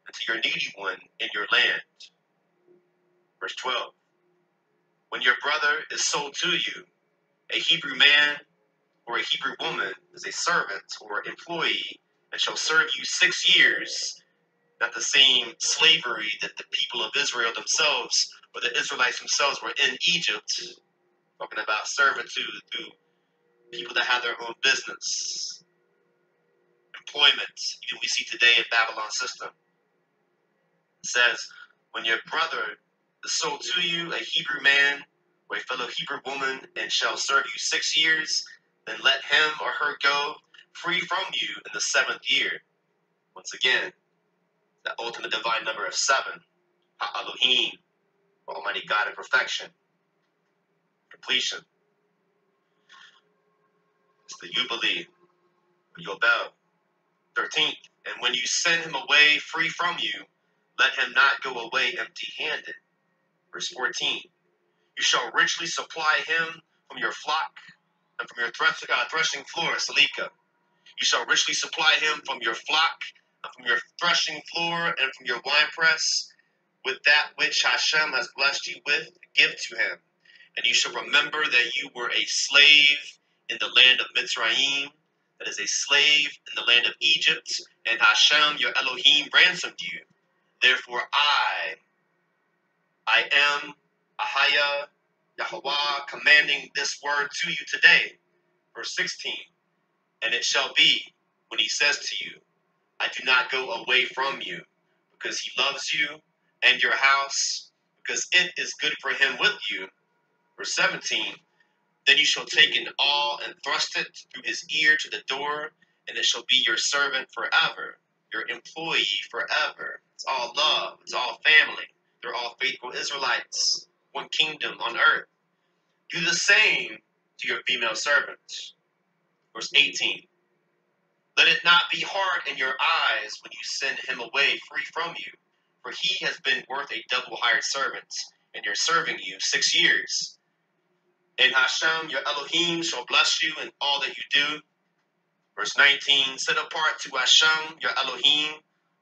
and to your needy one in your land. Verse 12 When your brother is sold to you, a Hebrew man or a Hebrew woman is a servant or employee and shall serve you six years, not the same slavery that the people of Israel themselves or the Israelites themselves were in Egypt, talking about servitude through people that have their own business, employment, even we see today in Babylon system. It says, when your brother is sold to you, a Hebrew man or a fellow Hebrew woman, and shall serve you six years, then let him or her go free from you in the seventh year. Once again, the ultimate divine number of seven, Elohim, Almighty God in perfection, completion. It's the Jubilee, Yobel. 13th, and when you send him away free from you, let him not go away empty handed. Verse 14, you shall richly supply him from your flock and from your uh, threshing floor, Salika. You shall richly supply him from your flock, and from your threshing floor, and from your winepress, with that which Hashem has blessed you with, give to him. And you shall remember that you were a slave in the land of Mitzrayim, that is a slave in the land of Egypt, and Hashem, your Elohim, ransomed you. Therefore, I, I am Ahaya, Yahweh, commanding this word to you today. Verse 16. And it shall be when he says to you, I do not go away from you, because he loves you and your house, because it is good for him with you. Verse 17, then you shall take an awl and thrust it through his ear to the door, and it shall be your servant forever, your employee forever. It's all love, it's all family. They're all faithful Israelites, one kingdom on earth. Do the same to your female servants Verse 18 Let it not be hard in your eyes when you send him away free from you, for he has been worth a double hired servant, and you're serving you six years. And Hashem, your Elohim, shall bless you in all that you do. Verse 19 Set apart to Hashem, your Elohim,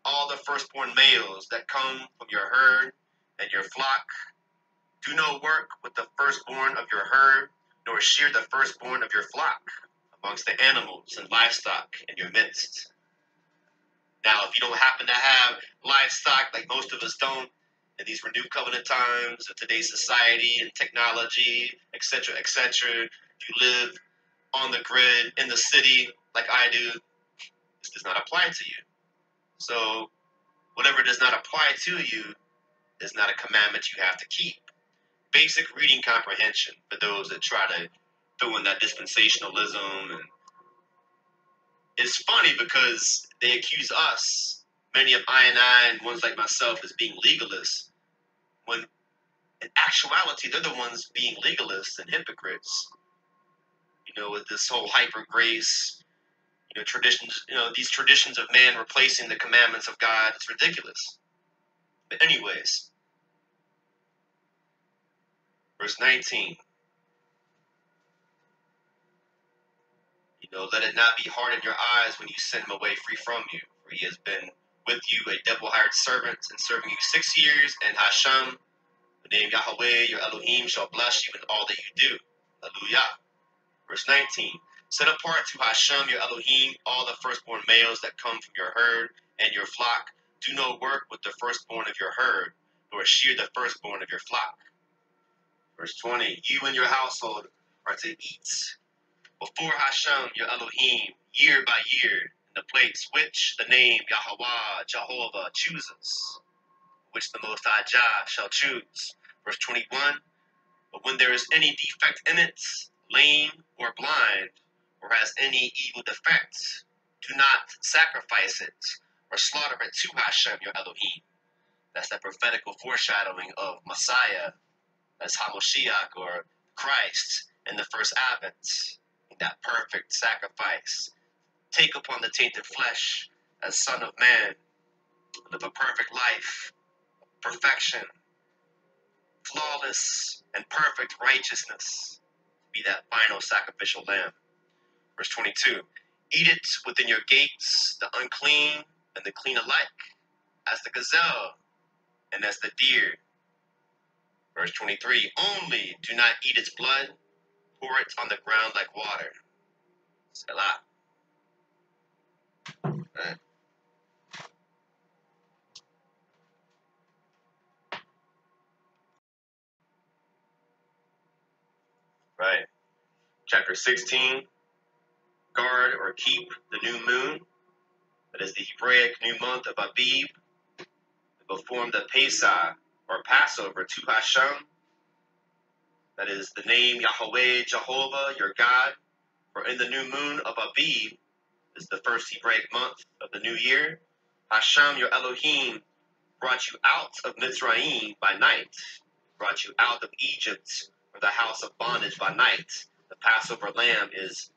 all the firstborn males that come from your herd and your flock. Do no work with the firstborn of your herd, nor shear the firstborn of your flock amongst the animals and livestock in your midst. Now, if you don't happen to have livestock like most of us don't, in these renewed covenant times of today's society and technology, etc., etc., if you live on the grid in the city like I do, this does not apply to you. So, whatever does not apply to you is not a commandment you have to keep. Basic reading comprehension for those that try to throw in that dispensationalism and it's funny because they accuse us, many of I and I and ones like myself, as being legalists, when in actuality they're the ones being legalists and hypocrites. You know, with this whole hyper grace, you know, traditions, you know, these traditions of man replacing the commandments of God, it's ridiculous. But anyways, verse 19. You know, let it not be hard in your eyes when you send him away free from you, for he has been with you a double hired servant and serving you six years, and Hashem, the name Yahweh, your Elohim, shall bless you in all that you do. Hallelujah. Verse 19 Set apart to Hashem, your Elohim, all the firstborn males that come from your herd and your flock. Do no work with the firstborn of your herd, nor shear the firstborn of your flock. Verse 20 You and your household are to eat before Hashem, your Elohim, year by year, the place which the name Yahweh, Jehovah, chooses, which the Most High Jah shall choose. Verse 21 But when there is any defect in it, lame or blind, or has any evil defect, do not sacrifice it or slaughter it to Hashem, your Elohim. That's that prophetical foreshadowing of Messiah as Hamashiach or Christ in the first advent, that perfect sacrifice. Take upon the tainted flesh as Son of Man, live a perfect life, perfection, flawless and perfect righteousness, be that final sacrificial lamb. Verse 22 Eat it within your gates, the unclean and the clean alike, as the gazelle and as the deer. Verse 23 Only do not eat its blood, pour it on the ground like water. Selah. Right. Chapter 16 Guard or keep the new moon. That is the Hebraic new month of Abib. Perform the Pesach or Passover to Hashem. That is the name Yahweh Jehovah, your God. For in the new moon of Abib is the first Hebraic month of the new year. Hashem, your Elohim, brought you out of Mitzrayim by night, brought you out of Egypt or the house of bondage by night. The Passover lamb is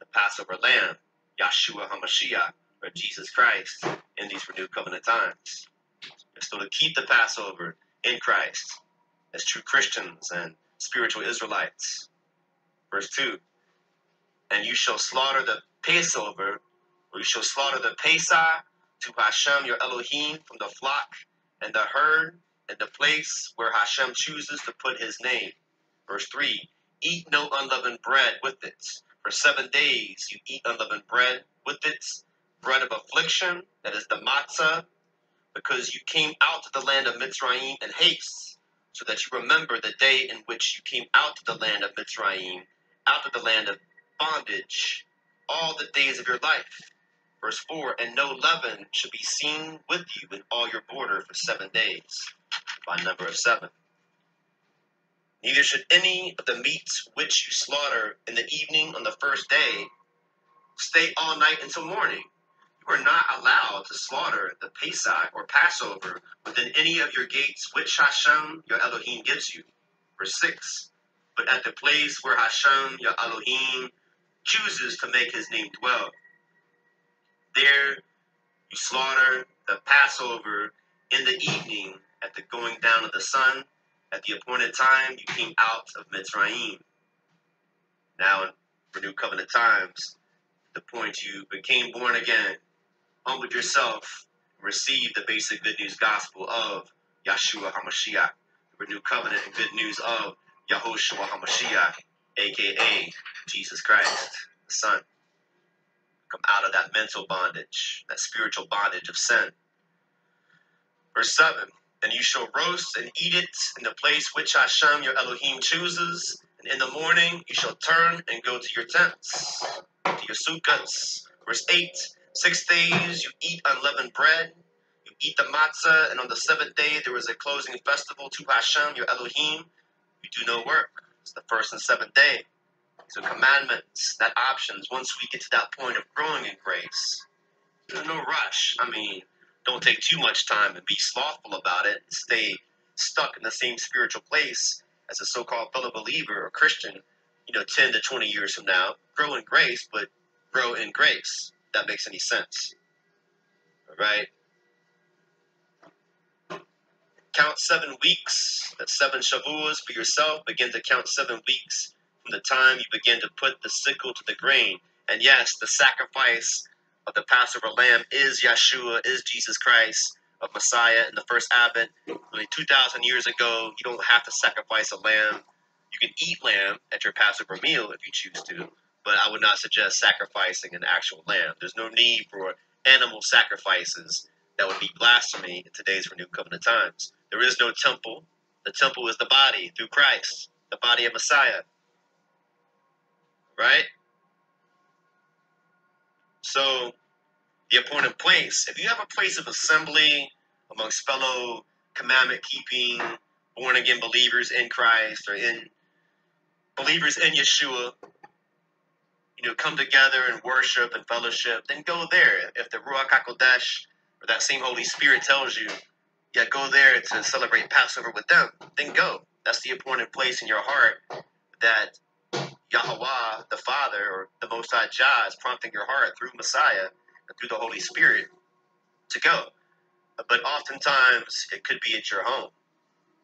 the Passover lamb, Yeshua HaMashiach, or Jesus Christ, in these renewed covenant times. So to keep the Passover in Christ as true Christians and spiritual Israelites. Verse 2 And you shall slaughter the Passover, or you shall slaughter the Pesach to Hashem your Elohim from the flock and the herd and the place where Hashem chooses to put his name. Verse 3 Eat no unleavened bread with it. For seven days you eat unleavened bread with it, bread of affliction, that is the matzah, because you came out of the land of Mitzrayim in haste, so that you remember the day in which you came out of the land of Mitzrayim, out of the land of bondage, all the days of your life. Verse 4 And no leaven should be seen with you in all your border for seven days, by number of seven. Neither should any of the meats which you slaughter in the evening on the first day stay all night until morning you are not allowed to slaughter the Pesach or Passover within any of your gates which Hashem, your Elohim, gives you. Verse 6 But at the place where Hashem, your Elohim, chooses to make his name dwell, there you slaughter the Passover in the evening at the going down of the sun. At the appointed time, you came out of Mitzrayim. Now, for New Covenant times, the point you became born again, humbled yourself, received the basic good news gospel of Yeshua HaMashiach, the new covenant and good news of Yahushua HaMashiach, aka Jesus Christ, the Son. Come out of that mental bondage, that spiritual bondage of sin. Verse 7 And you shall roast and eat it in the place which Hashem your Elohim chooses, and in the morning you shall turn and go to your tents, to your sukkahs. Verse 8 Six days you eat unleavened bread, you eat the matzah, and on the seventh day there is a closing festival to Hashem, your Elohim. You do no work. It's the first and seventh day. So commandments, not options. Once we get to that point of growing in grace, there's no rush. I mean, don't take too much time and be slothful about it. Stay stuck in the same spiritual place as a so-called fellow believer or Christian, you know, 10 to 20 years from now. Grow in grace, but grow in grace that makes any sense. All right? Count seven weeks, that's seven Shavuos for yourself. Begin to count seven weeks from the time you begin to put the sickle to the grain. And yes, the sacrifice of the Passover lamb is Yeshua, is Jesus Christ of Messiah in the first advent. Only 2,000 years ago, you don't have to sacrifice a lamb. You can eat lamb at your Passover meal if you choose to but I would not suggest sacrificing an actual lamb. There's no need for animal sacrifices That would be blasphemy in today's renewed covenant times. There is no temple. The temple is the body through Christ, the body of Messiah. Right? So, the appointed place, if you have a place of assembly amongst fellow commandment keeping, born again believers in Christ or in believers in Yeshua, you know, come together and worship and fellowship, then go there. If the Ruach HaKodesh or that same Holy Spirit tells you, yeah, go there to celebrate Passover with them, then go. That's the appointed place in your heart that Yahweh, the Father, or the Most High Jah is prompting your heart through Messiah and through the Holy Spirit to go. But oftentimes it could be at your home.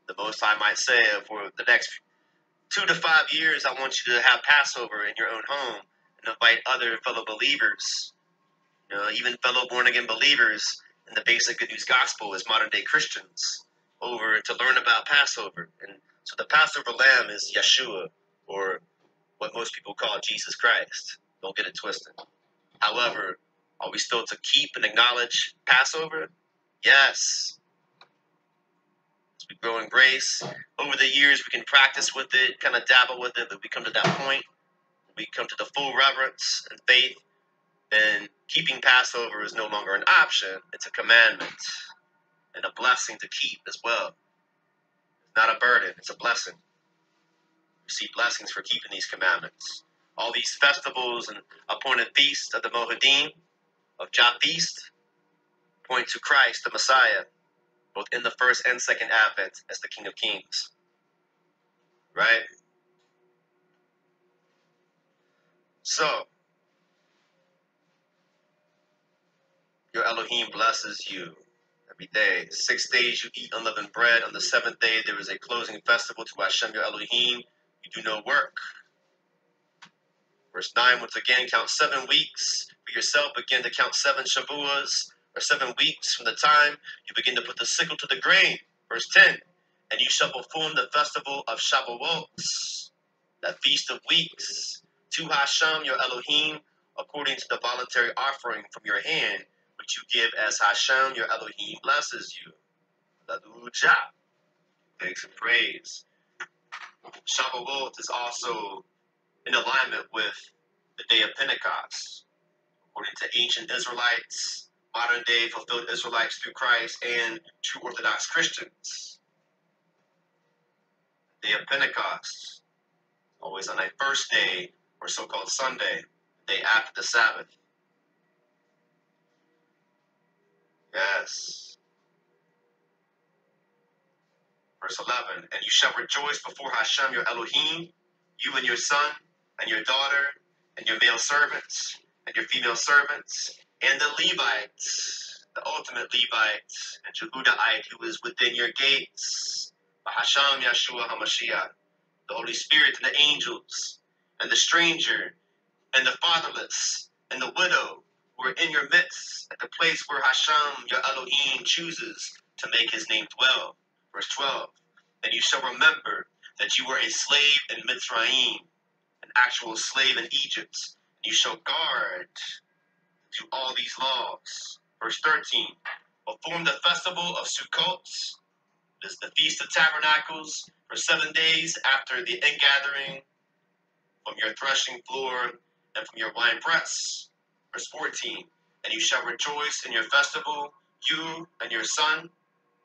The Most High might say, for the next two to five years, I want you to have Passover in your own home and invite other fellow believers, you know, even fellow born again believers in the basic good news gospel as modern day Christians over to learn about Passover. And so the Passover lamb is Yeshua, or what most people call Jesus Christ. Don't get it twisted. However, are we still to keep and acknowledge Passover? Yes. As we grow in grace, over the years we can practice with it, kind of dabble with it, but we come to that point, we come to the full reverence and faith, and keeping Passover is no longer an option, it's a commandment and a blessing to keep as well. It's not a burden, it's a blessing. Receive blessings for keeping these commandments. All these festivals and appointed feasts of the Moedim, of Jah feast, point to Christ, the Messiah, both in the first and second advent as the King of Kings. Right? So, your Elohim blesses you every day. Six days you eat unleavened bread. On the seventh day, there is a closing festival to Hashem, your Elohim. You do no work. Verse 9, once again, count seven weeks for yourself. Begin to count seven Shavuos or seven weeks from the time you begin to put the sickle to the grain. Verse 10 And you shall perform the festival of Shavuot, that feast of weeks, to Hashem your Elohim, according to the voluntary offering from your hand, you give as Hashem your Elohim blesses you. Hallelujah. Thanks and praise. Shavuot is also in alignment with the day of Pentecost. According to ancient Israelites, modern day fulfilled Israelites through Christ and true Orthodox Christians. The day of Pentecost, always on a first day or so called Sunday, the day after the Sabbath. Yes. Verse 11 And you shall rejoice before Hashem your Elohim, you and your son, and your daughter, and your male servants, and your female servants, and the Levites, the ultimate Levite, and Jehudahite who is within your gates, Bahasham Yeshua HaMashiach, the Holy Spirit and the angels, and the stranger, and the fatherless, and the widow are in your midst, at the place where Hashem, your Elohim, chooses to make his name dwell. Verse 12, Then you shall remember that you were a slave in Mitzrayim, an actual slave in Egypt, you shall guard to all these laws. Verse 13 Perform the festival of Sukkot, this is the Feast of Tabernacles, for seven days after the ingathering from your threshing floor and from your wine press. Verse 14 And you shall rejoice in your festival, you and your son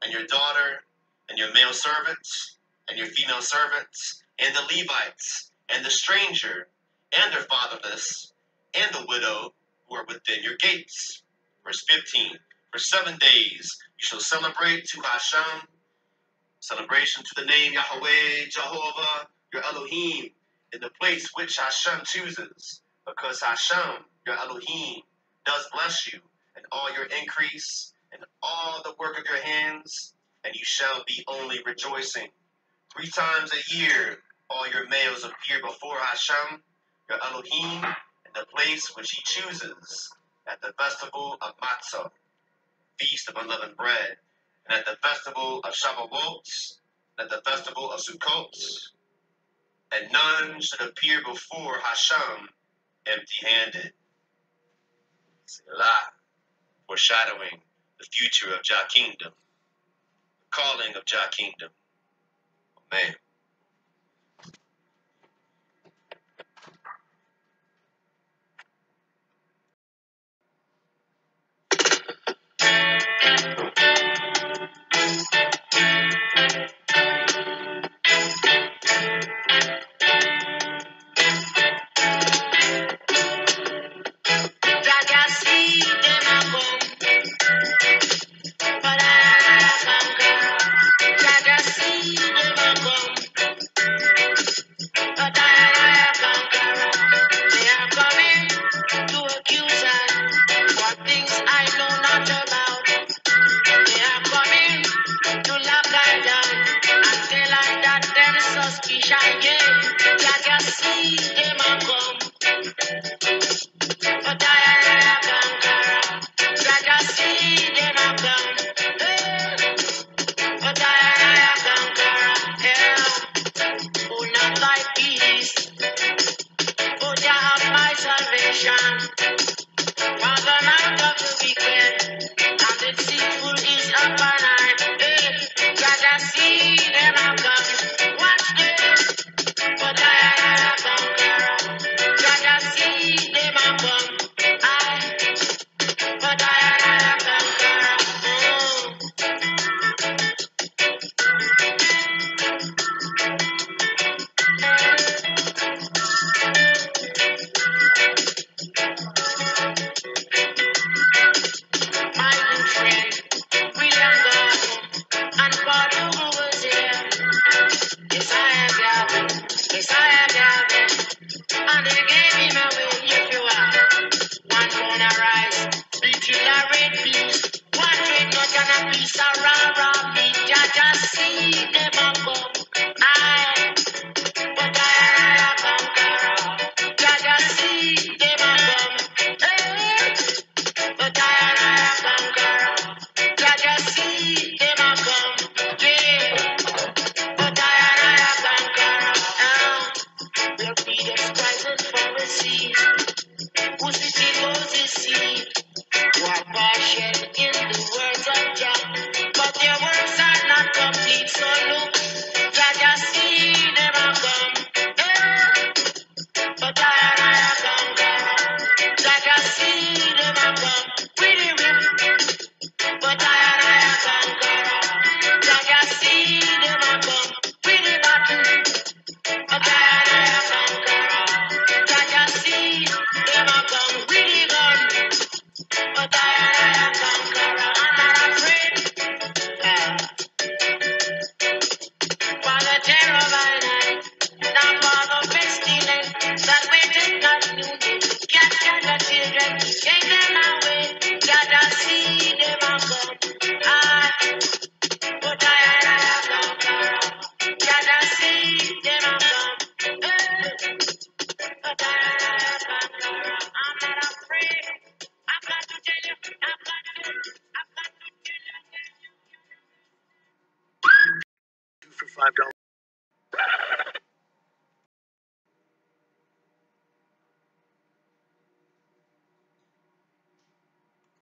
and your daughter and your male servants and your female servants and the Levites and the stranger and their fatherless and the widow who are within your gates. Verse 15 For seven days you shall celebrate to Hashem, celebration to the name Yahweh, Jehovah, your Elohim, in the place which Hashem chooses, because Hashem, your Elohim, does bless you and all your increase and all the work of your hands, and you shall be only rejoicing. Three times a year all your males appear before Hashem, your Elohim, in the place which he chooses at the festival of Matzah, feast of unleavened bread, and at the festival of Shavuot, and at the festival of Sukkot. And none should appear before Hashem empty handed. Selah, foreshadowing the future of Jah Kingdom, the calling of Jah Kingdom. Amen. Thank